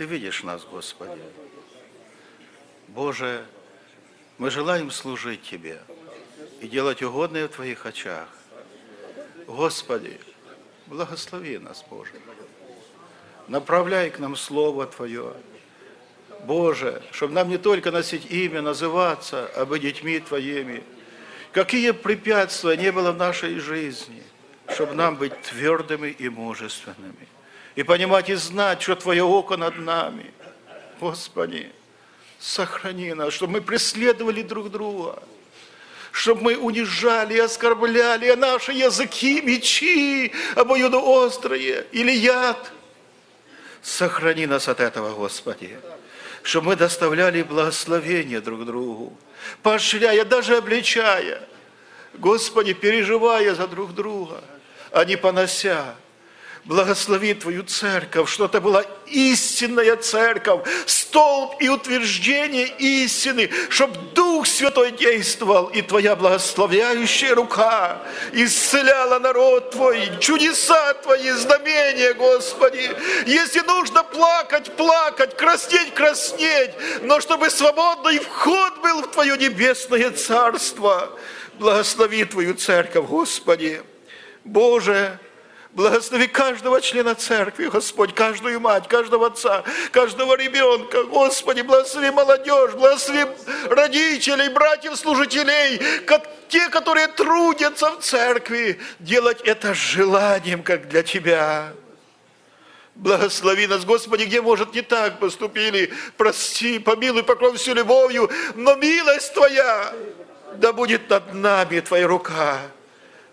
Ты видишь нас, Господи. Боже, мы желаем служить Тебе и делать угодное в Твоих очах. Господи, благослови нас, Боже. Направляй к нам Слово Твое. Боже, чтобы нам не только носить имя, называться, а быть детьми Твоими. Какие препятствия не было в нашей жизни, чтобы нам быть твердыми и мужественными. И понимать и знать, что Твое око над нами. Господи, сохрани нас, чтобы мы преследовали друг друга, чтобы мы унижали и оскорбляли, а наши языки, мечи, обоюдоострые или яд. Сохрани нас от этого, Господи, чтобы мы доставляли благословение друг другу, поощряя, даже обличая, Господи, переживая за друг друга, а не понося. Благослови Твою церковь, что это была истинная церковь, столб и утверждение истины, чтобы Дух Святой действовал, и Твоя благословляющая рука исцеляла народ Твой, чудеса Твои, знамения, Господи. Если нужно плакать, плакать, краснеть, краснеть, но чтобы свободный вход был в Твое небесное царство. Благослови Твою церковь, Господи. Боже, Благослови каждого члена церкви, Господь, каждую мать, каждого отца, каждого ребенка. Господи, благослови молодежь, благослови родителей, братьев, служителей, как те, которые трудятся в церкви, делать это желанием, как для Тебя. Благослови нас, Господи, где, может, не так поступили. Прости, помилуй, покрой всю любовью, но милость Твоя, да будет над нами Твоя рука.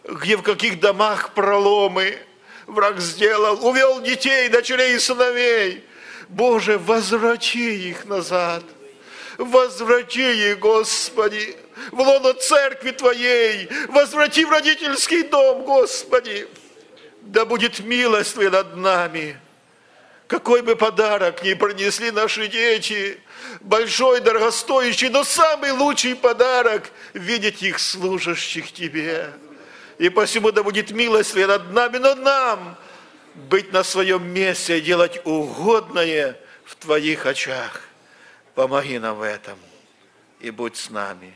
Где в каких домах проломы враг сделал, увел детей, дочерей и сыновей. Боже, возврати их назад. Возврати их, Господи, в лоно церкви Твоей. Возврати в родительский дом, Господи. Да будет милость Твоя над нами. Какой бы подарок ни принесли наши дети, большой, дорогостоящий, но самый лучший подарок – видеть их служащих Тебе. И посему да будет милость Твоя над нами, но нам быть на своем месте и делать угодное в Твоих очах. Помоги нам в этом и будь с нами.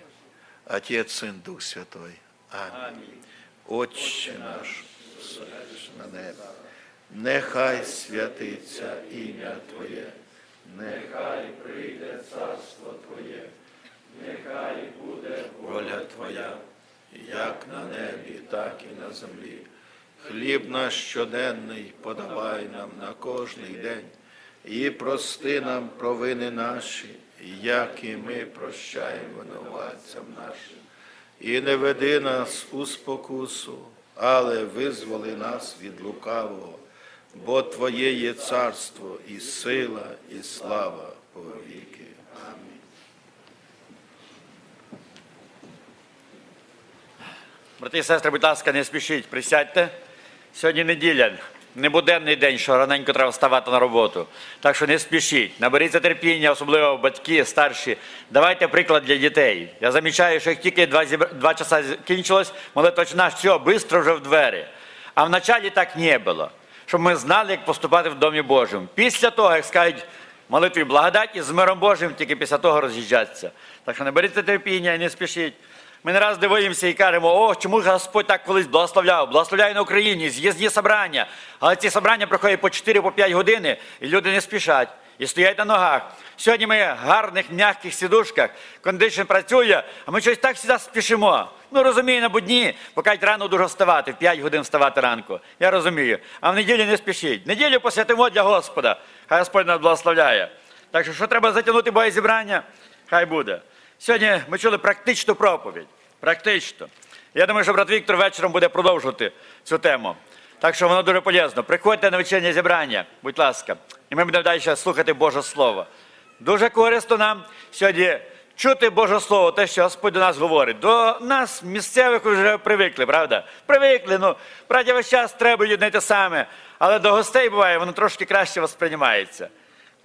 Отец, Сын, Дух Святой. Амінь. Отче наш, сидиш на небі, нехай святиться ім'я Твоє, нехай прийде царство Твоє, нехай буде воля Твоя, Як на небі, так і на землі. Хліб наш щоденний подавай нам на кожний день, і прости нам провини наші, як і ми прощаємо винуватцям нашим. І не веди нас у спокусу, але визволи нас від лукавого, бо Твоє є царство і сила, і слава повіки. Амінь. Брати і сестри, будь ласка, не спішіть, присядьте. Сьогодні неділя, небуденний день, що раненько треба вставати на роботу. Так що не спішіть, наберіться терпіння, особливо батьки, старші. Давайте приклад для дітей. Я замічаю, що як тільки два, два часа закінчилось, молитва наш, все, швидко вже в двері. А вначалі так не було, щоб ми знали, як поступати в Домі Божому. Після того, як скажуть молитві благодать, і з миром Божим тільки після того роз'їжджатися. Так що наберіться терпіння і не спішіть. Ми не раз дивуємося і кажемо, о, чому Господь так колись благословляв? Благословляє на Україні, з'їзді собрання. Але ці собрання проходять по 4-5 години, і люди не спішать і стоять на ногах. Сьогодні ми в гарних, м'яких сідушках, кондишн працює, а ми щось так завжди спішимо. Ну, розумію, на будні, поки рано дуже вставати, в 5 годин вставати ранку. Я розумію. А в неділю не спішіть. Неділю посвятимо для Господа. Хай Господь нас благословляє. Так що, що треба затягнути боє зібрання? Хай буде. Сьогодні ми чули практичну проповідь. Практично. Я думаю, що брат Віктор вечором буде продовжувати цю тему. Так що воно дуже полезно. Приходьте на вечірнє зібрання, будь ласка, і ми будемо далі слухати Боже Слово. Дуже корисно нам сьогодні чути Боже Слово, те, що Господь до нас говорить. До нас, місцевих, вже привикли, правда? Привикли. Ну, правда, весь час треба одне саме. Але до гостей буває, воно трошки краще восприймається.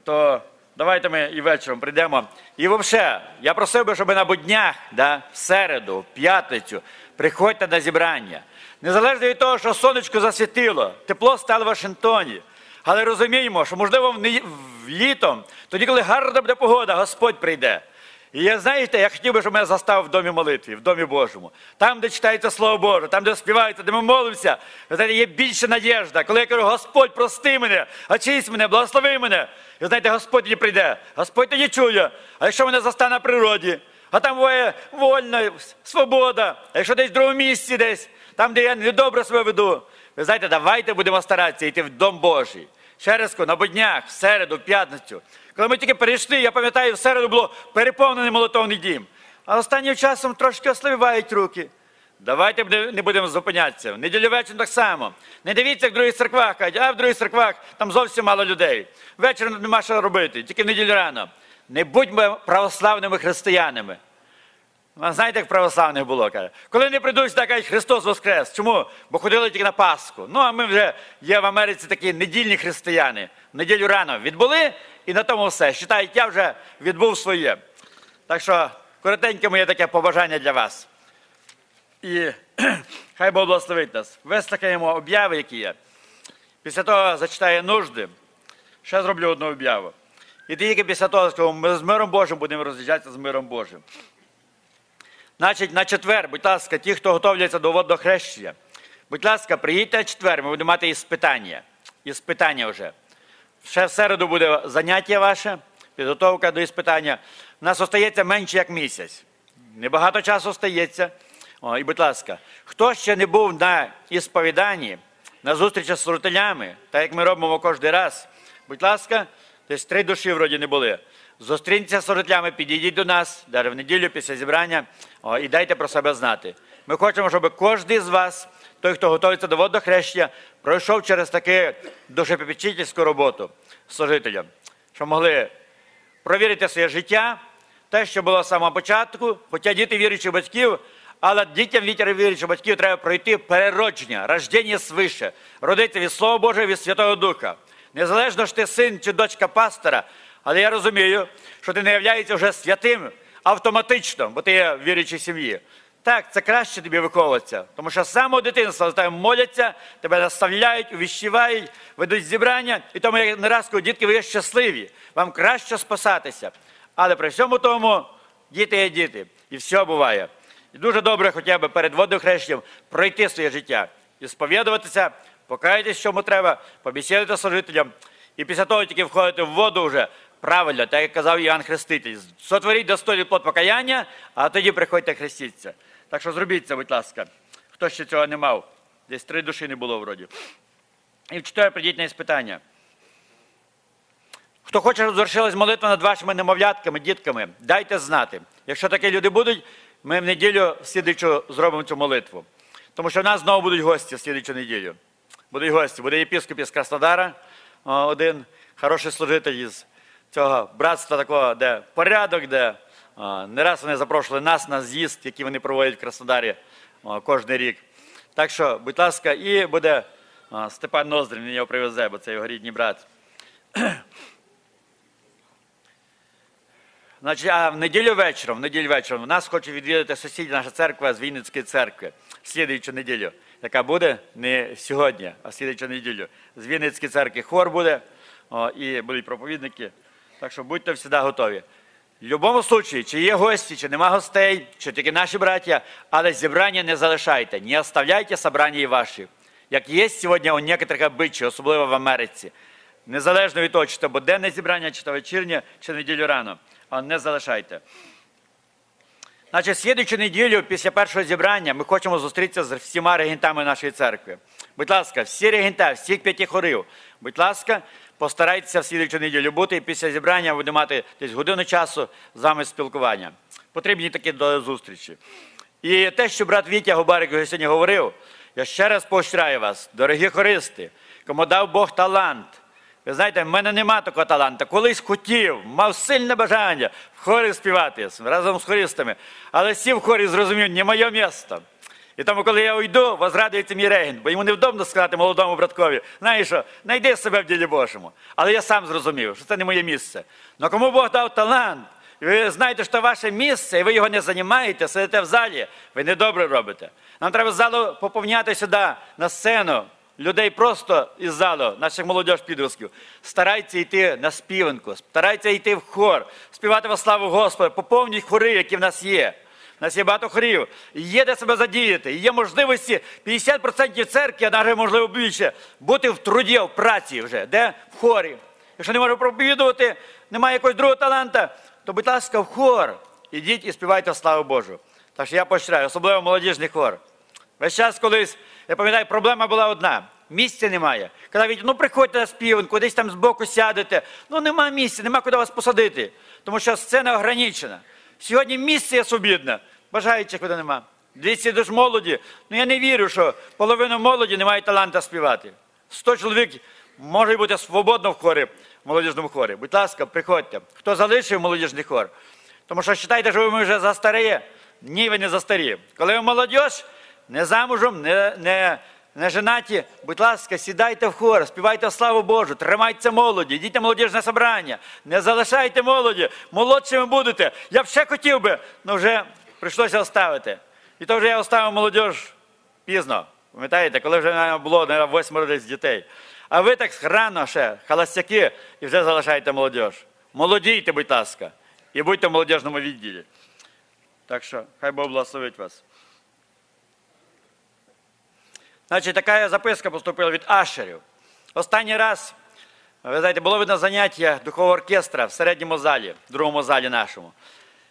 То давайте ми і вечором прийдемо. І взагалі, я просив би, щоб на буднях, да, в середу, в п'ятницю, приходьте на зібрання. Незалежно від того, що сонечко засвітило, тепло стало в Вашингтоні. Але розуміємо, що можливо в літом, тоді, коли гарна буде погода, Господь прийде. І я знаєте, я хотів би, щоб мене застав в домі молитві, в домі Божому. Там, де читається Слово Боже, там, де співається, де ми молимося, ви знаєте, є більша надіжда. Коли я кажу, Господь, прости мене, очись мене, благослови мене. І знаєте, Господь тоді прийде, Господь тоді чує. А якщо мене застане на природі, а там буває вольна, свобода, а якщо десь в другому місці десь, там, де я недобре себе веду, ви знаєте, давайте будемо старатися йти в Дом Божий. Ще раз на буднях, в середу, в п'ятницю. Коли ми тільки перейшли, я пам'ятаю, в середу було переповнений молотовний дім. А останнім часом трошки ослабівають руки. Давайте не будемо зупинятися. В неділю вечором так само. Не дивіться, в других церквах кажуть, а в других церквах там зовсім мало людей. Ввечері нема що робити, тільки в неділю рано. Не будьмо православними християнами. А знаєте, як православних було, каже. Коли не прийдуть, так кажуть, Христос Воскрес. Чому? Бо ходили тільки на Пасху. Ну, а ми вже є в Америці такі недільні християни. В неділю рано відбули, і на тому все. Считають, я вже відбув своє. Так що, коротеньке моє таке побажання для вас. І хай Бог благословить нас. Вислухаємо обяви, які є. Після того зачитає нужди. Ще зроблю одну об'яву. І тільки після того скажу, ми з миром Божим будемо роз'їжджатися з миром Божим. Значить, на четвер, будь ласка, ті, хто готовляться до водного хрещення, будь ласка, приїдьте на четвер, ми будемо мати іспитання. Іспитання вже. Ще в середу буде заняття ваше, підготовка до іспитання. У нас остається менше як місяць. Небагато часу остається. О, і, будь ласка, хто ще не був на ісповіданні, на зустрічі з служителями, так як ми робимо кожен раз, будь ласка, десь три душі вроді не були. Зустріньтеся з служителями, підійдіть до нас, навіть в неділю після зібрання, о, і дайте про себе знати. Ми хочемо, щоб кожен з вас, той, хто готується до водного хрещення, пройшов через таку душепопечительську роботу з служителем, щоб могли провірити своє життя, те, що було з самого початку, хоча діти віруючих батьків, але дітям вітер віруючих батьків треба пройти переродження, рождення свише, родитися від Слова Божого, від Святого Духа. Незалежно ж ти син чи дочка пастора, але я розумію, що ти не являєшся вже святим автоматично, бо ти є віруючій сім'ї. Так, це краще тобі виховуватися, тому що з самого дитинства тебе моляться, тебе наставляють, увіщувають, ведуть зібрання, і тому я не раз кажу, дітки, ви є щасливі, вам краще спасатися. Але при всьому тому діти є діти, і все буває. І дуже добре хоча б перед водохрещенням пройти своє життя і сповідуватися, покаятися, чому треба, побесідувати з служителям. І після того тільки входити в воду вже правильно, так як казав Іоанн Хреститель. Сотворіть достойний плод покаяння, а тоді приходьте хрестіться. Так що зробіть це, будь ласка. Хто ще цього не мав? Десь три душі не було вроді. І в чотири прийдіть на іспитання. Хто хоче, щоб звершилась молитва над вашими немовлятками, дітками, дайте знати. Якщо такі люди будуть, ми в неділю слідуючу зробимо цю молитву. Тому що в нас знову будуть гості в слідуючу неділю. Будуть гості. Буде єпіскоп із Краснодара, один хороший служитель із цього братства такого, де порядок, де не раз вони запрошували нас на з'їзд, який вони проводять в Краснодарі кожен рік. Так що, будь ласка, і буде Степан Ноздрин, він його привезе, бо це його рідний брат. Значить, а в неділю вечором, в неділю вечором нас хоче відвідати сусідня наша церква з Вінницької церкви в слідуючу неділю, яка буде не сьогодні, а в слідуючу неділю. З Вінницької церкви хор буде о, і будуть проповідники. Так що будьте завжди готові. В будь-якому випадку, чи є гості, чи нема гостей, чи тільки наші браття, але зібрання не залишайте, не оставляйте собрання і ваші. Як є сьогодні у некоторих обичаї, особливо в Америці. Незалежно від того, чи то буденне зібрання, чи то вечірнє, чи неділю рано. А не залишайте. Значить, слідуючу неділю після першого зібрання ми хочемо зустрітися з всіма регентами нашої церкви. Будь ласка, всі регента, всіх п'яти хорів, будь ласка, постарайтеся в слідуючу неділю бути і після зібрання будемо мати десь годину часу з вами спілкування. Потрібні такі зустрічі. І те, що брат Вітя Губарик сьогодні говорив, я ще раз поощряю вас, дорогі хористи, кому дав Бог талант. Ви знаєте, в мене нема такого таланту. Колись хотів, мав сильне бажання в хорі співати разом з хористами. Але сів в хорі зрозумів, не моє місто. І тому, коли я уйду, возрадується мій регент, бо йому невдобно сказати молодому браткові, знаєш що, знайди себе в ділі Божому. Але я сам зрозумів, що це не моє місце. Но кому Бог дав талант, і ви знаєте, що ваше місце, і ви його не займаєте, сидите в залі, ви недобре робите. Нам треба залу поповняти сюди, на сцену, людей просто із залу, наших молодіж підростків. Старайтеся йти на співанку, старайтеся йти в хор, співати во славу Господа, поповніть хори, які в нас є. У нас є багато хорів, є де себе задіяти, є можливості 50% церкви, а навіть можливо більше, бути в труді, в праці вже, де в хорі. Якщо не може проповідувати, немає якогось другого таланта, то, будь ласка, в хор. Ідіть і співайте славу Божу. Так що я поощряю, особливо молодіжний хор. Весь час колись, я пам'ятаю, проблема була одна. Місця немає. Казав, ну приходьте на співанку, десь там збоку сядете. Ну нема місця, нема куди вас посадити. Тому що сцена ограничена. Сьогодні місце є бажаючих куди нема. 200 душ молоді. Ну я не вірю, що половина молоді не має таланта співати. 100 чоловік може бути свободно в хорі, в молодіжному хорі. Будь ласка, приходьте. Хто залишив молодіжний хор? Тому що вважаєте, що ви вже застаріє. Ні, ви не застарі. Коли ви молодіж, не замужем, не, не, не женаті, будь ласка, сідайте в хор, співайте славу Божу, тримайте молоді, йдіть на молодіжне собрання, не залишайте молоді, молодшими будете. Я б ще хотів би, але вже прийшлося оставити. І то вже я оставив молодіж пізно. Пам'ятаєте, коли вже було наверно, восьмеро десь дітей. А ви так рано ще, холостяки, і вже залишаєте молодіж. Молодійте, будь ласка, і будьте в молодіжному відділі. Так що, хай Бог благословить вас. Значить, така записка поступила від Ашерів. Останній раз, ви знаєте, було видно заняття духового оркестра в середньому залі, в другому залі нашому.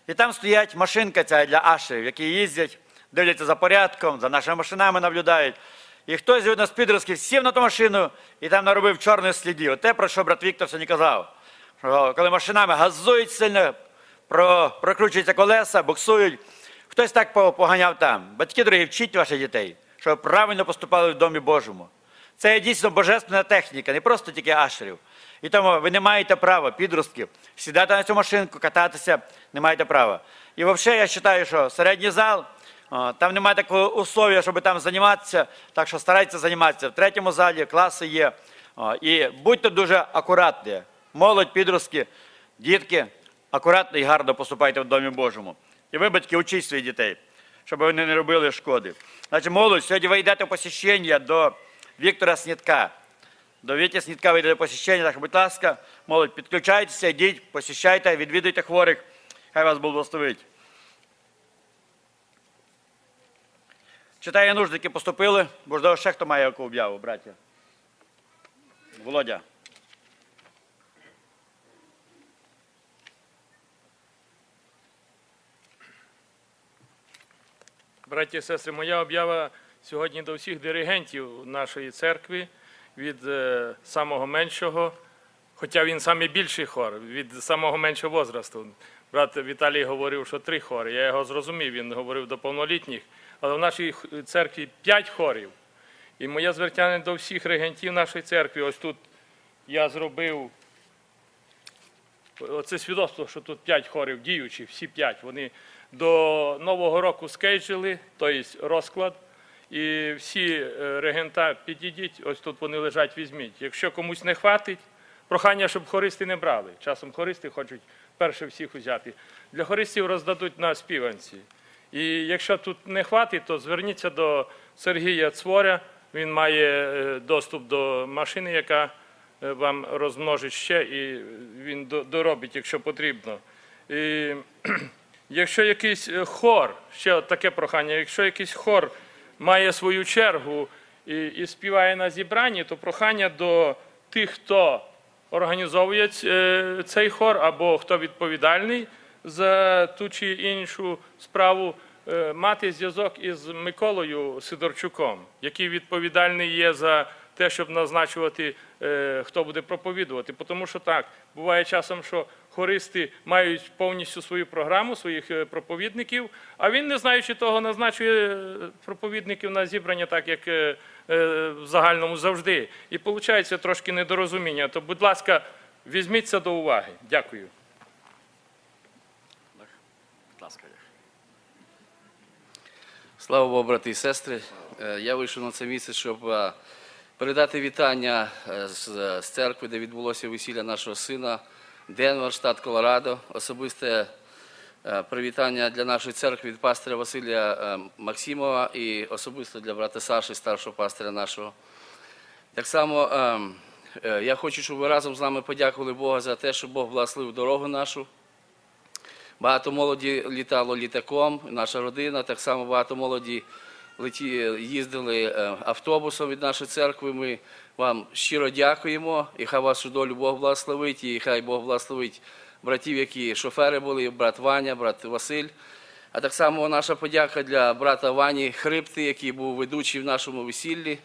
І там стоять машинка ця для Ашерів, які їздять, дивляться за порядком, за нашими машинами наблюдають. І хтось видно, з підростків сів на ту машину і там наробив чорних слідів. Оте, про що брат Віктор сьогодні казав. Що коли машинами газують сильно, про, прокручуються колеса, буксують. Хтось так поганяв там. Батьки дорогі, вчіть ваших дітей, щоб правильно поступали в Домі Божому. Це є дійсно божественна техніка, не просто тільки ашерів. І тому ви не маєте права, підростки, сідати на цю машинку, кататися, не маєте права. І взагалі я вважаю, що середній зал, там немає такого условия, щоб там займатися, так що старайтеся займатися. В третьому залі класи є. І будьте дуже акуратні. Молодь, підростки, дітки, акуратно і гарно поступайте в Домі Божому. І ви, батьки, учіть своїх дітей, щоб вони не робили шкоди. Значить, молодь, сьогодні ви йдете посіщення до Віктора Снітка. До Віті Снітка ви йдете посіщення, так будь ласка, молодь, підключайтеся, йдіть, посіщайте, відвідуйте хворих. Хай вас Бог благословить. Читає нужники поступили, можливо, ще хто має яку об'яву, браття. Володя. Браті і сестри, моя об'ява сьогодні до всіх диригентів нашої церкви від е, самого меншого, хоча він найбільший хор, від самого меншого возрасту. Брат Віталій говорив, що три хори. Я його зрозумів, він говорив до повнолітніх. Але в нашій церкві п'ять хорів. І моє звертання до всіх регентів нашої церкви. Ось тут я зробив Оце свідоцтво, що тут п'ять хорів діючих, всі п'ять. Вони до Нового року скейджили, тобто розклад. І всі е, регента підійдіть, ось тут вони лежать, візьміть. Якщо комусь не хватить, прохання, щоб хористи не брали. Часом хористи хочуть перше всіх взяти. Для хористів роздадуть на співанці. І якщо тут не хватить, то зверніться до Сергія Цворя. Він має е, доступ до машини, яка е, вам розмножить ще, і він доробить, якщо потрібно. І, якщо якийсь е, хор, ще таке прохання, якщо якийсь хор має свою чергу і, і співає на зібранні, то прохання до тих, хто організовує е, цей хор, або хто відповідальний за ту чи іншу справу, е, мати зв'язок із Миколою Сидорчуком, який відповідальний є за те, щоб назначувати, хто буде проповідувати. Тому що так, буває часом, що хористи мають повністю свою програму, своїх е, проповідників, а він, не знаючи того, назначує е, проповідників на зібрання, так як е, в загальному завжди. І виходить трошки недорозуміння. То, будь ласка, візьміть це до уваги. Дякую. Слава Богу, брати і сестри. Я вийшов на це місце, щоб передати вітання з церкви, де відбулося весілля нашого сина Денвер, штат Колорадо. Особисте е, привітання для нашої церкви від пастиря Василія е, Максимова і особисто для брата Саші, старшого пастиря нашого. Так само е, я хочу, щоб ви разом з нами подякували Бога за те, що Бог благословив дорогу нашу. Багато молоді літало літаком, наша родина, так само багато молоді леті, їздили е, автобусом від нашої церкви. Ми вам щиро дякуємо і хай вашу долю Бог благословить, і хай Бог благословить братів, які шофери були, брат Ваня, брат Василь. А так само наша подяка для брата Вані Хрипти, який був ведучий в нашому весіллі.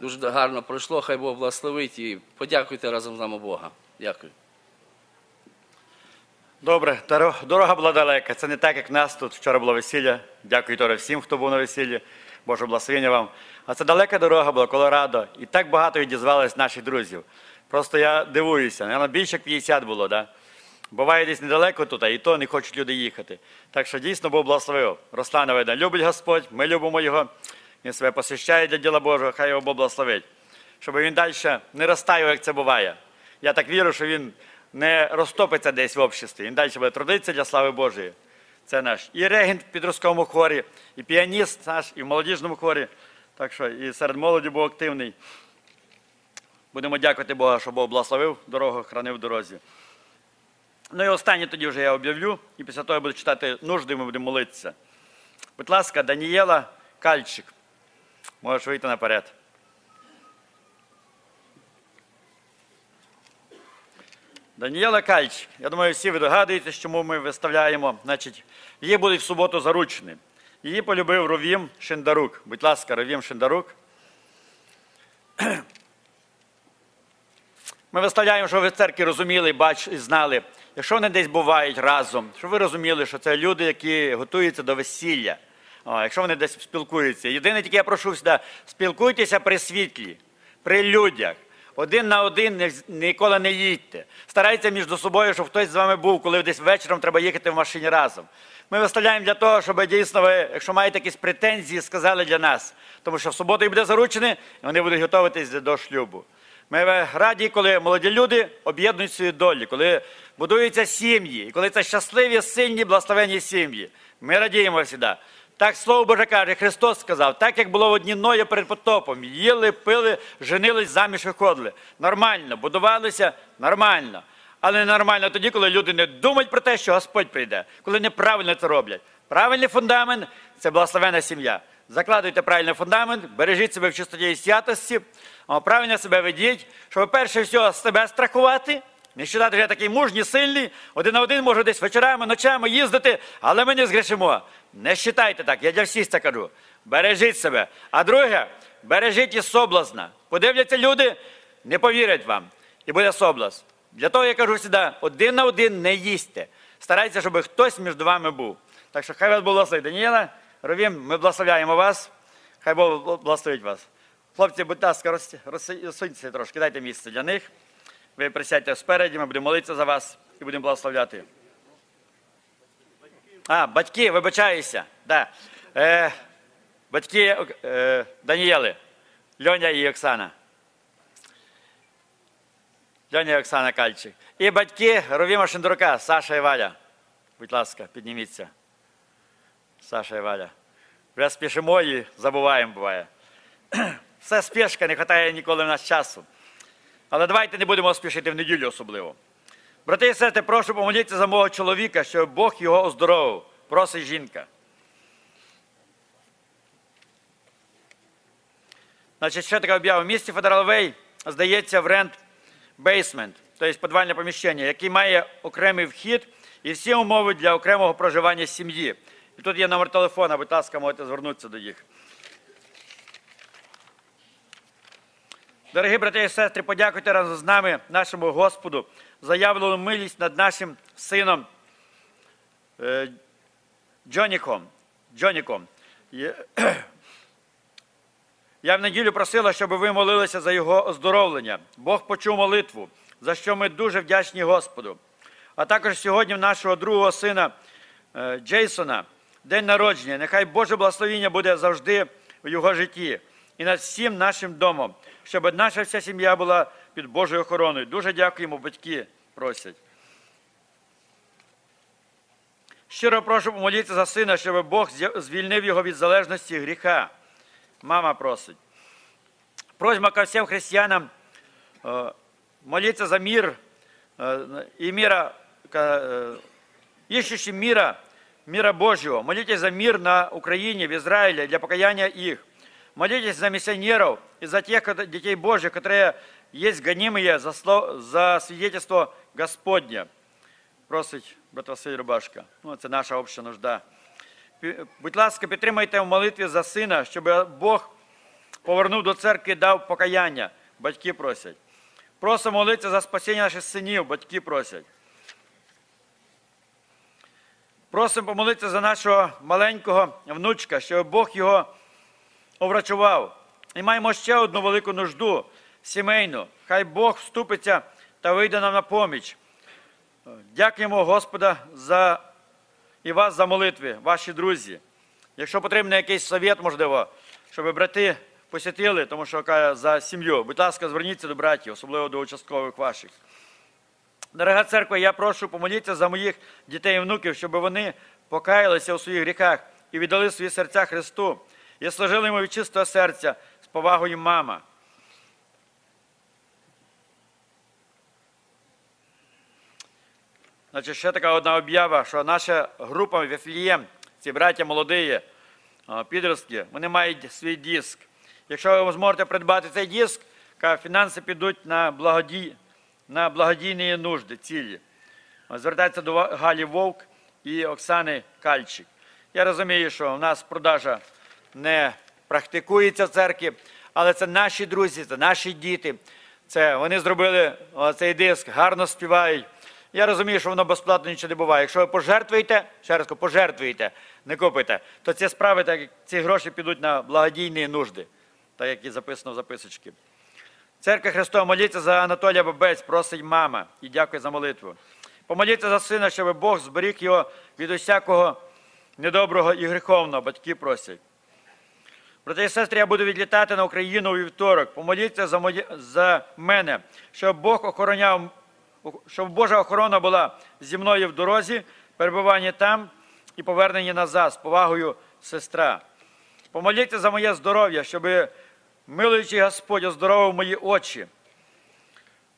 Дуже гарно пройшло, хай Бог благословить і подякуйте разом з нами Бога. Дякую. Добре, дорога була далека. Це не так, як в нас тут вчора було весілля. Дякую Торе всім, хто був на весіллі. Боже благословення вам. А це далека дорога була, Колорадо. І так багато відізвалось наших друзів. Просто я дивуюся. Наверно, більше як 50 було, да? Буває десь недалеко тут, а і то не хочуть люди їхати. Так що дійсно Бог благословив. Руслана видно, любить Господь, ми любимо його. Він себе посвящає для діла Божого, хай його Бог благословить. Щоб він далі не розтаював, як це буває. Я так вірю, що він не розтопиться десь в обществі. Він далі буде трудитися для слави Божої. Це наш і регент в підростковому хорі, і піаніст наш, і в молодіжному хорі. Так що і серед молоді був активний. Будемо дякувати Бога, що Бог благословив дорогу, хранив дорозі. Ну і останнє тоді вже я об'явлю, і після того я буду читати нужди, ми будемо молитися. Будь ласка, Данієла Кальчик. Можеш вийти наперед. Данієла Кальчик. Я думаю, всі ви догадуєтесь, чому ми виставляємо. Значить, її будуть в суботу заручені. Її полюбив Ровім Шиндарук. Будь ласка, Ровім Шиндарук. Ми виставляємо, щоб ви в церкві розуміли, бач і знали, якщо вони десь бувають разом, щоб ви розуміли, що це люди, які готуються до весілля. О, якщо вони десь спілкуються. Єдине, тільки я прошу сюди, спілкуйтеся при світлі, при людях. Один на один ніколи не їдьте. Старайтеся між собою, щоб хтось з вами був, коли десь вечором треба їхати в машині разом. Ми виставляємо для того, щоб дійсно ви, якщо маєте якісь претензії, сказали для нас. Тому що в суботу їх буде заручені, і вони будуть готуватись до шлюбу. Ми раді, коли молоді люди об'єднують свої долі, коли будуються сім'ї, коли це щасливі, сильні, благословенні сім'ї. Ми радіємо завжди. Так слово Боже каже, Христос сказав, так як було в одні Ноя перед потопом, їли, пили, женились, заміж виходили. Нормально, будувалися нормально. Але ненормально тоді, коли люди не думають про те, що Господь прийде, коли неправильно це роблять. Правильний фундамент це благословена сім'я. Закладуйте правильний фундамент, бережіть себе в чистоті і святості, правильно себе ведіть, щоб перше всього себе страхувати. Не вважати, я такий мужній, сильний, один на один можу десь вечорами, ночами їздити, але ми не згрішимо. Не вважайте так, я для всіх це кажу. Бережіть себе. А друге, бережіть із соблазна. Подивляться люди, не повірять вам. І буде соблазн. Для того я кажу завжди, один на один не їсте. Старайтеся, щоб хтось між вами був. Так що хай вас благословить. Даніела, Ровім, ми благословляємо вас. Хай Бог благословить вас. Хлопці, будь ласка, роз- роз- розсуньтеся трошки, дайте місце для них. Ви присядьте спереді, ми будемо молитися за вас і будемо благословляти. А, батьки, вибачаюся. Да. Е, батьки е, Данієли, Льоня і Оксана. Льоня і Оксана Кальчик. І батьки Ровіма Шендрука, Саша і Валя. Будь ласка, підніміться. Саша і Валя. Вже спішимо і забуваємо буває. Все спешка, не вистачає ніколи в нас часу. Але давайте не будемо спішити в неділю особливо. Брати і сестри, прошу помоліться за мого чоловіка, щоб Бог його оздоровив. Просить жінка. Значить, ще така об'ява. В місті Федералвей здається в рент бейсмент, тобто підвальне поміщення, який має окремий вхід і всі умови для окремого проживання сім'ї. І тут є номер телефона, будь ласка, можете звернутися до їх. Дорогі брати і сестри, подякуйте разом з нами, нашому Господу, за явлену милість над нашим сином е, Джоніком. Джоніком. Я в неділю просила, щоб ви молилися за його оздоровлення. Бог почув молитву, за що ми дуже вдячні Господу. А також сьогодні в нашого другого сина е, Джейсона день народження. Нехай Боже благословіння буде завжди в його житті і над всім нашим домом, щоб наша вся сім'я була під Божою охороною. Дуже дякуємо, батьки просять. Щиро прошу помолитися за сина, щоб Бог зя- звільнив його від залежності гріха. Мама просить. Просьба ко всем христианам э, молиться за мир э, и мира, ка- э, ищущим мира, мира Божьего. Молитесь за мир на Украине, в Израиле, для покаяния их. Молитесь за миссионеров и за тех кото- детей Божьих, которые есть гонимые за, сло- за свидетельство Господне. Просить Василь Рубашка. Ну, це наша обща нужда. Будь ласка, підтримайте в молитві за сина, щоб Бог повернув до церкви і дав покаяння. Батьки просять. Просимо молитися за спасіння наших синів, батьки просять. Просимо помолитися за нашого маленького внучка, щоб Бог його оврачував. І маємо ще одну велику нужду сімейну. Хай Бог вступиться та вийде нам на поміч. Дякуємо Господа за і вас за молитви, ваші друзі. Якщо потрібен якийсь совет, можливо, щоб брати посітили, тому що за сім'ю, будь ласка, зверніться до братів, особливо до участкових ваших. Дорога церква, я прошу помоліться за моїх дітей і внуків, щоб вони покаялися у своїх гріхах і віддали свої серця Христу і служили йому від чистого серця з повагою мама. Значить, ще така одна об'ява, що наша група Віфлієм, ці браття молоді, а, підростки, вони мають свій диск. Якщо ви зможете придбати цей диск, фінанси підуть на, благоді... на благодійні нужди, цілі. Звертається до Галі Вовк і Оксани Кальчик. Я розумію, що в нас продажа не практикується в церкві, але це наші друзі, це наші діти. Це вони зробили цей диск, гарно співають. Я розумію, що воно безплатно нічого не буває. Якщо ви пожертвуєте, ще раз кажу, пожертвуєте, не купите, то ці справи, так, як ці гроші підуть на благодійні нужди, так як і записано в записочці. Церква Христова, моліться за Анатолія Бабець, просить мама і дякую за молитву. Помоліться за сина, щоб Бог зберіг його від усякого недоброго і гріховного, батьки просять. Брати і сестри, я буду відлітати на Україну у вівторок. Помоліться за, мої, за мене, щоб Бог охороняв, щоб Божа охорона була зі мною в дорозі, перебування там і повернення назад з повагою сестра. Помоліться за моє здоров'я, щоб милуючий Господь оздоровив мої очі.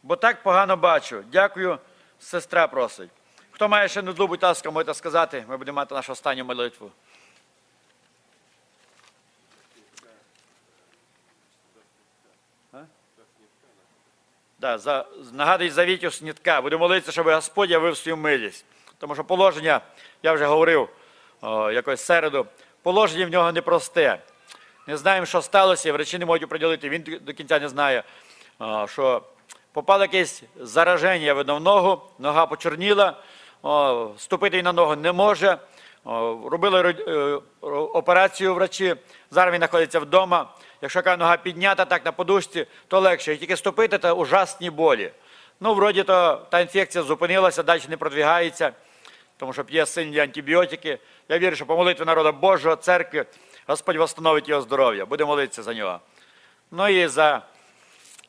Бо так погано бачу. Дякую, сестра просить. Хто має ще нуду, будь ласка, можете сказати, ми будемо мати нашу останню молитву. Да, за, нагадують завітів снітка. Будемо молитися, щоб Господь явив свою милість. Тому що положення, я вже говорив о, якось середу, положення в нього непросте. Не знаємо, що сталося, врачі не можуть приділити, він до кінця не знає, о, що попало якесь зараження видно в ногу, нога почорніла, о, ступити на ногу не може. Робили е, операцію врачі, зараз він знаходиться вдома. Якщо яка нога піднята так на подушці, то легше. І тільки ступити, то ужасні болі. Ну, вроді то та інфекція зупинилася, далі не продвигається, тому що п'є сильні антибіотики. Я вірю, що по молитві народу Божого, церкви, Господь восстановить його здоров'я. Будемо молитися за нього. Ну і за,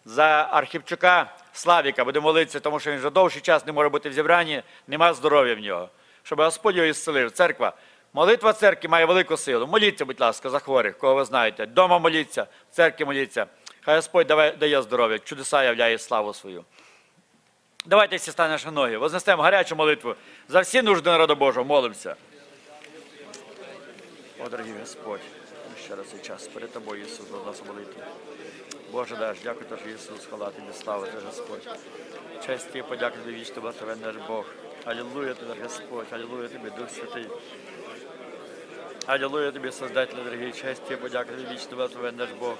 за Архівчука Славіка будемо молитися, тому що він вже довший час не може бути в зібранні, нема здоров'я в нього. Щоб Господь його ісцелив. Церква. Молитва церкви має велику силу. Моліться, будь ласка, за хворих, кого ви знаєте. Дома моліться, в церкві моліться. Хай Господь дає, здоров'я, чудеса являє славу свою. Давайте всі станемо наші ноги, вознесемо гарячу молитву за всі нужди народу Божого, молимося. О, дорогий Господь, ще раз цей час перед тобою, Ісус, за нас молити. Боже даш, дякую тобі, Ісус, хвала тобі, слава тобі, Господь. Честь і подяка тобі, вічно благословен наш Бог. Алілуя тобі, Господь, алілуя тобі, Дух Святий. Алілуя тобі, Создатель, дорогий, честь і подяка тобі, вічно благословен наш Бог.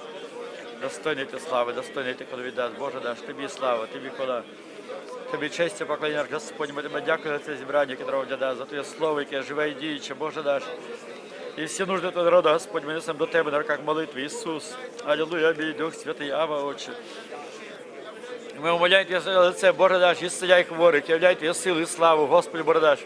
Достойний ти слави, достойний ти коли віддасть. Боже даш, тобі слава, тобі хвала. Тобі честь і поклоніння, Господь, ми тебе дякую за це зібрання, яке робить да, за Твоє слово, яке живе і діюче, Боже даш. І всі нужди Твого народу, Господь, ми несемо до Тебе на руках молитви. Ісус, Алілуя, мій Дух Святий, Ава, Отче. Ми умоляємо Твоє лице, Боже даш, ісцеляй хворих, являй Твоє сили і славу, Господи, Боже даш.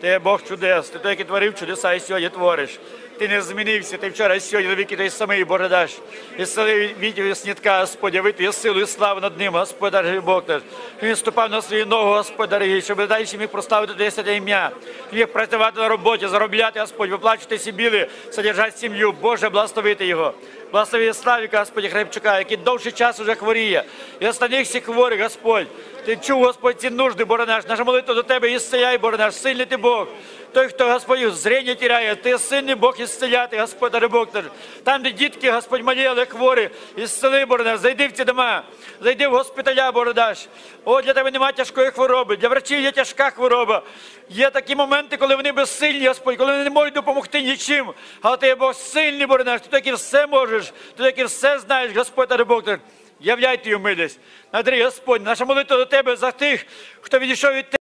Ти Бог чудес, ти той, який творив чудеса і сьогодні твориш. Ти не змінився, ти вчора і сьогодні навіки той самий Боже даш. І сили відділі снітка, Господь, явити є силу і славу над ним, Господь, дорогий Бог наш. Він ступав на свої ноги, Господь, дорогий, щоб далі міг прославити Твоє святе ім'я. Міг працювати на роботі, заробляти, Господь, виплачувати сібіли, содержати сім'ю. Боже, благословити його. Благослови Славіка, Господі Хребчука, який довший час уже хворіє. І останніх всіх хворих, Господь. Ти чув, Господь, ці нужди, боронеш. наш. Наша молитва до Тебе і Боже боронеш. сильний ти Бог. Той, хто, Господь, зрення тіряє, ти сильний Бог ісцеляти, Господь, Бог. Там, де дітки, Господь, малі, але хворі, ісцели, наш, зайди в ці дома, зайди в госпіталя, Боже наш. О, для тебе немає тяжкої хвороби, для врачів є тяжка хвороба. Є такі моменти, коли вони безсильні, Господь, коли вони не можуть допомогти нічим. Але ти Бог сильний, наш, ти такий все можеш, ти такий все знаєш, Господь, Бог наш. Являй Твою милість. Надрій, Господь, наша молитва до Тебе за тих, хто відійшов від Тебе.